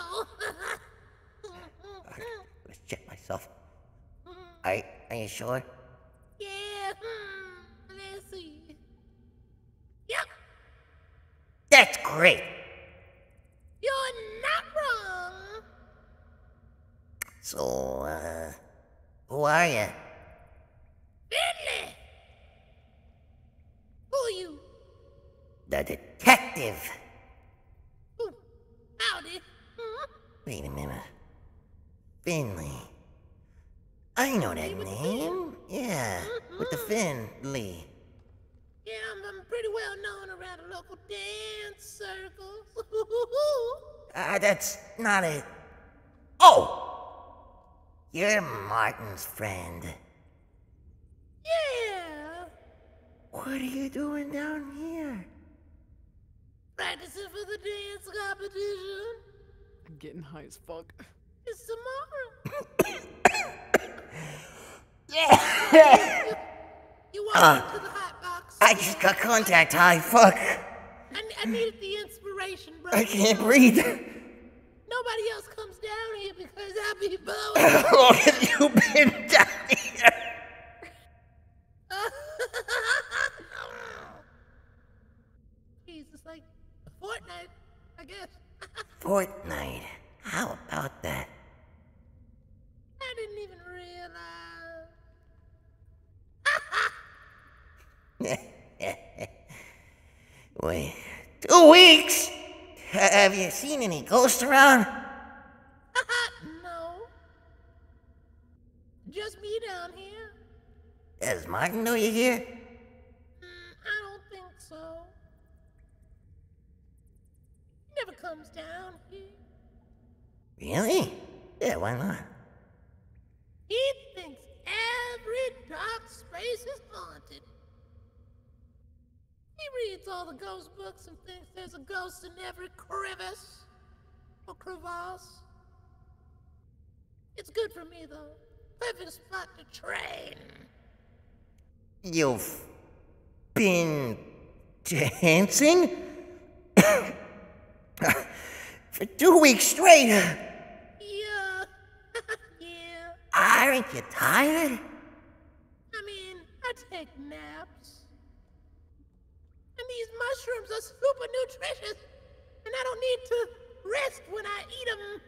Let's check myself. Are, are you sure? yeah. Let's see. Yep. That's great. You're not wrong. So, uh, who are you? Finley. Who are you? The detective. Howdy. Hmm? Wait a minute. Finley. I know that name. Yeah, with the Finley. Yeah, I'm, I'm pretty well known around the local dance circles. Ah, that's not it. Oh! You're Martin's friend. yeah. What are you doing down here? Practicing for the dance competition. I'm getting high as fuck. It's tomorrow. Yeah! You walk Uh, into the hot box. I just got contact high. Fuck. I, I needed the inspiration, bro. I can't breathe. Nobody else comes down here because I be blowing. How long have you been down here? Jeez, it's like a fortnight, I guess. Fortnite. How about that? I didn't even realize. Wait, two weeks? Have you seen any ghosts around? no. Just me down here. Does Martin know you're here? I don't think so. He never comes down here. Really? Yeah, why not? He thinks every dark space is haunted. He reads all the ghost books and thinks there's a ghost in every crevice or crevasse. It's good for me, though. Perfect spot to train. You've been dancing? For two weeks straight? Yeah. yeah. Aren't you tired? I mean, I take naps. And these mushrooms are super nutritious. And I don't need to rest when I eat them.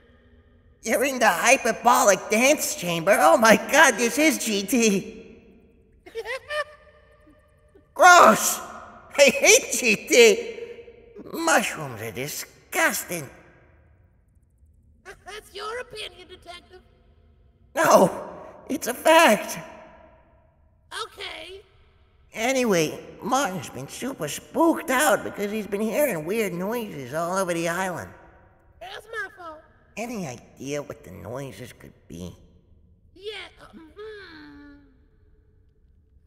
You're in the hyperbolic dance chamber. Oh my god, this is GT. Gross! I hate GT. Mushrooms are disgusting. That's your opinion, Detective. No, it's a fact. Okay. Anyway, Martin's been super spooked out because he's been hearing weird noises all over the island. That's my fault. Any idea what the noises could be? Yeah. um, hmm.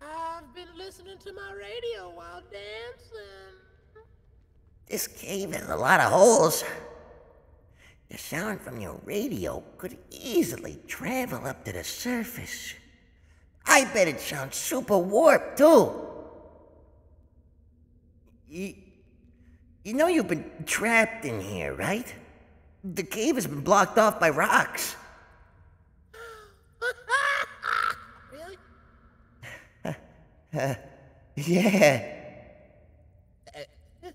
I've been listening to my radio while dancing. This cave has a lot of holes. The sound from your radio could easily travel up to the surface. I bet it sounds super warped, too. You, you know you've been trapped in here, right? The cave has been blocked off by rocks. Really? Yeah.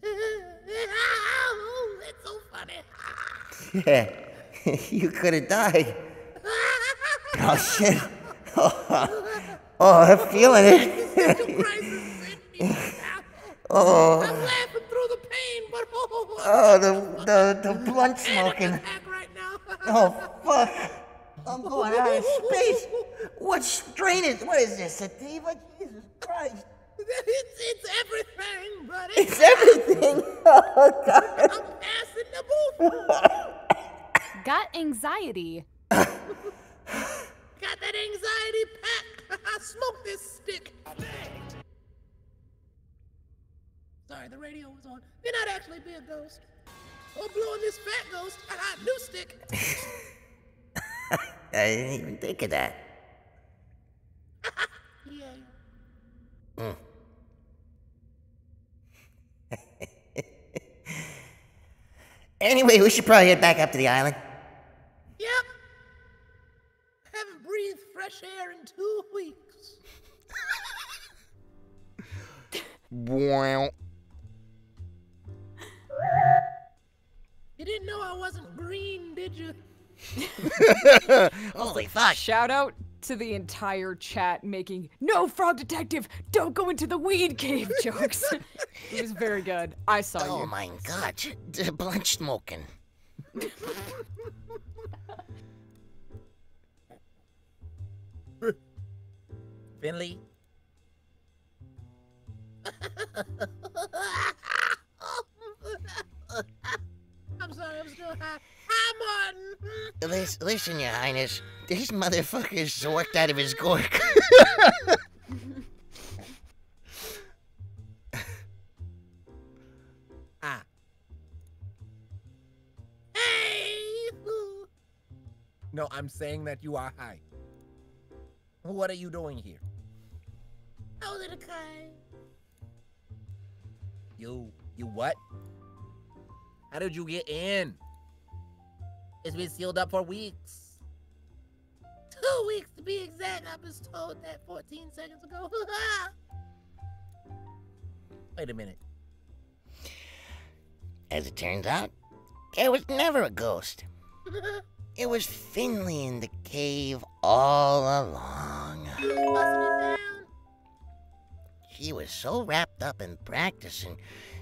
oh, that's so funny. Yeah. you could have died. Oh, shit. Oh, oh I'm feeling it. oh. I'm laughing through the pain, but oh, Oh, oh the, the, the blunt smoking. Oh, fuck. I'm going out of space. What strain is, what is this, sativa? Jesus Christ. It's, it's everything, buddy. It's everything. Oh, God. I'm passing the booth. Got anxiety. Got that anxiety pack. I smoked this stick. Sorry, the radio was on. Then I'd actually be a ghost. Or blowing this fat ghost. Haha, new stick. I didn't even think of that. Yeah. Mm. Anyway, we should probably head back up to the island. Yep. Haven't breathed fresh air in two weeks. Wow. You didn't know I wasn't green, did you? Holy fuck. Shout out to the entire chat making no frog detective, don't go into the weed cave jokes. it was very good. I saw oh you. Oh my god, d- blunt smoking. Finley. I'm sorry, I'm still high. Hi, Martin. Listen, Your Highness, this motherfucker's zorked out of his gork. Ah. Hey! No, I'm saying that you are high. What are you doing here? I was in a. You, you what? How did you get in? It's been sealed up for weeks. Two weeks to be exact. I was told that 14 seconds ago. Wait a minute. As it turns out, there was never a ghost. It was Finley in the cave all along. Busting it down. She was so wrapped up in practicing,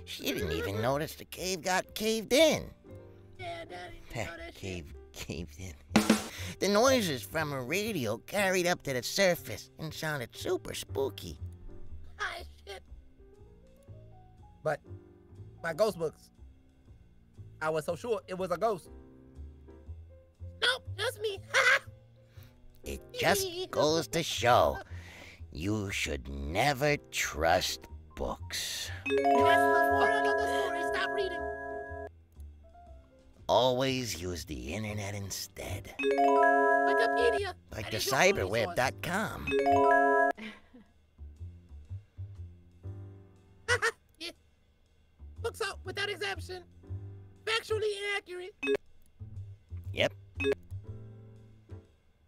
she didn't even notice the cave got caved in. Yeah, Daddy. Heh, know that cave caved in. The noises from a radio carried up to the surface and sounded super spooky. Hi, shit. But my ghost books. I was so sure it was a ghost. Nope, just me. It just goes to show you should never trust books. That's the moral of the story. Stop reading. Always use the internet instead, Wikipedia. like the is your only source. cyberweb.com. yeah. Books out without exemption. Factually inaccurate. Yep.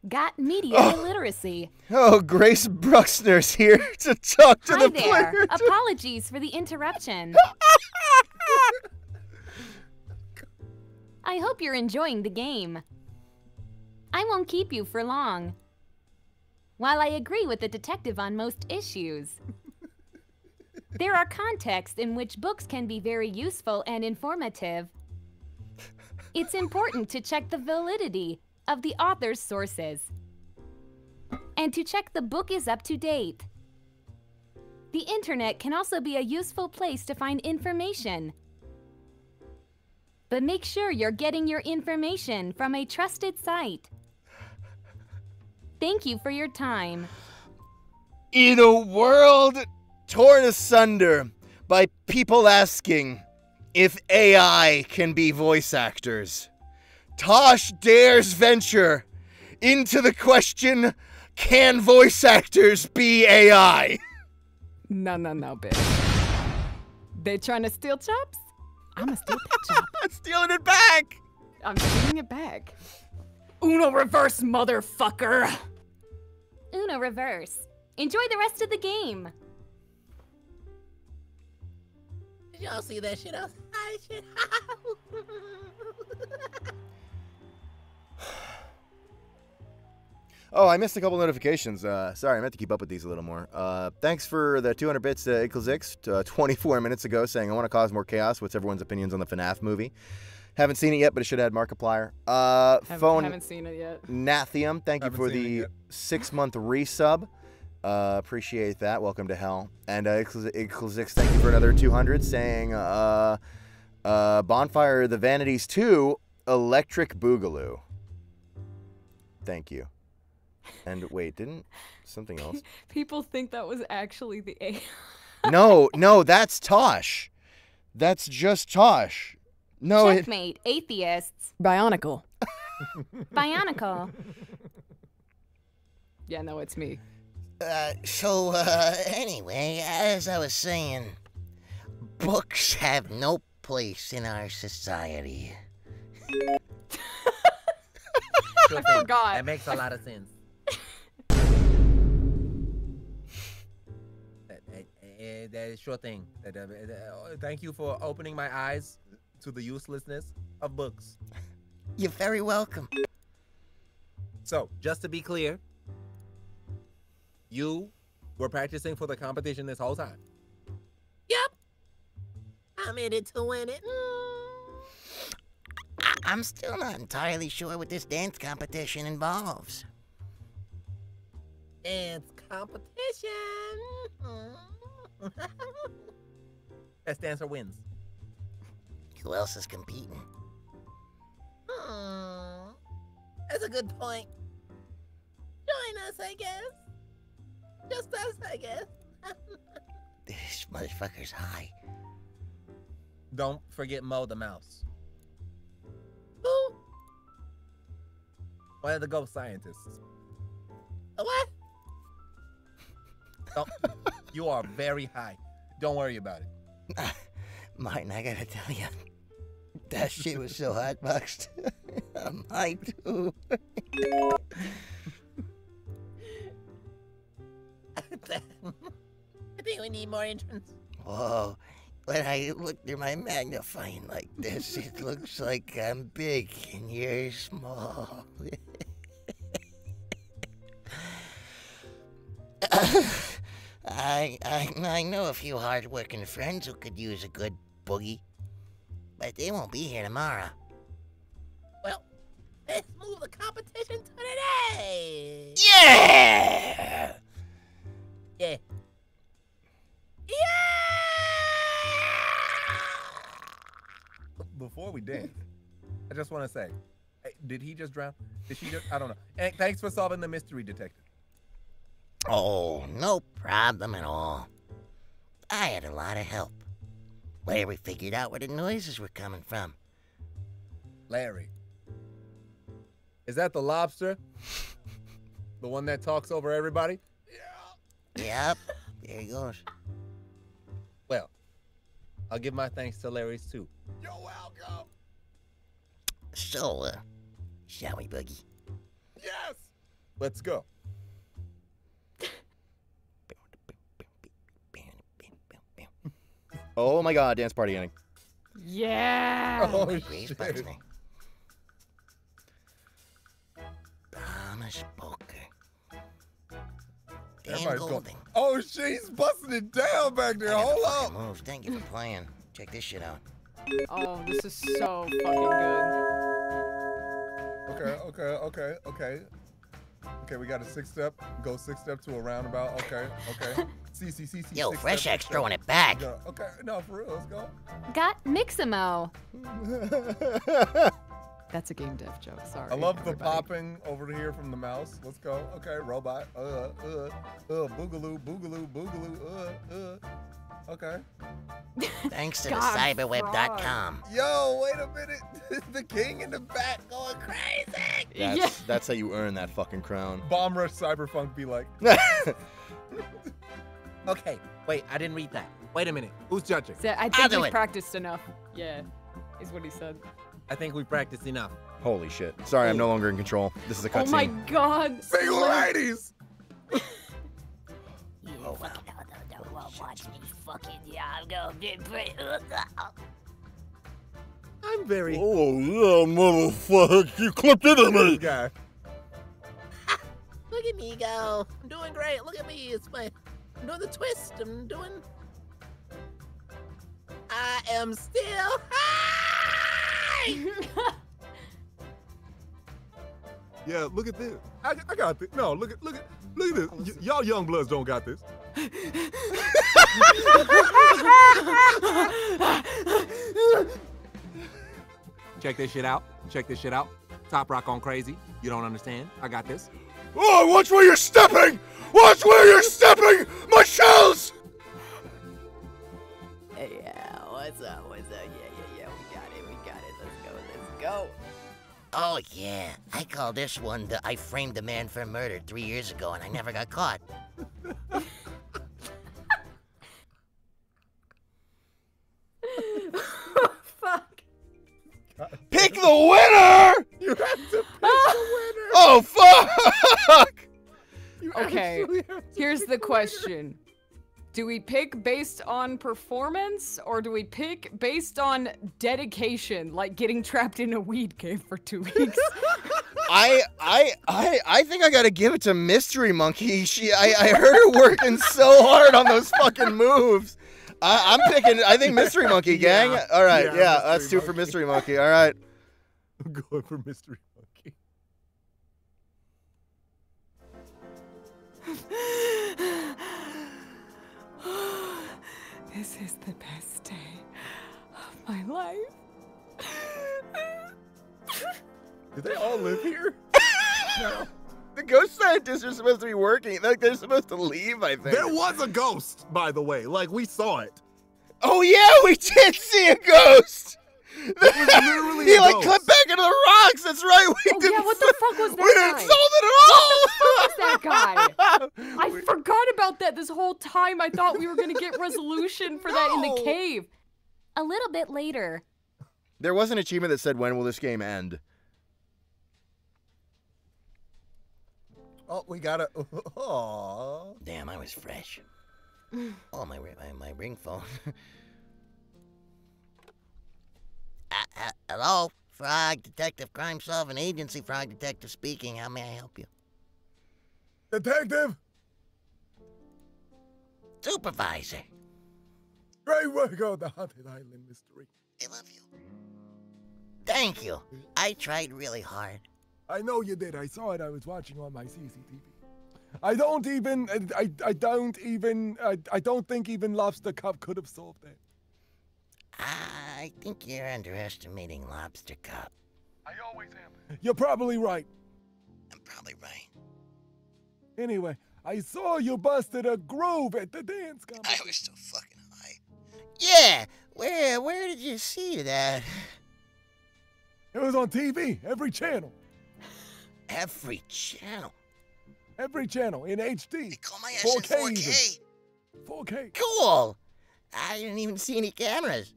Got media Oh. illiteracy. Oh, Grace Bruxner's here to talk to Hi the there. player. Apologies for the interruption. I hope you're enjoying the game. I won't keep you for long. While I agree with the detective on most issues, there are contexts in which books can be very useful and informative. It's important to check the validity of the author's sources and to check the book is up to date. The internet can also be a useful place to find information. But make sure you're getting your information from a trusted site. Thank you for your time. In a world torn asunder by people asking if AI can be voice actors, Tosh dares venture into the question can voice actors be AI? No, no, no, bitch. They trying to steal chops? I'ma steal that chop. I'm stealing it back. I'm stealing it back. Uno reverse, motherfucker. Uno reverse. Enjoy the rest of the game. Did y'all see that shit? I was high shit. Oh, I missed a couple notifications. Uh, sorry, I meant to keep up with these a little more. Uh, thanks for the 200 bits, uh, Ickles uh, 24 minutes ago, saying I want to cause more chaos. What's everyone's opinions on the FNAF movie? Haven't seen it yet, but it should add Markiplier. Uh, Haven't, phone haven't seen it yet. Nathium, thank you Haven't for the six month resub. Uh, appreciate that. Welcome to hell. And uh, Ickles thank you for another 200, saying uh, uh, Bonfire of the Vanities 2, Electric Boogaloo. Thank you. And wait, didn't something else? People think that was actually the AI. no, no, that's Tosh. That's just Tosh. No, it, Checkmate, atheists. Bionicle. Bionicle. Yeah, no, it's me. Uh, so, uh, anyway, as I was saying, books have no place in our society. Sure I thing. forgot. That makes a lot of sense. That, eh, that is sure thing. That, uh, uh, thank you for opening my eyes to the uselessness of books. You're very welcome. So, just to be clear, you were practicing for the competition this whole time. Yep. I'm in it to win it. I- I'm still not entirely sure what this dance competition involves. Dance competition. Best dancer wins. Who else is competing? Hmm. That's a good point. Join us, I guess. Just us, I guess. This motherfucker's high. Don't forget Mo the mouse. Who? One of the ghost scientists. A what? Don't, you are very high. Don't worry about it. Martin, I gotta tell you, that shit was so hot hotboxed. I'm high too. I think we need more entrants. Whoa. When I look through my magnifying like this, it looks like I'm big and you're small. I, I I know a few hard-working friends who could use a good boogie, but they won't be here tomorrow. Well, let's move the competition to today. Yeah! Yeah. Yeah! Before we dance, I just want to say, eh, did he just drown? Did she just? I don't know. And thanks for solving the mystery, detective. Oh, no problem at all. I had a lot of help. Larry figured out where the noises were coming from. Larry. Is that the lobster? the one that talks over everybody? Yeah. Yep, there he goes. Well, I'll give my thanks to Larry's too. You're welcome. So, uh, shall we, Boogie? Yes. Let's go. Oh my god, dance party ending. Yeah. Oh, Grace shit. Buxley. Thomas Bowker. Going. Oh, shit, he's busting it down back there. I got the Hold fucking up. Moves. Thank you for playing. Check this shit out. Oh, this is so fucking good. Okay, okay, okay, okay. Okay, we got a six step. Go six step to a roundabout. Okay, okay. C C C C. Yo, Fresh step, X throwing it back. Go. Okay, no, for real. Let's go. Got Mixamo. That's a game dev joke. Sorry. I love the popping over here from the mouse. Let's go. Okay, robot. Uh, uh, uh, boogaloo, boogaloo, boogaloo. Uh, uh. Okay. Thanks to God, the cyberweb.com. Yo, wait a minute. the king in the back going crazy. That's, Yeah. that's how you earn that fucking crown. Bomb Rush Cyberfunk be like. Okay, wait, I didn't read that. Wait a minute. Who's judging? So I think do we practiced enough. Yeah, is what he said. I think we practiced enough. Holy shit. Sorry, I'm no longer in control. This is a cutscene. Oh my god. Single Slim- ladies. Oh, wow. Watch me fucking, yeah, I'm gonna be pretty. I'm very. Oh, yeah, motherfucker. You clipped into me. guy. Look at me go. I'm doing great. Look at me. It's my. I'm doing the twist. I'm doing. I am still high. Yeah, look at this. I, I got this. No, look at look at look at this. Oh, y- y'all young bloods don't got this. Check this shit out. Check this shit out. Top rock on crazy. You don't understand. I got this. Oh, watch where you're stepping. Watch where you're stepping. My shells. Yeah, what's up? What's up? Yeah, yeah, yeah. We got it. We got it. Let's go. Let's go. Oh, yeah. I call this one the I framed a man for murder three years ago and I never got caught. Fuck. Pick the winner! You have to pick the winner. Oh fuck! Okay, here's the question. Do we pick based on performance or do we pick based on dedication, like getting trapped in a weed cave for two weeks? I I I I think I gotta give it to Mystery Monkey. She I, I heard her working so hard on those fucking moves. I, I'm picking. I think Mystery Monkey, gang. Yeah. All right, Yeah, yeah, that's Mystery two for Mystery Monkey. All right. I'm going for Mystery Monkey. This is the best day of my life. Do they all live here? no. The ghost scientists are supposed to be working. Like they're supposed to leave. I think. There was a ghost, by the way. Like we saw it. Oh yeah, we did see a ghost. It was literally he a like ghost. clipped back into the rocks. That's right. We Oh didn't. yeah, what the fuck was that we didn't guy? solve it at all. What the fuck was that guy? I forgot about that this whole time. I thought we were gonna get resolution for that in the cave. A little bit later. There was an achievement that said, "When will this game end?" Oh, we gotta. Aww. Damn, I was fresh. oh, my, my, my ring phone. Uh, uh, hello? Frog Detective Crime Solving Agency, Frog Detective speaking. How may I help you? Detective, Supervisor. great work on the Haunted Island mystery. I love you. Thank you. I tried really hard. I know you did. I saw it. I was watching on my CCTV. I don't even. I. I don't even. I. I don't think even Lobster Cop could have solved that. I think you're underestimating Lobster Cop. I always am. You're probably right. I'm probably right. Anyway, I saw you busted a groove at the dance competition. I was so fucking high. Yeah. Where where did you see that? It was on TV, every channel, Every channel. every channel in HD. They call my ass 4K. 4K. 4K. Cool. I didn't even see any cameras.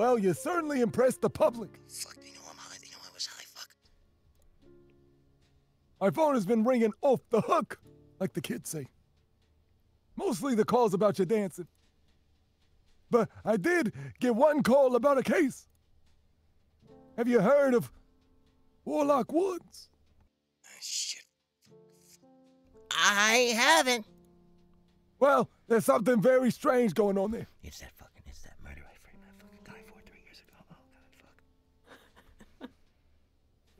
Well, you certainly impressed the public. Fuck, they know I'm high. They know I was high. Fuck. My phone has been ringing off the hook, like the kids say. Mostly the calls about your dancing. But I did get one call about a case. Have you heard of Warlock Woods? Ah, shit. I haven't. Well, there's something very strange going on there. It's that fucking, it's that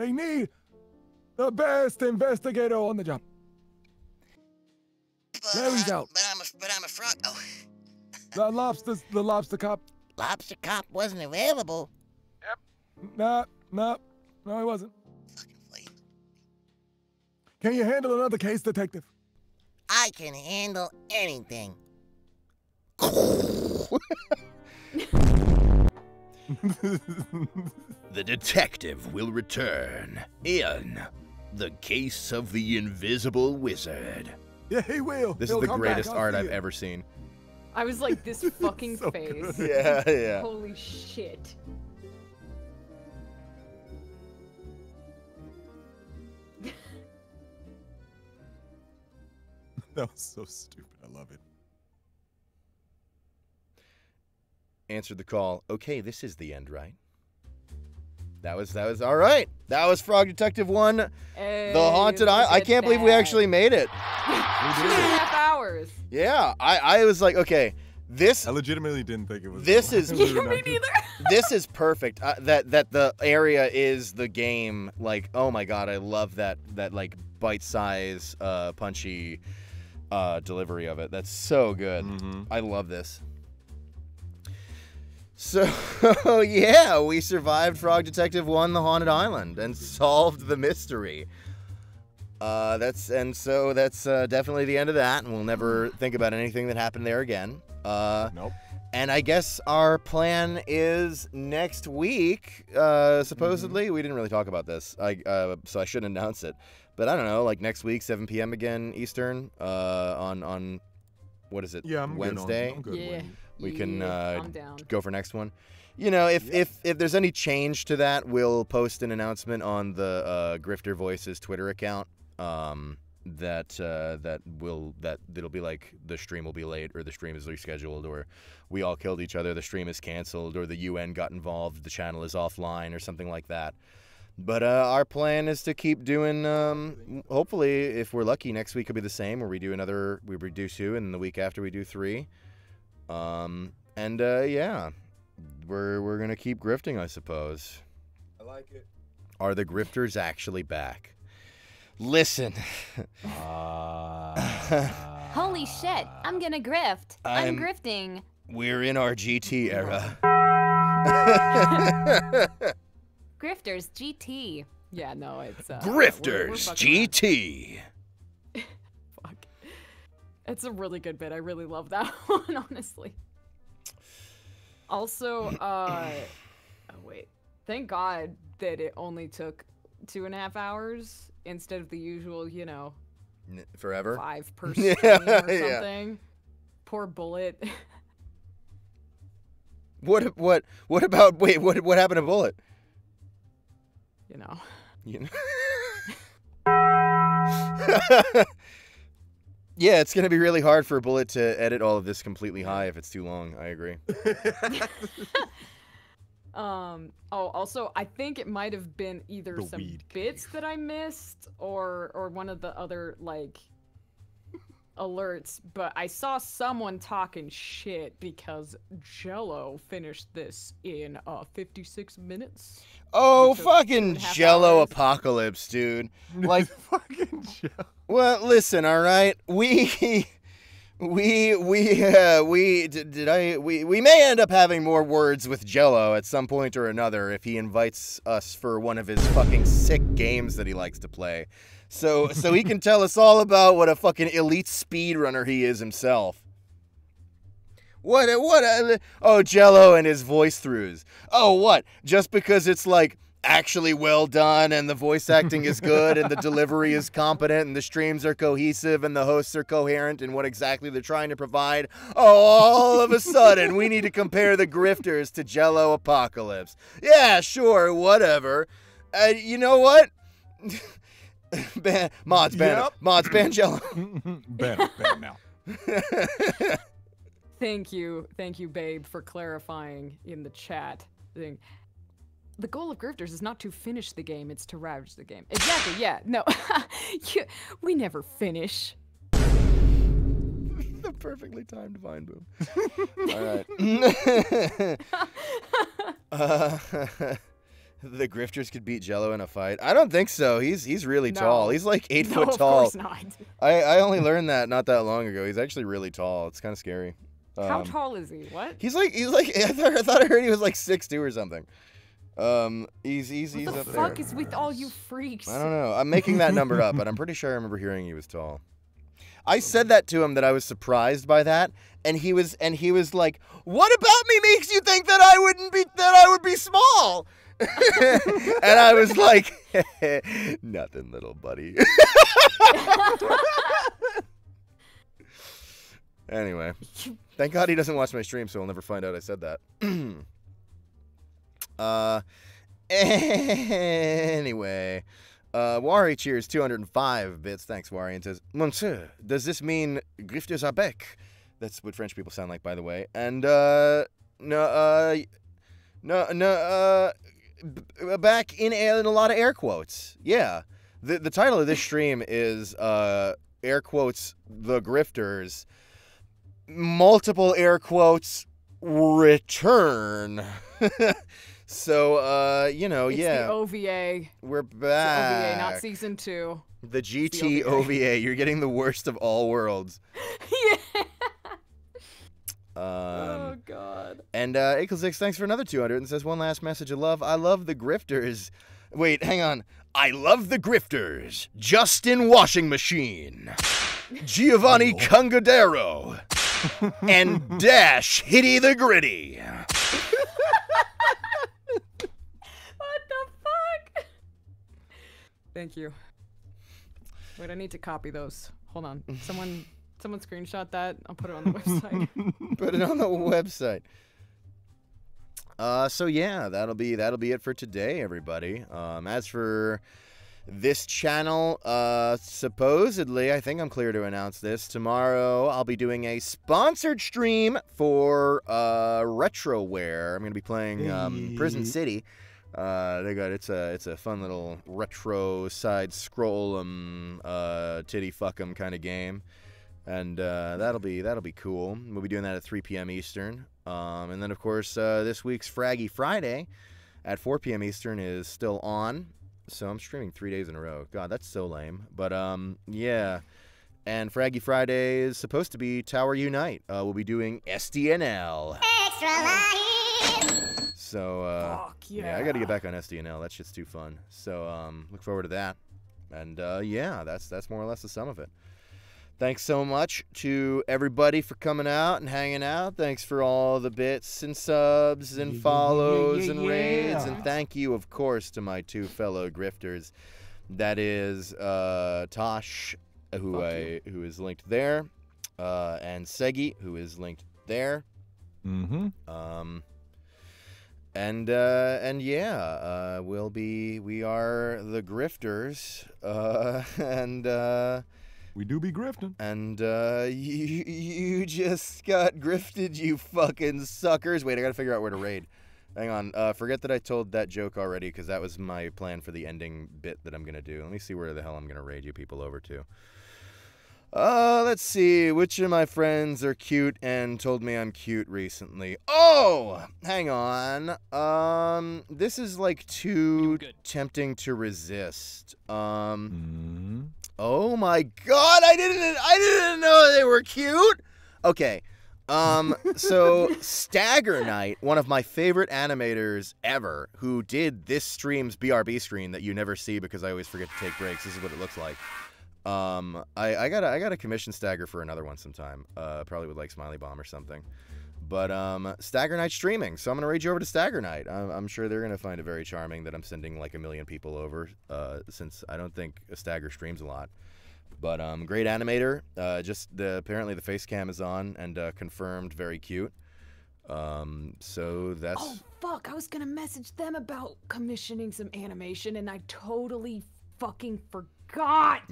They need the best investigator on the job. But, Larry's I- out. But I'm a, but I'm a frog. Oh, The lobsters, the lobster cop. Lobster Cop wasn't available. Yep. Nah, nah, no, he wasn't. Fucking flame. Can you handle another case, detective? I can handle anything. The detective will return in The Case of the Invisible Wizard. Yeah, he will. This He'll is the greatest art I've it. ever seen. I was like, this fucking So face. good. Yeah, yeah. Holy shit. That was so stupid. I love it. Answered the call. Okay, this is the end, right? That was that was all right. That was Frog Detective One, the haunted look eye. I can't believe we actually made it. Two and a half hours. Yeah, I I was like, okay, this I legitimately didn't think it was. This is- we were Me neither. this is perfect. Uh, that that the area is the game. Like, oh my god, I love that that like bite size, uh, punchy uh, delivery of it. That's so good. Mhm. I love this. So yeah, we survived Frog Detective One: The Haunted Island and solved the mystery. Uh, that's and so that's uh, definitely the end of that, and we'll never think about anything that happened there again. Uh, Nope. and I guess our plan is next week. Uh, supposedly, we didn't really talk about this, I uh, so I shouldn't announce it. But I don't know, like next week, 7 p.m. again Eastern, uh, on on what is it? Yeah, I'm good on- Wednesday. I'm good Yeah. it. We can Yeah, uh, go for next one. You know, if if if there's any change to that, we'll post an announcement on the uh, Grifter Voices Twitter account. Um, that uh, that will that that'll be like the stream will be late or the stream is rescheduled or we all killed each other the stream is canceled or the UN got involved the channel is offline or something like that. But uh, our plan is to keep doing. Um, hopefully, if we're lucky, next week will be the same, where we do another. We do two, and the week after we do three. Um, and uh, yeah, we're we're gonna keep grifting, I suppose. I like it. Are the grifters actually back? Listen. Holy shit, I'm gonna grift. I'm, I'm- grifting. We're in our GT era. Grifters GT. Yeah, no, it's uh, Grifters GT. It's a really good bit. I really love that one, honestly. Also, uh, oh wait, thank God that it only took two and a half hours instead of the usual, you know, N- Forever. five per Yeah, or yeah. something. Poor bullet. What what what about wait what what happened to Bullet? you know. You know? Yeah, it's gonna be really hard for a Bullet to edit all of this completely high if it's too long. I agree. Um. Oh, also, I think it might have been either The some weed bits that I missed, or or one of the other like alerts. But I saw someone talking shit because Jello finished this in uh 56 minutes. Oh, Which was two fucking and a half Jello hours. apocalypse, dude! Like, fucking Jello. well, listen, all right, we. We we uh, we did, did I we we may end up having more words with Jello at some point or another if he invites us for one of his fucking sick games that he likes to play. So so he can tell us all about what a fucking elite speedrunner he is himself. What a- what a, oh Jello and his voice throughs. Oh what? Just because it's like actually well done and the voice acting is good and the delivery is competent and the streams are cohesive and the hosts are coherent in what exactly they're trying to provide. Oh, all of a sudden we need to compare the grifters to Jello Apocalypse. Yeah, sure, whatever. Uh, you know what? ban, mods ban Yep. mods ban Jello. ban, ban now. Thank you, thank you, babe, for clarifying in the chat thing. The goal of grifters is not to finish the game; it's to ravage the game. Exactly. Yeah. No, You- we never finish. the perfectly timed vine boom. All right. uh, the grifters could beat Jello in a fight. I don't think so. He's he's really tall. He's like eight No, foot of tall. course not. I I only learned that not that long ago. He's actually really tall. It's kind of scary. How Um, tall is he? What? He's like he's like I thought, I thought I heard he was like six two or something. Um, he's he's he's What the up fuck there. is with all you freaks? I don't know. I'm making that number up, but I'm pretty sure I remember hearing he was tall. I said that to him that I was surprised by that, and he was and he was like, "What about me makes you think that I wouldn't be that I would be small?" and I was like, "Nothing, little buddy." anyway, thank God he doesn't watch my stream, so he'll never find out I said that. uh, anyway. Uh, Wari cheers 205 bits. Thanks, Wari, and says, Monsieur, does this mean grifters are back? That's what French people sound like, by the way. And, uh, no, uh, no, no, uh, back in, in a lot of air quotes. Yeah. The, the title of this stream is, uh, air quotes, the grifters, multiple air quotes, return. so, uh, you know, It's yeah. the OVA. We're the back. OVA, not season two. The GT OVA. You're getting the worst of all worlds. Um, oh God. And uh, Ickles thanks for another 200 and says one last message of love. I love the grifters. Wait, hang on. I love the grifters. Justin Washing Machine. Giovanni Cungadero. and Dash Hitty the Gritty. What the fuck? Thank you. Wait, I need to copy those. Hold on. Someone, someone screenshot that. I'll put it on the website. Put it on the website. Uh, so yeah, that'll be that'll be it for today, everybody. Um, as for this channel, uh, supposedly, I think I'm clear to announce this. Tomorrow, I'll be doing a sponsored stream for uh, Retroware. I'm gonna be playing um, Prison City. Uh, they got it's a it's a fun little retro side scroll 'em uh, titty fuck 'em kind of game, and uh, that'll be that'll be cool. We'll be doing that at 3 p.m. Eastern, um, and then of course uh, this week's Fraggy Friday at 4 p.m. Eastern is still on. So I'm streaming three days in a row. God, that's so lame. But um, yeah. And Fraggy Friday is supposed to be Tower Unite. Uh, we'll be doing SDNL. So uh, yeah. I got to get back on SDNL. That shit's too fun. So um, look forward to that. And uh, yeah, that's that's more or less the sum of it. Thanks so much to everybody for coming out and hanging out. Thanks for all the bits and subs and follows yeah, and raids. And thank you, of course, to my two fellow grifters. That is uh, Tosh, who I who is linked there, uh, and Segi, who is linked there. Mm-hmm. Um, and uh, and yeah, uh, we'll be we are the grifters, uh, and uh, we do be grifting. And uh, you you just got grifted, you fucking suckers. Wait, I gotta figure out where to raid. Hang on. Uh, forget that I told that joke already, because that was my plan for the ending bit that I'm gonna do. Let me see where the hell I'm gonna raid you people over to. Uh, let's see. Which of my friends are cute and told me I'm cute recently? Oh, hang on. Um, this is like too tempting to resist. Um, oh my god, I didn't, I didn't know they were cute. Okay. Um, so Stagger Knight, one of my favorite animators ever, who did this stream's BRB screen that you never see because I always forget to take breaks. This is what it looks like. Um, I, I gotta I gotta commission Stagger for another one sometime. Uh, probably with like Smiley Bomb or something. But um, Stagger Night streaming, so I'm gonna raid you over to Stagger Night. I'm, I'm sure they're gonna find it very charming that I'm sending like a million people over, uh, since I don't think a Stagger streams a lot. But um, great animator. Uh, just the apparently the face cam is on and uh, confirmed very cute. Um, so that's Oh fuck! I was gonna message them about commissioning some animation, and I totally fucking forgot.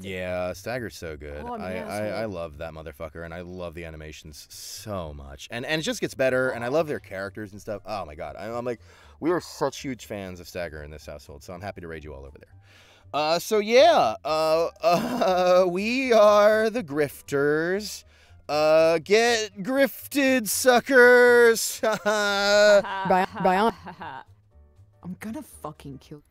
Yeah, Stagger's so good. Oh, I'm I, I, love that motherfucker, and I love the animations so much. And and it just gets better, and I love their characters and stuff. Oh my god, I, I'm like, we are such huge fans of Stagger in this household, so I'm happy to raid you all over there. Uh, so yeah, uh, uh, we are the grifters. Uh, get grifted, suckers. Brian, Brian, I'm gonna fucking kill.